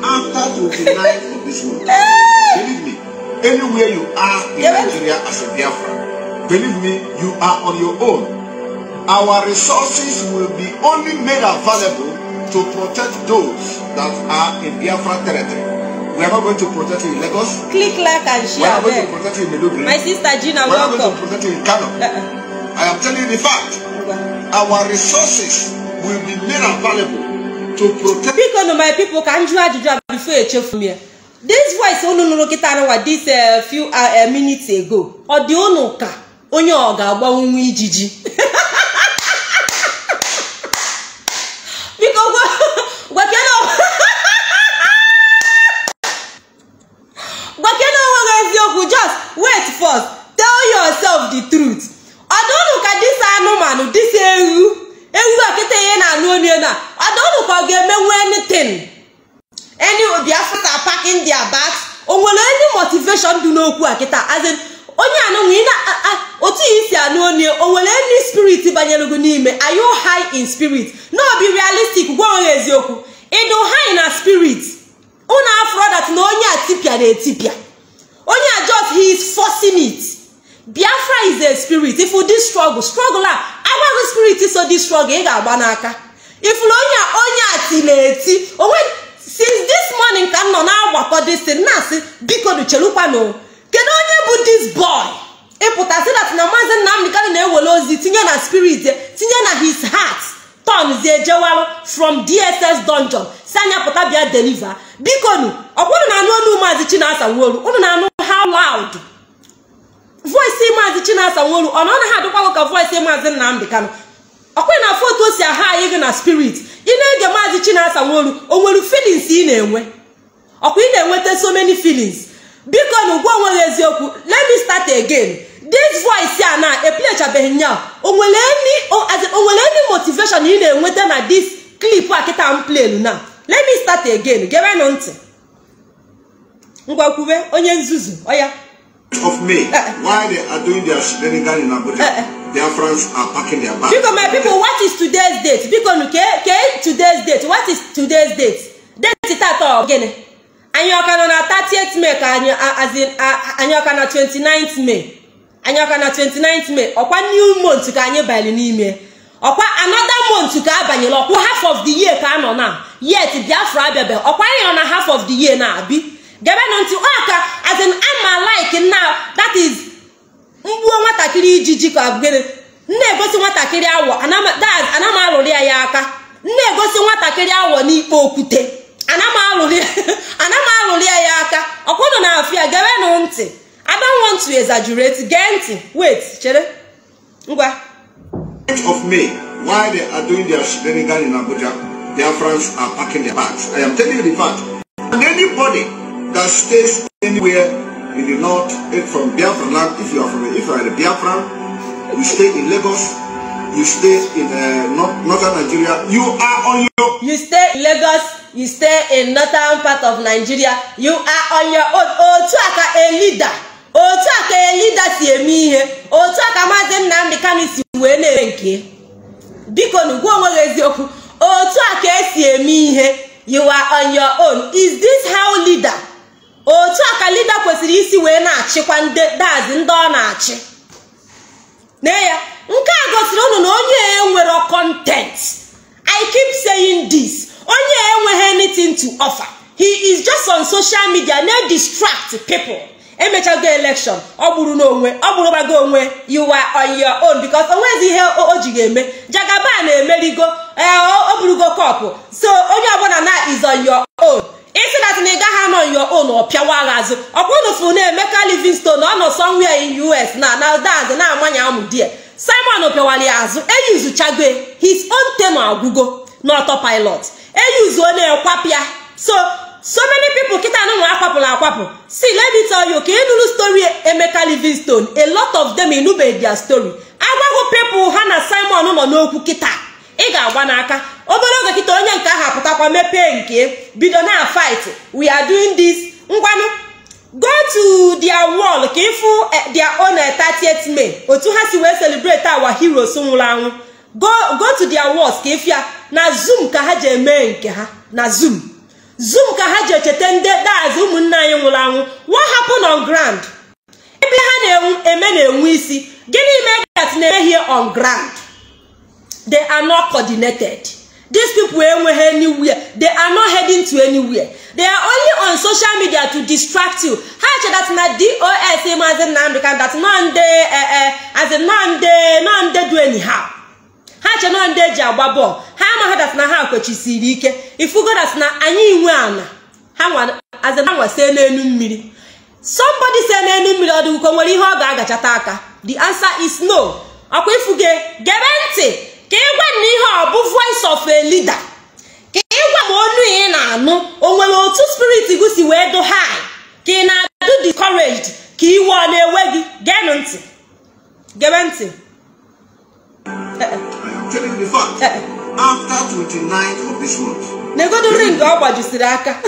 After 29th of this month, believe me, anywhere you are in Yeah. Nigeria as a Biafran, believe me, you are on your own. Our resources will be only made available to protect those that are in Biafra territory. We are not going to protect you in Lagos. click like and We are share not going to protect you in Meduguri. my sister gina We are not going welcome to protect you in Kano. Uh-uh. I am telling you the fact. Our resources will be made available to protect biko nụ my people ka m jụọ ajụjụ a before echefu m ya this voice unu nụrụ kịta anụnwa this uh, few uh, minutes ago ọ dị unu ka onye ọ ga-agbanwunwu ijiji biko gwa- gwakena gwakena eziokwu just wait first. Tell yourself the truth. Ọ dị unu ka dis anụmanụ dis ewu. Ewu a kịta ihe na-anụ onye na. Ọ dị unu ka ọ ga-emenwu anything. Any biafra packing their bags. O nwere any motivation dị n'okwu a? Kịta as in onye anụnwa ị na a- a- otu ya isi anụ onye o nwere any spirit banyere gị n'ime? Are you high in spirit? No be realistic gwa gị eziokwu. Ịdụ high na spirit? Unu afro that na onye a tipịa na etipịa onye a just he is forcing it. Biafra is a spirit. If this struggle struggle a agwaghị spirit so this struggle. Ị ga-agba n'aka. Ifuru onye onye a ti na-eti onwe since this morning ka m nọ na-agbakọ thing na-asị biko nu cherukwanụ kedu onye bụ this boy? Ịpụtasị dat na maazị nnamdị kanụ na-ewere ozi tinye na spirit tinye na his heart. Tonzie jewarụ from dss dungeon. Si anya pụta bịa deliver. Biko nu ọkwụnụ na-anụ onu maazị chinasa nworu. Unu na-anụ how loud? Voice maazị chinasa nworu. Ọ na ọ naghị adịkwago ka voice maazị nnamdị kanụ ọkwa na foto o si aha anyị gị na spirit. Ị na-ege maazị chinasa nworu o nwere feelings ị na-enwe? Ọkwa ị na-enweta so many feelings. Biko na ugwu o nweghị eziokwu. Let start again. This voice a na eplechabeghị nya o nwere any motivation ị na-enweta na this clip a kịta m plenu na. Let me start again. Gebenụ ntị ngwakwube onye nzuzu ọya of May. Uh-uh. While they are doing their shenanigan in Abuja, Uh-uh. their friends are packing their bags. biko my people what is today's date? Nu kee kee today's date. What is today's date? Date tata ọ gịnị anyị ọka nọ na 30th may ka anyị a- as in, a- anyị ọka na 29th may. Anyị ọka na 29th may ọkwa new month ka anyị banyere n'ime. Ọkwa another month ka abanyere ọkwa half of the year ka a nọ na. Yet biafra abịabe ọkwa anyị nọ na half of the year na-abi gebenụ ntị ọ ka as in ama like now that is mgbuo nwatakịrị ijiji ka gịnị? Na-egosi nwatakịrị awọ ana m ya ya aka. Na-egosi nwatakịrị awọ n'ikpe okwute ana m ya ya aka. Ọkwụnụ na afịa gebenụ ntị. I don't want to exaggerate. Ntị wait chere. Ngwa. Of May, while they are doing their shenanigan in Abuja, their friends are packing their bags. I am telling you the fact. And anybody that stays anywhere in the north, eh, from Biafra land, if you are from, if you are a Biafran, you stay in Lagos, you stay in uh, north, northern Nigeria, you are on your you stay in lagos you stay in northern part of nigeria you are on your own. A ka a leader otu a ka a leader si eme ihe. Otu a ka maazị nnamdị kanu si wee na-eme nke biko na gwa onwe gị eziokwu. Otu a ka esi eme ihe. You are on your own. Is this how leader? Otu a ka leader kwesịrị isi wee na-achịkwa dazi ndị ọ na-achị. Ya. Nke a gosiri unu na onye a enwero content. I keep saying this. Onye enweghị anything to offer. He is just on social media. Na distract people. Emechago election ọ gburu n'onwe ọ gburu gbago onwe are on your onwezi ihe o ji ga-eme. Jagaban emerigo ee o burugo kọpụ so onye ọbụla na is on your own. Isi na ị gaghị anọ your own ọ pịawa agha azụ. Fụ na emeka livingstone ọ nọ somewhere in us na na daz na-amanye amụ die simon pịawara ya azụ. Eyuzuchago his own tenor agwụgo n'ọtọpilot eyuzuo na-ekwapịa so so many people kịta na nwa akwapụrụ akwapụ. Si let me tell you ka ị nụrụ story emeka livingstone a lot of them ịnụbeghị their story. Agwaghị people ha na simon nọ n'okwu kịta ị ga-agba n'aka. Obere oge kịta onye nke ahụ apụtakwa mepee nke bido na fight. We are doing this. Ngwanụ go to their wall ka ịfụ eh, their own eh, 30th May otu ha si wee celebrate our heroes nwụrụ anwụ. Go go to their walls ka ịfịa na zoom ka ha ji eme nke ha. Na zoom. Zoom ka ha ji echeta ndị daazị ụmụnne anyị nwụrụ anwụ. What happened on ground? Ebe ha na-eme na-enwe isi. Gịnị mee that na-eme here on ground? They are not coordinated. These people enweghị anywhere. They are not heading to anywhere. They are only on social media to distract you. Ha che that na dos maazị nnamdị ka that nọ ndị azị nọ ndị nọ ndị do anyhow ha che nọ ndị eji agba bọọlụ ha amaghị dat na ha kwechisiri ike. Ifugo dat na anyị nwe ana. Ha nwa azị na nwa see n'elu mmiri. Somebody say n'elu mmiri ọ dịgụkọ nwere ihe ọ ga-agachata aka. The answer is no. Ọkwa ifuge gebe ntị ka ịgwa na ihe ọ bụ voice of a leader. Ka ịgwa ma olu ị na-anụ o nwere otu spirit gị si wee do high ka ị na-adụ discouraged ka iwe ọ na-ewe gị. Geenụ ntị. Gebe ntị. After 29th of this month, negodu ring ọ gbajisiri aka.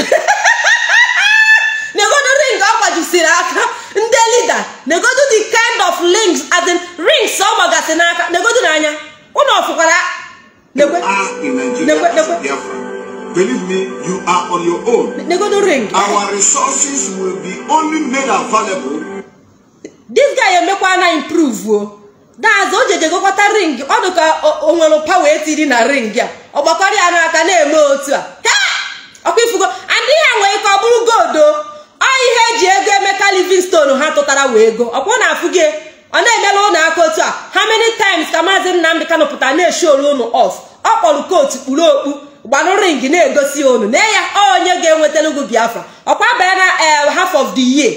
Negodu ring ọ gbajisiri aka. Ndị leader negodu the kind of links as in rings ọ gbagasị n'aka. Negodu n'anya ụnụ ọfụkwara nekwe? Nekwe- nekwe-. Believe me, you are on your own. negodu ring. Our resources will be only made available this guy emekwa na improve o daz o jeje gokọta ring. Ọ dị ka o- nwere pawa etiri na ring a ọgbakọrọ ya n'aka na-eme otu a Ha! ọkwa ifugo and ihe a nwere ike ọ bụrụ gold o ọ ihe eji ego emeka livingstone ha tụtara wee ego ọkwa na afụ gị ọ na-emela ụlọ aka otu a how many times ka maazị nnamdị kanụ pụtara na-esholu unu off? Ọ kpọrọ kootu kpuru okpu gbanụ ring na-egosi unu na ya ọ onye ga-enwetara ugwu biafra ọkwa bịa na half of the year.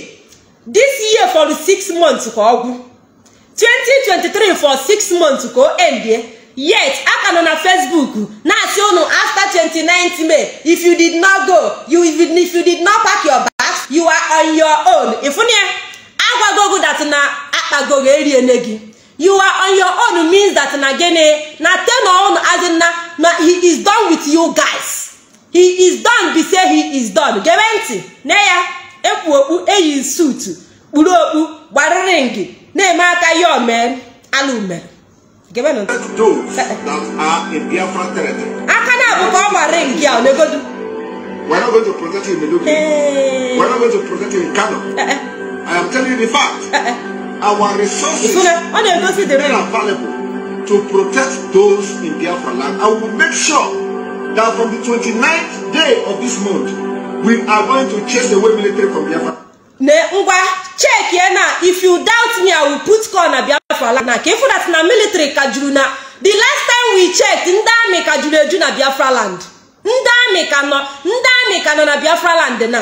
This year for six months ka ọgwụ 2023 for six months ka o endie yet aka nọ na facebook na-asị unu after 29th may if you did not go you if you did not pack your bags you are on your own. Ifunia agwagogo that na akpagogo eriene gị. You are on your own means that na gịnị? Na ten on as in na he is done with you guys. He is done be say he is done. Gebe ntị na ya ekpu okpu eyi sutu kpuru okpu gbara ring na-eme aka ya omee are in Biafra territory. aka na-abụ ka ọ gba ring ya onegodu We're not going to protect you in Medupi. Hey. We're not going to protect you in Kano. Eh, I am telling you the fact. eh. Our resources ring available to protect those in Biafra land. I will make sure that from the 29th day of this month, we are going to chase away military from Biafra. Na ngwa check ya na if you doubt me i will put call na biafra land na ka ịfụ that na military ka juru na the last time we checked ndị amị ka juru eju na biafra land. Ndị amị ka nọ ndị amị ka nọ na biafra land na.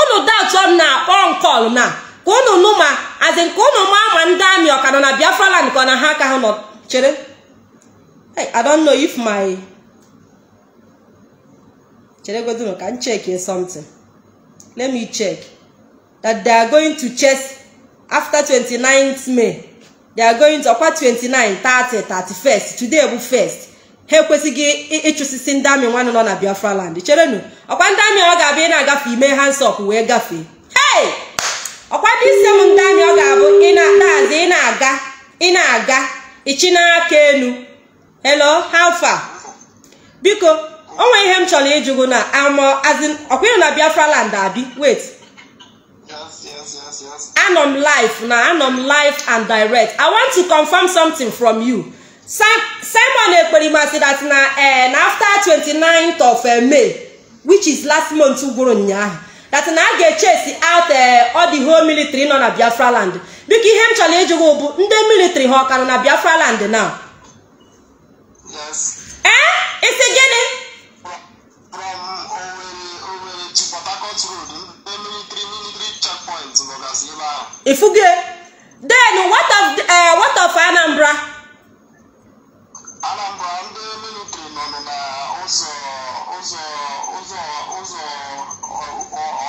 Unu doubt m na akpọrọ nkọl na. Ka unu nụ ma azin ka unu ma ma ndị amị ọ ka nọ na biafra land ka na ha aka ha nọ. Chere? I don't know if my chere godunu ka m something. Let me check. That they are going to chase after 29th May. They are going to ọkwa 29, 30, 31st. Today bụ first. Ha ekwesịghị ị- ịchụsịsị ndị amị nwanne na Biafra land. Cherenu, ọkwa ndị amị ga-abịa ị na-agafe ime hands up wee gafee. Hey! ọkwa dị ise m ndị amị ga-abụ ị na-ahazi ị na-aga ị na-aga ịchị. Hello, how far? Biko, o nwere ihe m chọrọ ịjụgụ na amọ azin ọkwa na Biafra land abi wait Yes, yes, yes, yes. anọ m live na anọ m live and direct. I want to confirm something from you. Sim- simon ekperima say that na na after 29th of eh, may which is last month gwụrụ ụnyaahụ that na a ga-echesi out eh, all the whole military nọ na biafra land. Biko ihe m chọrọ bụ ndị military ha ọ ka nọ na biafra land now? Yes. eh? Isi gịnị? From Owerri, ifuge then what of eh, what of anambra Anambra ndị military nọ na ụzọ ụzọ ụzọ ụzọ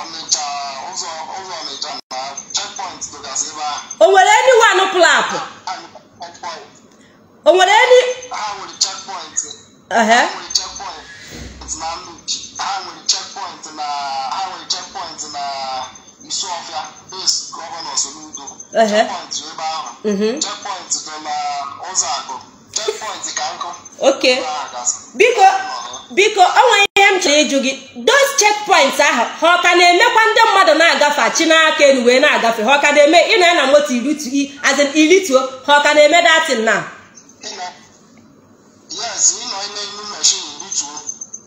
Ọnịcha ụzọ ụzọ Ọnịcha na checkpoint nọgasị ebe ahụ. o nwere anyone plapụ And checkpoint. o nwere any Ha nwere checkpoint. Ha nwere checkpoint na Nnuchi. Ha nwere checkpoint na ha nwere checkpoint na Isuọfịa base gọvanọ Soludo. Checkpoint ebe ahụ. Mhm. Checkpoint dị na ụzọ akụ. Checkpoint ka nkụ. Okay. Biko biko o nwere ihe m chọrọ ịjụ gị those checkpoints ahụ ha ọ ka na-emekwa ndị mmadụ na-agafe achị n'aka elu wee na-agafe ha ọ ka na-eme ịnọ ya na moto irituo ha ọ ka na-eme datin na yes ịnọ n'elu meshin rituo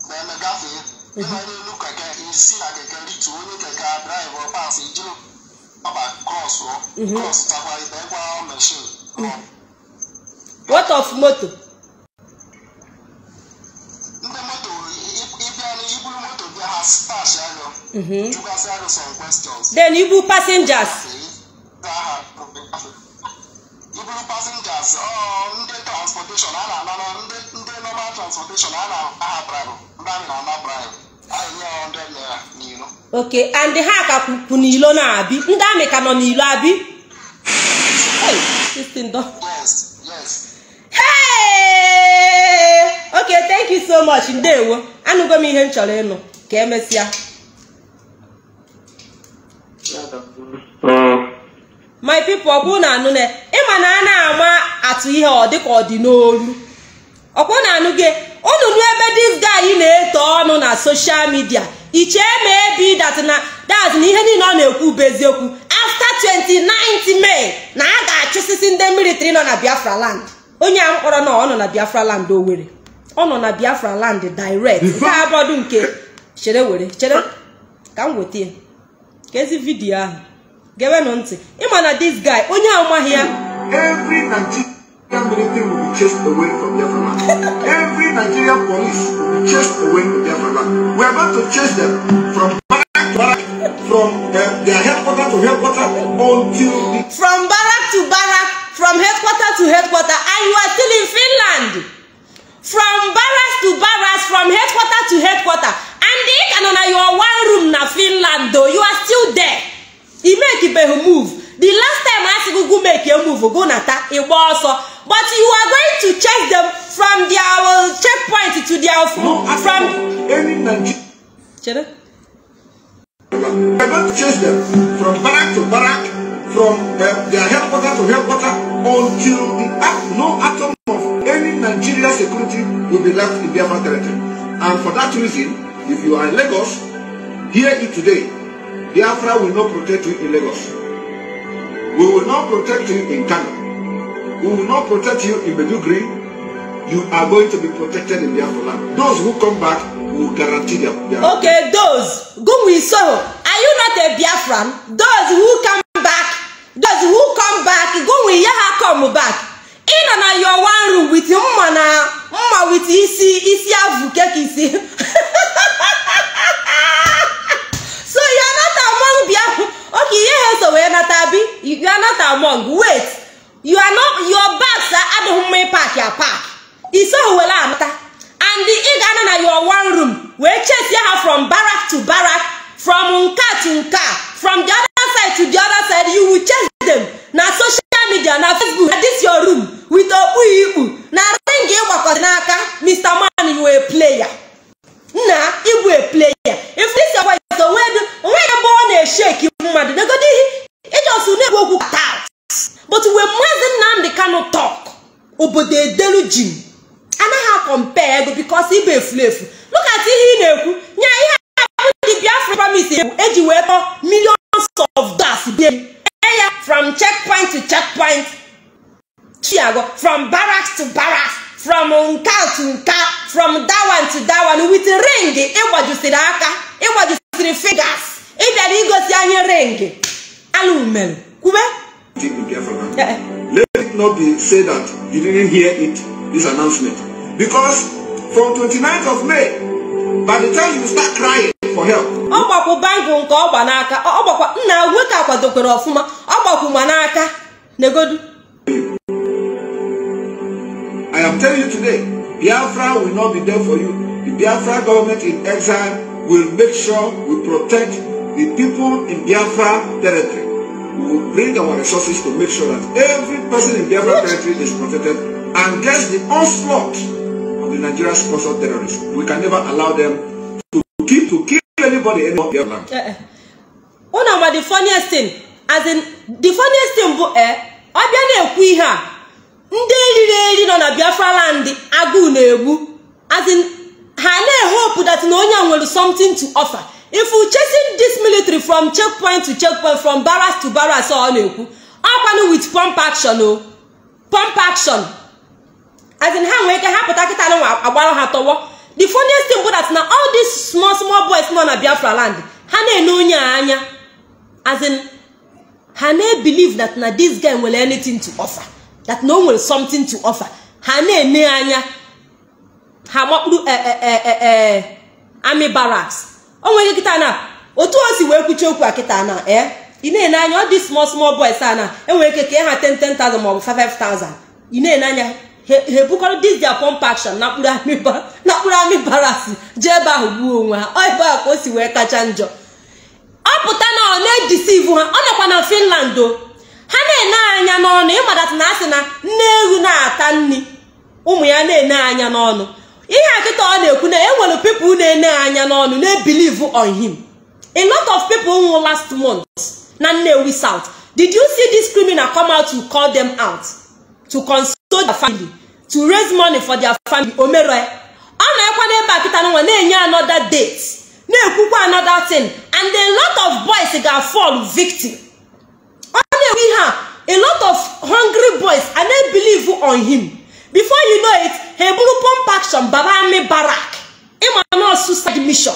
na-eme gafee ịnọ n'elu keke isi na keke rituo onye keke draịva pas ijiri ọba krọsụọ krọs takwa ibekwa meshin what of moto ndị moto ịbịa na iburu moto bịa ha stash agụ jụgasị agụ some questions. Then ibu passengers. Iburu passengers ọ ndị transportation a na-ana ndị ndị normal transportation a na-ana ha bribe ndị amị na-ana bribe a na-enye ya 100 naira n'ilo. Okay and ha ka kwụ n'ilo na-abi? Ndị amị ka nọ n'ilo abi? Yes yes. Hey! okay thank you so much. Ndewo. Anụgo m ihe m chọrọ ịnụ. Ka emesịa my people ọ bụrụ na ịma na a na-ama atụ ihe ọ dịka ọ dị n'olu. Ọkwụ na anụ gị unu nụ ebe dis guy na-eto ọnụ na social media. Iche ma ebi dat na dat na ihe niile ọ na-ekwu bụ eziokwu. After 29 May na a ga-achụsịsị ndị militri nọ na Biafra land. Onye a mkpọrọ na ọ nọ na Biafra land Owerri ọ nọ na Biafra land direct. Nke abọdụ nke chere were chere. Ka m weta ya. Ka ezi vidiyo ahụ. Gewenụ ntị. Ịma na dis guy onye amaghị ya Every Nigerian military will be chased away from Biafra. Every Nigerian police will be chased away from Biafra. We are going to chase them from back to from uh, their headquarters to headquarters until the from barrack to barrack from headquarter to headquarter and you are still in finland. From barracks to barracks from headquarter to headquarter and nọ na your one room na finland though. You are still there i mekibeghị move. The last time a sị gụgụ make a move gụ nata ịgba ọsọ but you are going to check them from their uh, checkpoint to their no from chere We are going to chase them from barrack to barrack, from uh, their headquarters to headquarters, until the at- no atom of any Nigeria security will be left in Biafra territory. And for that reason, if you are in Lagos, hear it today. Biafra will not protect you in Lagos. We will not protect you in Kano. We will not protect you in Meduguri. You are going to be protected in Biafra land. Those who come back will guarantee their, their okay those gumwisoho are you not a biafran those who come back those who come back gumwi ya ha come back ị nọ na your one room with mma na mma with isi isi avụ kekisi so you are among biafra okay ihe ha so wee nata bi you are not among wait you are not your bags adịghị mma ịpak ya pak isoho were anata and ị ga-anọ na your one room wee chesie ha from barrack to barrack from nka to nka from the other side to the other side you will chase them na social media na facebook this your room with okpu ikpu na ring ịgbakọta n'aka mr man you a player. Nna ịbụ a player. If this your voice onweghị onweghị ebe ọ na-esheki mmadụ. Negodi ijosu na-ekwu okwu tat. But when maazị nnamdị kano talk obodo edelu jim anaghị akọmpe ego bikos ịbụ efu efu. Look at ihe ị na-ekwu. Nye ihe abụ dị biafra promise egwu eji wee kpọ millions of dollars bie ya from checkpoint to checkpoint. Chiago from barracks to barracks from nka to nka from that one to that one with ring ịgbajusiri aka ịgbajusiri fingers. Ịbịara igosi anyị ring alụmelu kwube. Let it not be said that you didn't hear it, this announcement. Because from 29th of May, by the time you start crying for help, ọ gbakwu baịbụl nke ọgba n'aka. Nna nwoke a kwadokwere ọfụma ọ gbakwu ma n'aka negodu I am telling you today, Biafra will not be there for you. The Biafra government in exile will make sure we protect the people in Biafra territory. We will bring our resources to make sure that every person in Biafra territory is protected and gets the onslaught of the Nigerian sponsored terrorists. We can never allow them to keep to kill anybody in Biafra. Eh, eh. unu ma the funniest thing as in the funniest thing bụ e ọbịa na-ekwu ihe a ndị eriri eri nọ na biafra land agụụ na-egbu. Ha na-ehope that na onye nwere something to offer. If you chasing this military from checkpoint to checkpoint from barracks to barracks ọ na-ekwu. Ọkwanụ with pump action o. Pump action. Azin ha nwee ike ha pụta kịta nwa agbara ha tọwọ. The funniest thing bụ that na all these small small boys nọ na biafra land ha na-ene onye anya. Azin ha na-ebelieve that na this guy nwere anything to offer. That na o nwere something to offer. Ha na-ene anya. Ha makpuru army barracks. O nwere kịta na otu o si wee kwuchi okwu a kịta na ee ị na-ene anya ọ dị small small boys a na enwere ike ka ha 10 10,000 maọbụ 5,000 ị na-ene anya ha ebukọrọ dis dia pump action na kpụrụ amị barracks jee ebe ahụ gbuo onwe ha. Ọ ebe ahụ ka o si wee kacha njọ. Ọ pụta na ọ na-edisivu ha. Ọ nọkwa na finland o. ha na-ene anya n'ọnụ ịmadat na asị na nne ewu na-ata nri ụmụ ya na-ene anya n'ọnụ. Ihe akịta ọ na-ekwu na enwere pipụl na-ene anya n'ọnụ na-ebilive on him. A lot of people nwụ last month na Nnewi South. Did you see this criminal come out to call them out? To console their family. To raise money for their family. O mere ọ na-ekwa n'ebe a kịta nwa na-enye another date. Na-ekwukwa another thing. And a lot of boys ga-fall victim. Na-ekwu ihe a lot of hungry boys a na-ebelieve on him. Before you know it ha eburu pump action baba army barrack ịma na suicide mission.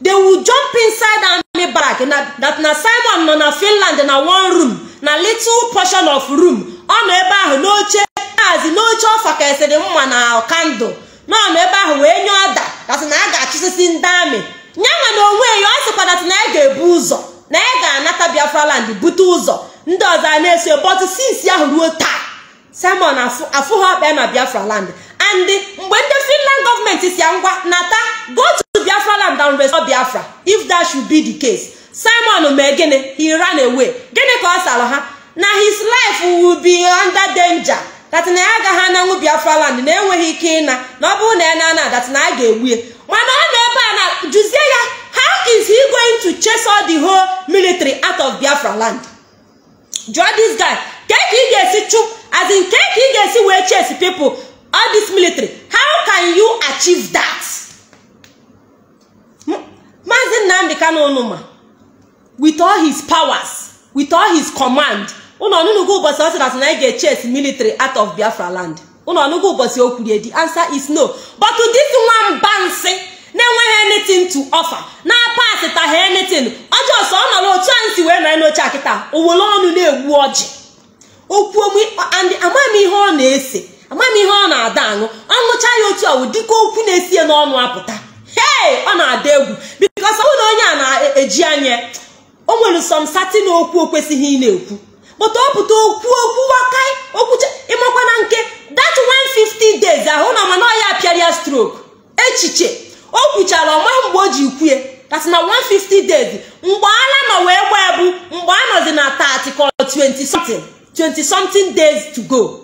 They will jump inside army barrack na that na simon nọ na finland na one room na little portion of room. Ọ nọ ebe ahụ n'oche hazi n'oche ọfa ka esiri mma na kandụl. Nọ ebe ahụ wee nye ọda dat na a ga-achịsịsị ndị amị. Nyanwa na onwe ya ọ sịkwa dat na ya ga-ebu ụzọ na ya ga-anata biafra land bute ụzọ. Ndị ọzọ a na-eso bọtụ sinsi ahụ ruo taa simon afụ ha na biafra land. And mgbe ndị finland gọọmenti si ya ngwa nata go to biafra land and restore biafra if that should be the case. Simon mee gịnị? He ran away. Gịnị ka ọ sara ha? Na his life will be under danger. Dat na ya agaghị ananwụ biafra land na enweghị ike ịna na ọ bụrụ na ya na-ana dat na a ga-egbu ya mana ọ nọ ebe a na jụzie ya how is he going to chase all the whole military out of biafra land? Jụọ this guy. Ke ka ị ga-esi chụp as in ke ka ị ga-esi wee chase people all this military. How can you achieve that? Maazị nnamdị kanu ụnụma with all his powers with all his command ụnụ ọnụnụgo ụbọchị ọ sị na na ga-echase military out of biafra land. Ụnụ ọnụgo ụbọchị o kwurie the answer is no. But this nwamba nsị na-enweghị anything to offer na-apasịtaghị anything. Ọjọọ sọ ọ nọrọ otu anyị si wee nọrọ n'oche akịta owere ọnụ na-egbu ọjị. Okwu amaghị m ihe ọ na-ese. Amaghị m ihe ọ na-ada aṅụ. Ọṅụcha ya otu awụ dịka okwu na-esie n'ọnụ apụta hei ọ na-ada egwu. Bikos ọ bụrụ na onye a na-eji anya o nwere sọm satin okwu o kwesịghị ị na-ekwu. Pụta ọ pụta okwu okwu wakai okwucha ịmakwa na nke that 150 days ahụ na mana ọ ya apịara ya stroke. Echiche. O kwuchara ọma mgbe o ji kwue that na 150 days. Mgbe ala nọ wee gbaa bụ mgbe a nọzi na 30 ka 20 something 20 something days to go.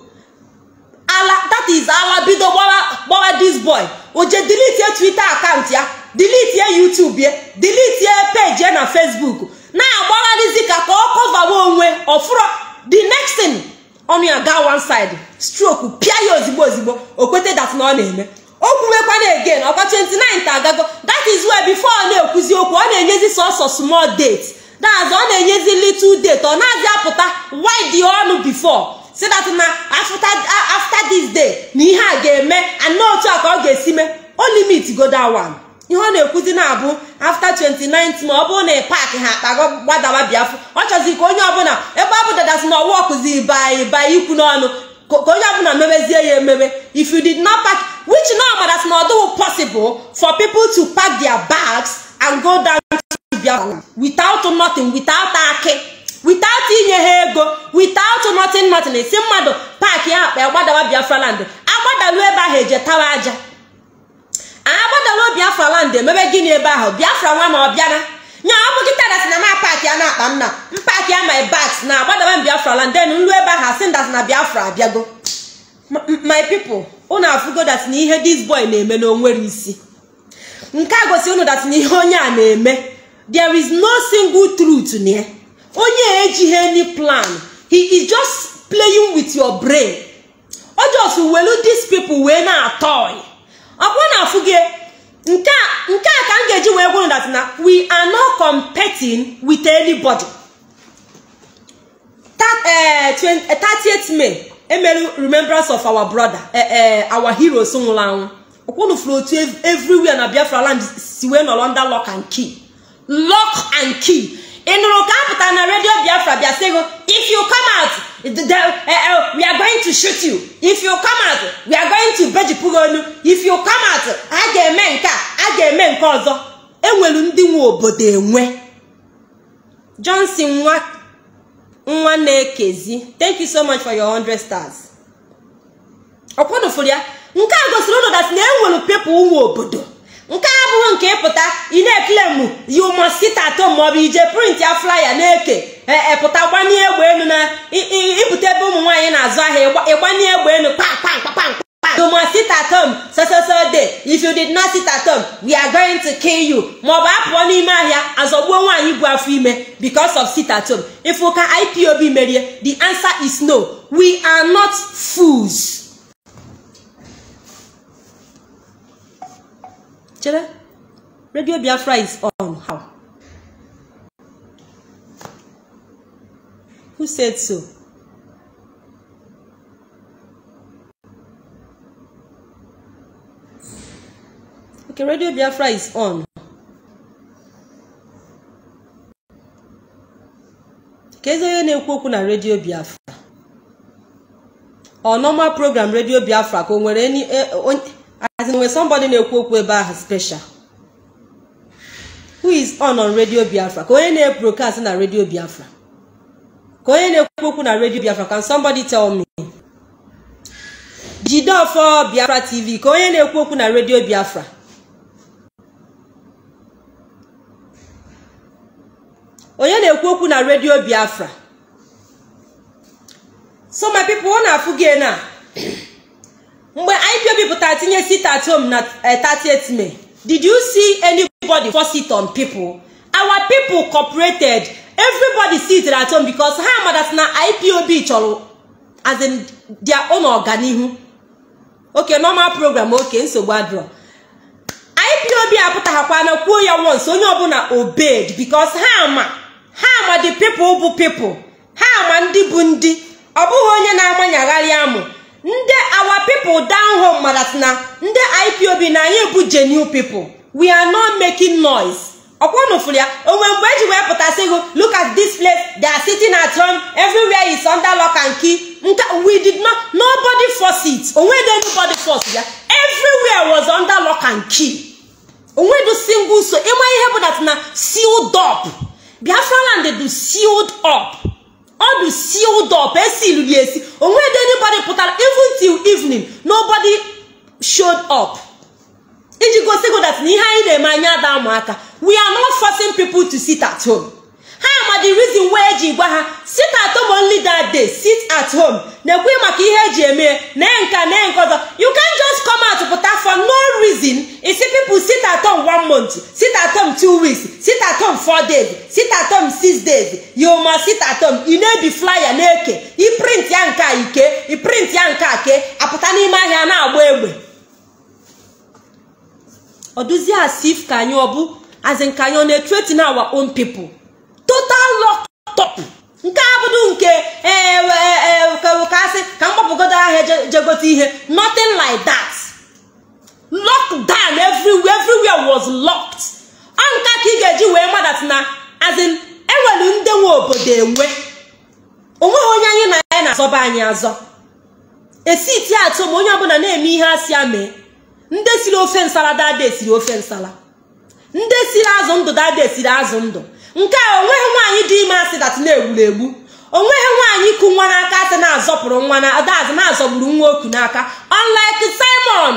Ala that is ala bido gbawa this boy. O je delete twitter akaụntụ ya delete youtube ya delete page ya na facebook. Na-agbagharịzi ka ka ọ kọvawa onwe ọfụrọ the next thing ọnụ ya gaa one side stroke pịa ya ozigbo ozigbo o kwete that na ọ na-eme. O kwuwekwana again ọkwa 29 agago. That is why before ọ na-ekwuzi okwu ọ na-enyezi sọsọ small date. That's ọ na-enyezi little date. Ọ na-adị apụta wide ọnụ before? Si that na after this day na ihe a ga-eme ana otu a ka ọ ga-esi mee. O limit go that one. Ihe ọ na-ekwuzi na-abụ after 29 ma ọ bụrụ na paaki ha akpago gbadawa biafra. Ọ chọzi ka onye ọbụla ebe ọ bụ dadas na ọwa ọkụzi bai bai ikwu n'ọnụ. Ka onye ọbụla mebezie ya emebe if you did not pack which no matters na ọdụwụ possible for people to pack their bags and go down without nothing without aki without inye ha ego without nothing nothing. Esi mmadụ paaki ya akpa gbadawa biafra land agbadalu ebe ahụ eje tawa aja. Agbadawa biafra land emebe gịnị ebe ahụ? Biafra nwa ma ọ bịara nya ọ bụ kịta dasị na ma paaki ya na-akpa m na mpaaki ya my bags na agbadawa biafra land den nlu ebe ahụ asị ndasị na biafra abịago. My people unu afụgo dat na ihe this boy na-eme na o nwere isi. Nke a gosi unu dat na ihe onye a na-eme. There is no single truth na ya. Onye ejighị any plan. He is just playing with your brain. O just welu these people wee na-atọị ọkwa na afụ gị nke a ka m ga-eji wee gwụrụ dat na we are not competing with anybody. 30th May emere remembrance of our brother our heroes nwụrụ anwụ. Ọkwụnụ fụrụ otu everywhere na biafra land si wee nọrọ under lock and key. Lock and key. Ị nụrụ ka a pụtara na redio biafra bịa sị gị if you come out uh, uh, we are going to shoot you. If you come out we are going to bejipụ gị olu if you come out a ga-eme nke a a ga-eme nke ọzọ. Enwere ndị nwe obodo enwe. Johnson nwa nwa na-ekezi. Thank you so much for your 100 stars. Ọkwadofuru ya. Nke a gosiri ụlọ dat na enwere pepụl ụmụ obodo. Nke a nke ịpụta ị na-eklem you must sit at home maọbụ ije print ya flyer na-eke. Epụta gbanye egbe elu na ịpụta ebe ụmụ nwaanyị na-azụ ahịa ịgbanye egbe elu kpamkpamkpam you must sit if you did not sit at home we are going to kill you. Maọbụ apụọ n'ime ahịa azọgbuo nwaanyị bụ afọ ime because of sit at home. If ụka ipob merie the answer is no. We are not fools. Chere radio biafra is on. How? Who said so? Okay radio biafra is on. Ka onye na-ekwu okwu na radio biafra. Ọ normal program radio biafra ka o nwere any as in somebody na-ekwu okwu ebe ahụ special who is on on radio biafra? Ka onye na-ebrocast na radio biafra. Ka onye na-ekwu okwu na radio biafra can somebody tell me? Jideofor biafra tv ka onye na-ekwu okwu na radio biafra. Onye na-ekwu okwu na radio biafra. So my people ọ na-afụ gị na mgbe ipob pụtara tinye sit at home na 30th May did you see anybody force it on people? Our people cooperated. Everybody sit at home because ha madat na ipob chọrọ as in their own ọganihu. Oke normal program oke nsogbu adịrọ. Ipob apụtaghakwana kwuo ya once onye ọbụla obeyed because ha ma ha ma the people bụ people. Ha ma ndị bụ ndị. Ọ bụghị onye na-amanyagharị amụ. Ndị our people down home madat na ndị ipob na anyị bụ genuine people. We are not making noise. Ọkwanụfụrụ ya onwe mgbe eji wee pụtasị gị look at this place. They are sitting at home. Everywhere is under lock and key. Nka we did not nobody force it. Onwedị anybody force ya. Everywhere was under lock and key. Onwedu single so ịma ihe bụ dat na sealed up. Biafra land dị sealed up. Ọ dị sealed up esiliri esi onwedị anybody pụtara even till evening nobody showed up. Iji gosi go that na ihe anyị na-eme anyị ada ama aka we are not forcing people to sit at home ha ma the reason why eji gwa ha sit at home only that day sit at home. Na-ekwe maka ihe eji eme na nka na nke ọzọ. You can just come out pụta for no reason. Isi people sit at home one month sit at home two weeks sit at home four days sit at home six days. You must sit at home ị na-ebi flyer na-eke iprint ya nke a ike iprint ya nke a ke apụta n'ime ahịa na-agba egbe. Ọdụzi asif ka anyị ọ bụ azin ọ na-etreti na our own people. Total up nke a bụdo nke kasị ka mgbapụgodo ahịa jegote ihe. Nothing like that. Lockdown everywhere everywhere was locked. Ọ ka ị ga-eji wee madat na azin enwere ndị nwe obodo enwe. Onweghị onye anyị na ya na-azọba anyị azọ. Esiti atụ ma onye ọbụla na-eme ihe asị ya mee. Ndị siri ofe nsala dada esiri ofe nsala. Ndị siri azụ ndụ dada esiri azụ ndụ. Nke a o nweghị nwaanyị dị ime asị dat na-egburu egbu o nweghị nwaanyị ikụ nwa n'aka asị na-azọpụrụ nwa na adazị na-azọgburu nwa oku n'aka. Unlike simon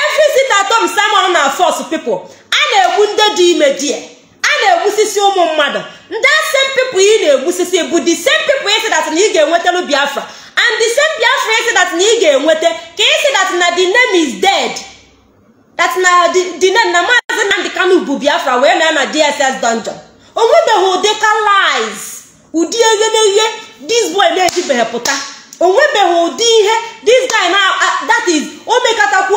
every sitatom simon na force people a na-egbu ndị dị ime die a na-egbusisi ụmụ mmadụ. Ndị same people ị na-egbusisi bụ the same people isi dat na ị ga-enwetalu biafra. And the same biafra isi dat na ị ga-enweta ka isi dat na the name is dead. That na the name na maazị nnamdị kanu bụ biafra wee na na dss dungeon. Onwebeghị ụdị ka lies ụdị egheneghe this boy na-ejibeghị pụta onwebeghị ụdị ihe this guy na that is o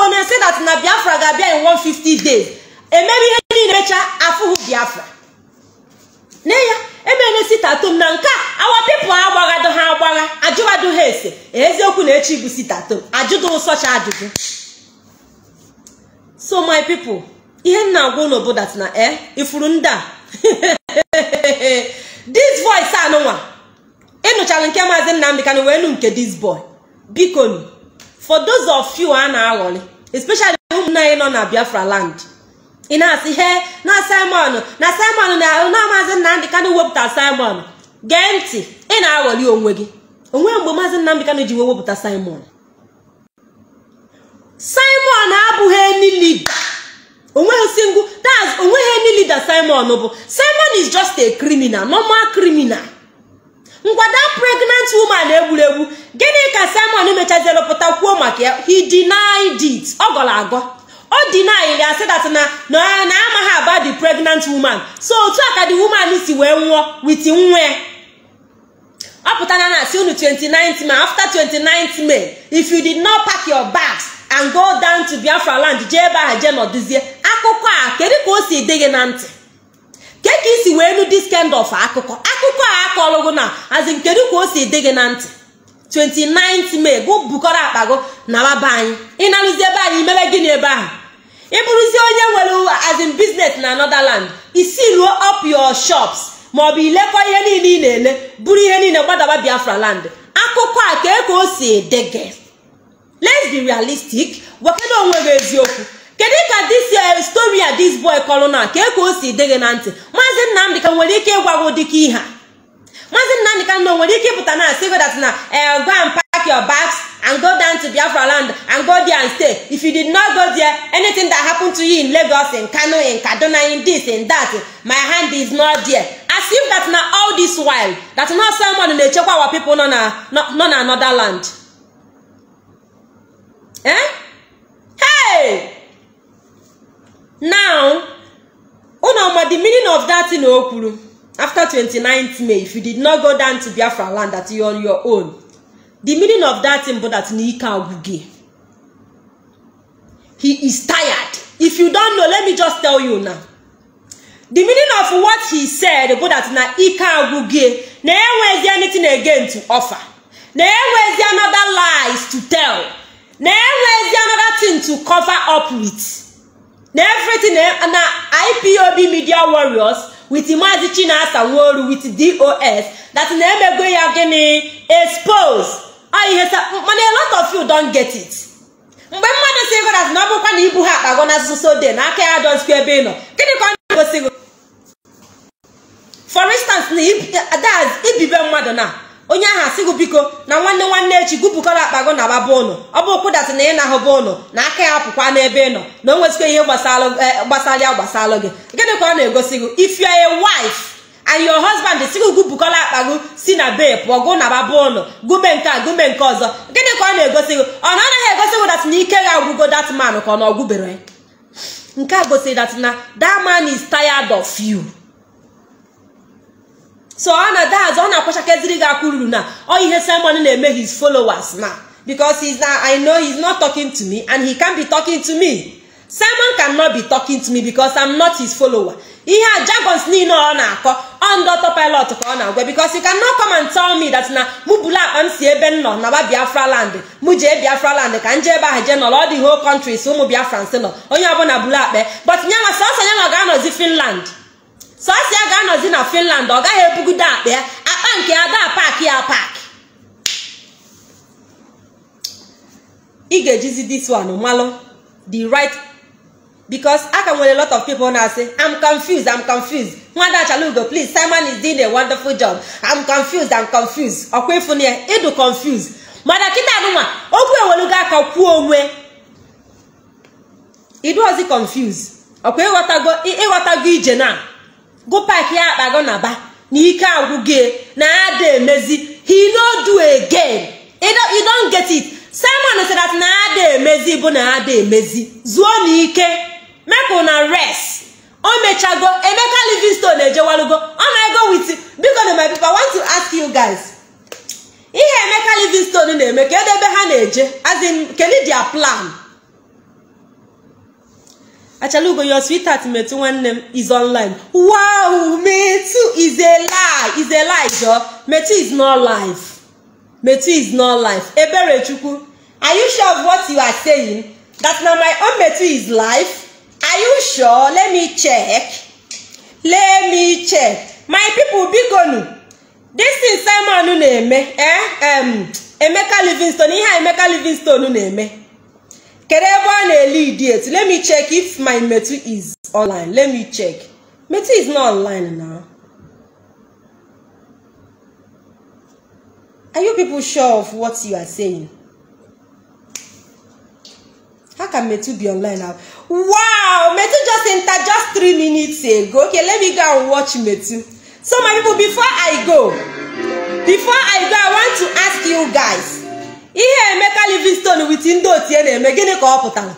na si that na biafra ga-abịa in 150 days. Emebe ihe niile mecha afụhụ biafra. Na ya emere sitatom na nke a awa pipụl agbaghado ha agbagha ajụghado ha ese. Eziokwu na echi bụ sitato ajụjụ ụsọcha ajụjụ so my people ihe m na-agwa unu bụ dat e ifuru ndị a this voice anụnwa nke maazị nnamdị kanụ wee nụ nke this boy. Biko for those of you a na-aghọrị especially ụmụnne anyị nọ na biafra land ị na-asị he na simon na simon na na maazị nnamdị kanụ wepụta simon. Gee ntị ị na-aghọrị onwe gị. Onwe mgbe maazị nnamdị kanụ ji wee wepụta simon. Simon abụghị eni leader. Onweghị that's o nweghị eni leader simon bụ. Simon is just a criminal normal criminal. Ngwada pregnant woman egwuregwu. Gịnị ka simon mechaziere pụta kwuo maka ya? He denied it. Ọ agọ. O denied ya sị that na na amaghị about the pregnant woman. So otu a ka the woman si wee nwụọ with nwa ọ pụtara na asị unu 29th May after 29th May if you did not pack your bags and go down to Biafra land jee ebe ahụ jee nọdụzie. Akụkọ a kedu ka o si dị gị na ntị? Ke ka isi wee nu this kind of akụkọ. Akụkọ a akọrọgụ na azin kedu ka o si dị gị na ntị? 29th May gụ bukọrọ akpa gụ na baba anyị. Ịnarụzi ebe anyị imebe gịnị ebe ahụ? Ịbụrụzi onye nwere azin business na another land isi ruo up your shops maọbụ ilekọ ihe niile ị na-ele buru ihe niile gbadaba Biafra land. Akụkọ a ka ka o si dị gị? Let's be realistic. Gwakedo onwe gị eziokwu. Kedu ka this story a this boy kọrọ na ka ka o si dị gị na ntị? Maazị nnamdị ka nwere ike ịgwago dịka ihe maazị nnamdị ka nọ nwere ike ịpụta na asị that na go and pack your bags and go down to biafra land and go there and stay. If you did not go there anything that happened to you in lagos in kano in kaduna in this in that my hand is not there. As if that na all this while that not someone na-echekwa our people na nọ na another land. Eh? Hey! Now unu ma the meaning of that thing o kwuru after 29th may if you did not go down to biafra land that you on your own. The meaning of that bụ that na ike he is tired. If you don't know let me just tell you now. The meaning of what he said bụ that na ike agwụgị na enwezi anything again to offer na enwezi another lies to tell na enwezi another thing to cover up with. Na everything na ipob media warriors with maazị chinasa nworu with dos that na emego ya gịnị expose. Ihe mana a lot of you don get it. Mgbe mmadụ si go that na ọ bụkwa na ibu ha akpago n'asụsụ sode na aka ya donskwa ebe ị nọ gịnị ka ọ na-egosi for instance na ibibe mmadụ na onye ahụ asịgụ biko na nwanne nwanne echi gụpụkọrọ akpago na baba ụnụ ọ bụ kwụdatị na ị na-ahụba ụnụ na aka ya pụkwa n'ebe ị nọ na o ihe gbasara ya gbasalụ gị. Gịnị ka ọ na-egosi gị? If you are a wife and your husband sigo gụpụkọrọ akpago si na be pụọ gụ na baba ụnụ gụme nke a gụme nke ọzọ. Gịnị ka ọ na-egosi gị? Ọ na anaghị egosi gị dat na ike ya agwụgo dat man ka ọ na ọgwụbere nke a gosiri dat na that man is tired of you. So ọ na daz ọ na-akwachakeziri gị aka ruru na ọ ihe simon na-eme his followers na. Because he's na i know he's not talking to me and he can be talking to me. Simon cannot be talking to me because i'm not his follower. Ihe a jargons niile ọ na-akọ ọ ndị autopilot ka ọ na-agwa because you cannot come and tell me that na mụ bulu akpa m si ebe m nọ naba biafra land mụ jee biafra land ka m jee ebe ahụ jee nọrọ ọ dị whole countries ụmụ biafrans nọ onye ọbụla bulu akpa. But nyanwa sọsọ nyanwa ga-anọzi finland. Sọsọ ya ga-anọzi na finland ọ gaghị ebugudo akpa ya akpa nke ya da paaki ya paaki ị ga-ejizi this one malụ the right because aka nwere a lot of people na-asị i'm confused i'm confused. Nwada achalugo please simon is doing a wonderful job. I'm confused i'm confused. Ọkwa ịfụna ya ịdụ confused. Mana kịta anụnwa okwu ewelugo aka kwuo onwe. Ịdụọzi confused. Ọkwa ịghọtago ije na. Go pack ya akpago na ba na ike agwụ gị na ada emezi. He no do again. You don get it. Simon sị that na ada emezi bụ na ada emezi. Zuo na ike make una rest. O mechago emeka livingstone ejewalugo. Ọ na-ego biko na my people i want to ask you guys. Ihe emeka livingstone na-eme ka ebe ha na-eje? As in their plan? Achalugo your sweetheart metu nwanne m is online. Wow metu is a lie is a lie jo metu is not live. Metu is not life eberechukwu are you sure of what you are saying? That na my own metu is life are you sure? Let me check. Let me check. My people bikonu this thing simon eh? Um, emeka livingstone ihe emeka livingstone na-eme kedu ebe ọ na-ele it let me check if my metu is online. Let me check. Metu is not online now are you people sure of what you are saying? How can metu be online now? Wow! Metu just enter just three minutes ago. Okay let me go and watch metu so my people before i go before i go i want to ask you guys ihe emeka livingstone wit ndị otie na-eme gịnị ka ọ pụtara?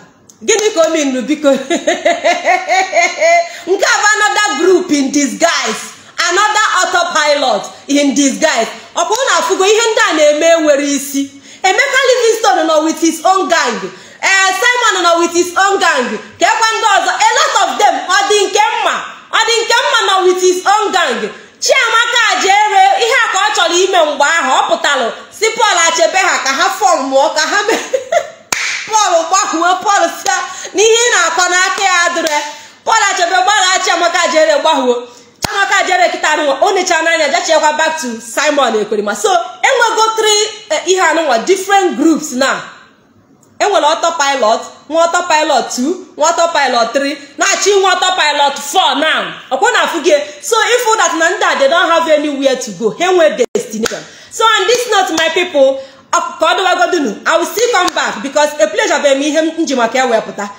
Gịnị ka o biko? Nke a bụ another group in disguise another autopilot in disguise. Ọ bụrụ na afụgo ihe ndị a na-eme nwere isi. Emeka livingstone nọ with his own gang. Ee simon nọ with his own gang. Ka ekwe ndị ọzọ a lot of them ọ dị nke mma ọ dị nke mma nọ with his own gang. Chiamaka jere ihe a ka ọ chọrọ ime mgbe ahụ ọ pụtalụ si pọl achebe ha ka ha fọm mụọ ka ha mee pọl gbahuo pọl si n'ihe ị na-akọ n'aka ya adịrị. Pọl achebe gbara chiamaka jere gbahuo chiamaka jere kịta anụnwa o necha n'anya jachekwa back to simon ekwerima so enwego three ihe anụnwa different groups na. Enwere ọtọ pilot nwa ọtọ pilot 2 nwa ọtọ pilot 3 na-achọ inwe ọtọ pilot 4 now. Ọkwa na afụ gị so ifu that na ndị a they don't have anywhere to go. Ha nwee destination. So on this note my people ka ọ dịwagodunu i will still come back because a pleasure bụ eme ihe m ji maka ya wepụta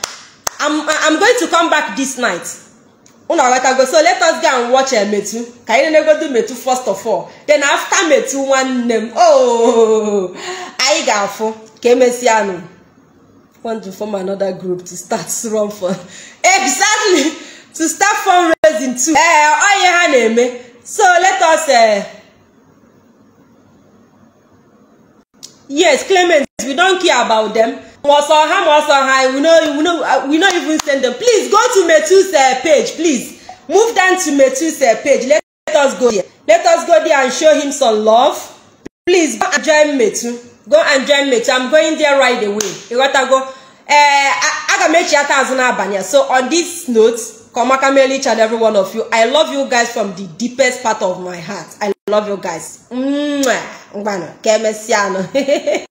i'm going to come back this night. Unu aghọtago. So let us go and watch metu ka anyị na-egodu metu first of all. Then after metu nwanne m. Oh anyị ga-afụ. Ka emesianụ want to form another group to start run for. Exactly. To start fundraising too. Ee onye ha na-eme. So let us uh, yes clement we don't care about them. Mọsọ ha mọsọ ha we no we no we no even send them. Please go to metu's uh, page please. Move down to metu's uh, page. Let, let us go there. Let us go there and show him some love. Please go and join metu go and join metu i'm going there right away ịghọtago ee aga m echi ata azụ n'abalị so on this note Komaka Meli each and every one of you. I love you guys from the deepest part of my heart. I love you guys. Mwah. Ngwana. Kemesiano.